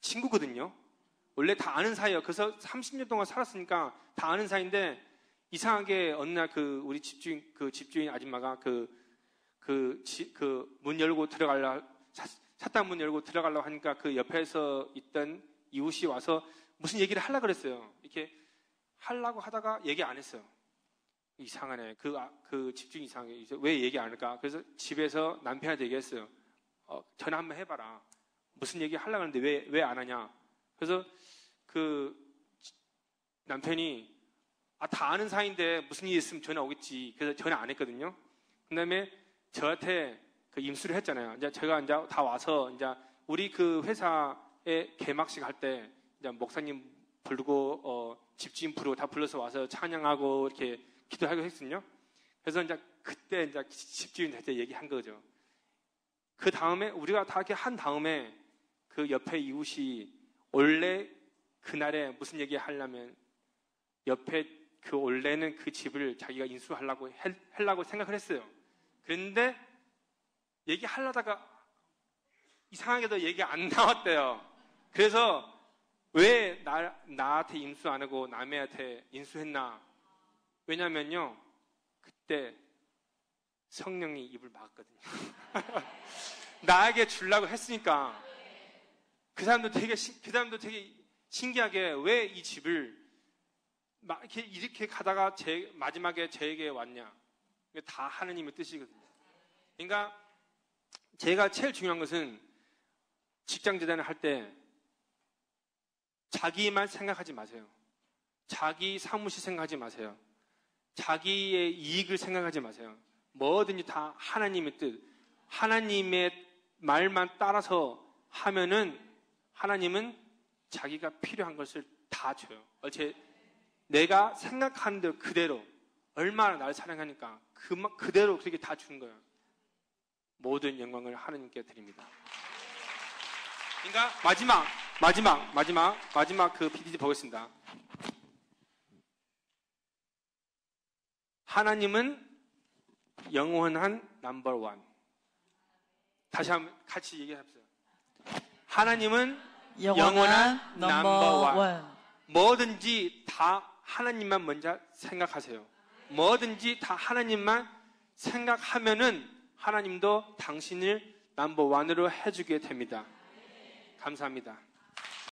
친구거든요. 원래 다 아는 사이예요. 그래서 30년 동안 살았으니까 다 아는 사이인데 이상하게 어느 날 그 우리 집주인 그 집주인 아줌마가 그 그, 지- 그, 문 열고 사- 사탕 문 열고 들어가려고 하니까 그 옆에서 있던 이웃이 와서 무슨 얘기를 하려고 그랬어요. 이렇게 하려고 하다가 얘기 안 했어요. 이상하네. 그, 아- 그 집주인 이상해. 이제 왜 얘기 안 할까? 그래서 집에서 남편한테 얘기했어요. 어, 전화 한번 해봐라. 무슨 얘기 하려고 하는데 왜, 왜 안 하냐? 그래서 그 지- 남편이 아, 다 아는 사이인데 무슨 일 있으면 전화 오겠지. 그래서 전화 안 했거든요. 그 다음에 저한테 그 임수를 했잖아요. 이제 제가 이제 다 와서 이제 우리 그 회사에 개막식 할 때 이제 목사님 부르고 어, 집주인 부르고 다 불러서 와서 찬양하고 이렇게 기도하고 했거든요. 그래서 이제 그때 이제 집주인한테 얘기한 거죠. 그 다음에 우리가 다 이렇게 한 다음에 그 옆에 이웃이 원래 그날에 무슨 얘기 하려면 옆에 그 원래는 그 집을 자기가 인수하려고 할- 하려고 생각을 했어요. 그런데 얘기하려다가 이상하게도 얘기 안 나왔대요. 그래서 왜 나, 나한테 인수 안 하고 남애한테 인수했나? 왜냐면요. 그때 성령이 입을 막았거든요. 나에게 주려고 했으니까 그 사람도 되게 신- 그 사람도 되게 신기하게 왜 이 집을 막 이렇게 이렇게 가다가 제 마지막에 제에게 왔냐? 이게 다 하느님의 뜻이거든요. 그러니까 제가 제일 중요한 것은 직장 재단을 할 때 자기만 생각하지 마세요. 자기 사무실 생각하지 마세요. 자기의 이익을 생각하지 마세요. 뭐든지 다 하나님의 뜻, 하나님의 말만 따라서 하면은 하나님은 자기가 필요한 것을 다 줘요. 어째 내가 생각하는 대로 그대로 얼마나 나를 사랑하니까 그 그대로 그렇게 다 주는 거예요. 모든 영광을 하나님께 드립니다. 그러니까 마지막 마지막 마지막 마지막 그 PPT 보겠습니다. 하나님은 영원한 넘버 원. 다시 한번 같이 얘기합시다. 하나님은 영원한 영원한 넘버 넘버 원. 원. 뭐든지 다 하나님만 먼저 생각하세요. 뭐든지 다 하나님만 생각하면은 하나님도 당신을 넘버 원으로 해주게 됩니다. 감사합니다.